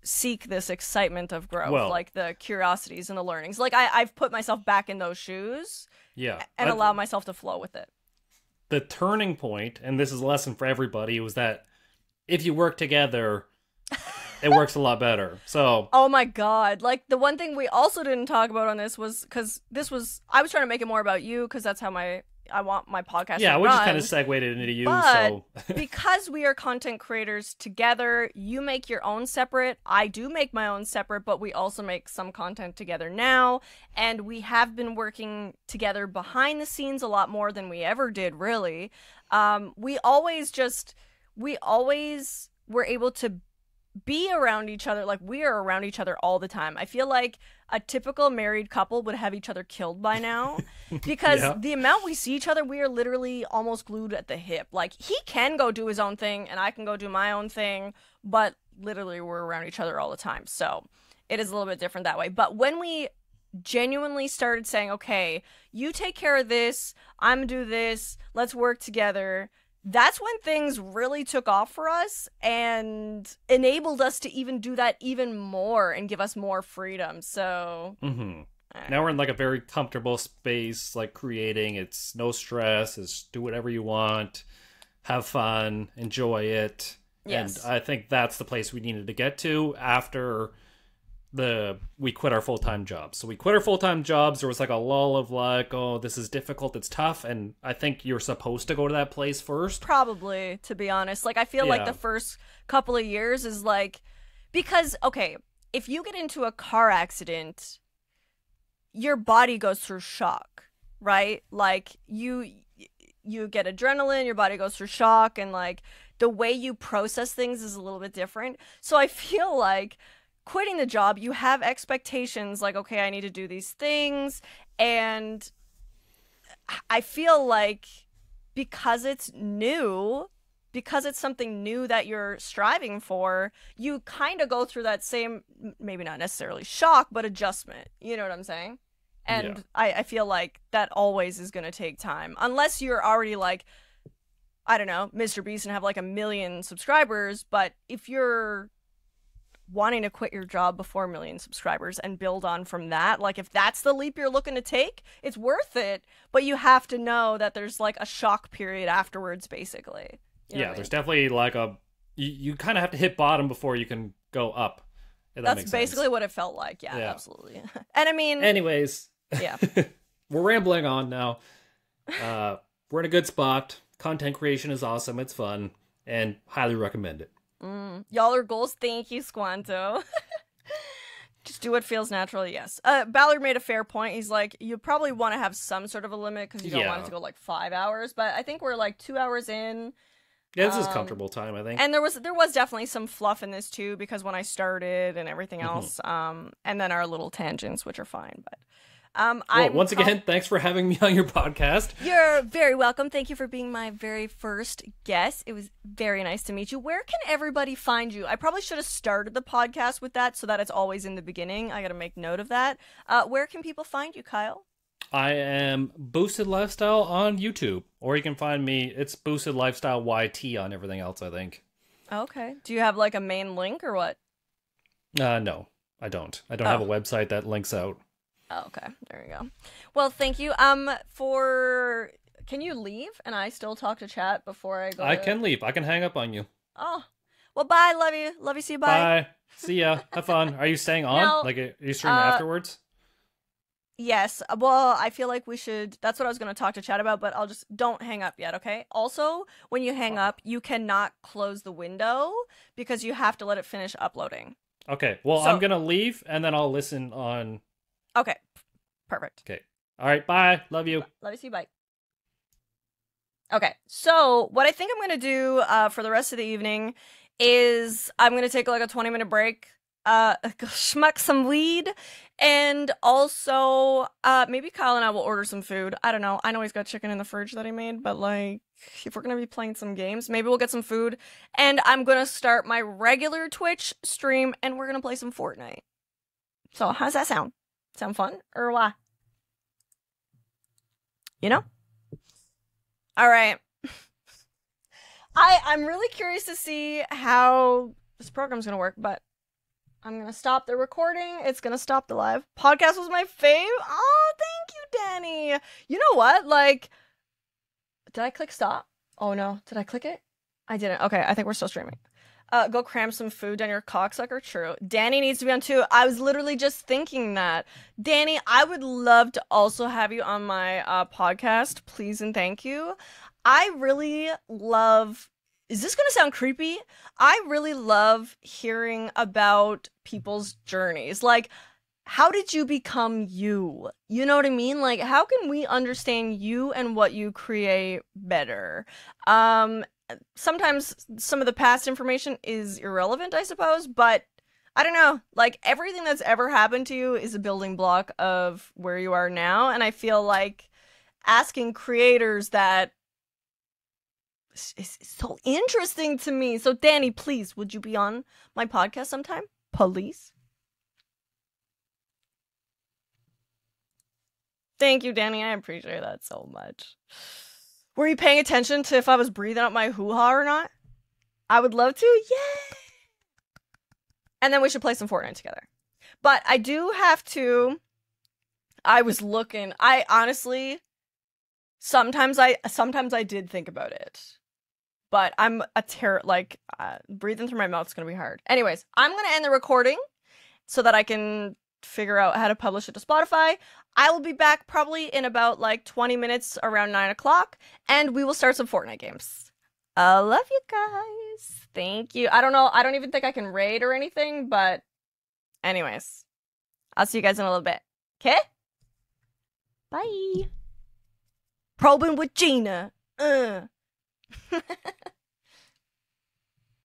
seek this excitement of growth Well- like the curiosities and the learnings. Like I, i've put myself back in those shoes Yeah, and I- allow myself to flow with it. The turning point, and this is a lesson for everybody, was that if you work together, it works a lot better. So Oh my god. Like the one thing we also didn't talk about on this was cuz this was I was trying to make it more about you cuz that's how my I want my podcast yeah, we just kind of segued into you. But- so because we are content creators together, you make your own separate, I do make my own separate, but we also make some content together now, and we have been working together behind the scenes a lot more than we ever did, really. Um, we always just we always were able to be around each other like we are around each other all the time. I feel like a typical married couple would have each other killed by now because Yeah. the amount we see each other, we are literally almost glued at the hip. Like he can go do his own thing and I can go do my own thing, but literally we're around each other all the time. So it is a little bit different that way. But when we genuinely started saying, okay, you take care of this, I'm gonna do this, let's work together. That's when things really took off for us and enabled us to even do that even more and give us more freedom. So, mhm. eh. now we're in like a very comfortable space, like creating. It's no stress. It's do whatever you want, have fun, enjoy it. Yes. And I think that's the place we needed to get to after the we quit our full time jobs. So we quit our full time jobs. There was like a lull of like, oh, this is difficult. It's tough. And I think you're supposed to go to that place first. probably, to be honest. Like, I feel like the first couple of years is like, because, okay, if you get into a car accident, your body goes through shock, right? Like, you. You get adrenaline, your body goes through shock, and like the way you process things is a little bit different. So I feel like quitting the job, you have expectations like, okay, I need to do these things. And I feel like because it's new, because it's something new that you're striving for, you kind of go through that same, maybe not necessarily shock, but adjustment. You know what I'm saying? And Yeah. I, I feel like that always is going to take time. Unless you're already like, I don't know, Mr. Beast and have like a million subscribers. But if you're wanting to quit your job before a million subscribers and build on from that, like if that's the leap you're looking to take, it's worth it. But you have to know that there's like a shock period afterwards, basically. You know yeah, I there's definitely like a you, you kind of have to hit bottom before you can go up. that That's makes sense. basically what it felt like. Yeah, Yeah. absolutely. and I mean, Anyways, yeah. we're rambling on now. Uh, we're in a good spot. Content creation is awesome. It's fun and highly recommend it. Mm. Y'all are goals. Thank you, Squanto. Just do what feels natural. Yes. Uh, Ballard made a fair point. He's like, you probably want to have some sort of a limit because you don't want it to go like five hours. But I think we're like two hours in, Yeah, this is Um, comfortable time. I think. and there was there was definitely some fluff in this too because when I started and everything Mhm. else, um, and then our little tangents, which are fine. But um, well, once again, thanks for having me on your podcast. You're very welcome. Thank you for being my very first guest. It was very nice to meet you. Where can everybody find you? I probably should have started the podcast with that so that it's always in the beginning. I got to make note of that. Uh, where can people find you, Kyle? I am Boosted Lifestyle on YouTube, or you can find me. It's Boosted Lifestyle YT on everything else. I think. Okay. Do you have like a main link or what? Uh, no, I don't. I don't Oh. have a website that links out. Oh, okay. There you go. Well, thank you. Um, for can you leave and I still talk to chat before I go? I to- can leave. I can hang up on you. Oh, well, bye. Love you. Love you. See you. Bye. Bye. See ya. Have fun. Are you staying on? No. Like, are you streaming Uh, afterwards? Yes. uh, Well, I feel like we should. That's what I was going to talk to chat about, but I'll just don't hang up yet, okay? Also, when you hang up, you cannot close the window because you have to let it finish uploading. Okay. Well, so- I'm gonna leave, and then I'll listen on. Okay. Perfect. Okay. All right. Bye. Love you. Love you. See you. Bye. Okay. So, what I think I'm going to do uh, for the rest of the evening is I'm going to take like a 20 minute break, uh, schmuck some weed, and also uh, maybe Kyle and I will order some food. I don't know. I know he's got chicken in the fridge that he made, but like, if we're going to be playing some games, maybe we'll get some food. And I'm going to start my regular Twitch stream and we're going to play some Fortnite. So, how's that sound? Sound fun or what? You know? All right. I I'm really curious to see how this program's gonna work, but I'm gonna stop the recording. It's gonna stop the live. Podcast was my fave. Oh, thank you, Danny. You know what? Like, did I click stop? Oh no, did I click it? I didn't. Okay, I think we're still streaming. Uh, go cram some food down your cocksucker. True. Danny needs to be on too. I was literally just thinking that. Danny, I would love to also have you on my uh, podcast. Please and thank you. I really love. Is this going to sound creepy? I really love hearing about people's journeys. Like, how did you become you? You know what I mean? Like, how can we understand you and what you create better? Um, sometimes some of the past information is irrelevant, I suppose, but I don't know. Like everything that's ever happened to you is a building block of where you are now, and I feel like asking creators that is, so interesting to me. So Danny, please, would you be on my podcast sometime? Police. Thank you, Danny. I appreciate that so much. Were you paying attention to if I was breathing out my hoo ha or not? I would love to. Yay! And then we should play some Fortnite together. But I do have to. I was looking. I honestly. Sometimes I sometimes I did think about it, but I'm a terror. Like uh, breathing through my mouth is gonna be hard. Anyways, I'm gonna end the recording so that I can figure out how to publish it to Spotify. I will be back probably in about like 20 minutes around 9 o'clock, and we will start some Fortnite games. I love you guys. Thank you. I don't know. I don't even think I can raid or anything, but anyways, I'll see you guys in a little bit. Okay? Bye. Probin' with Geena. Uh.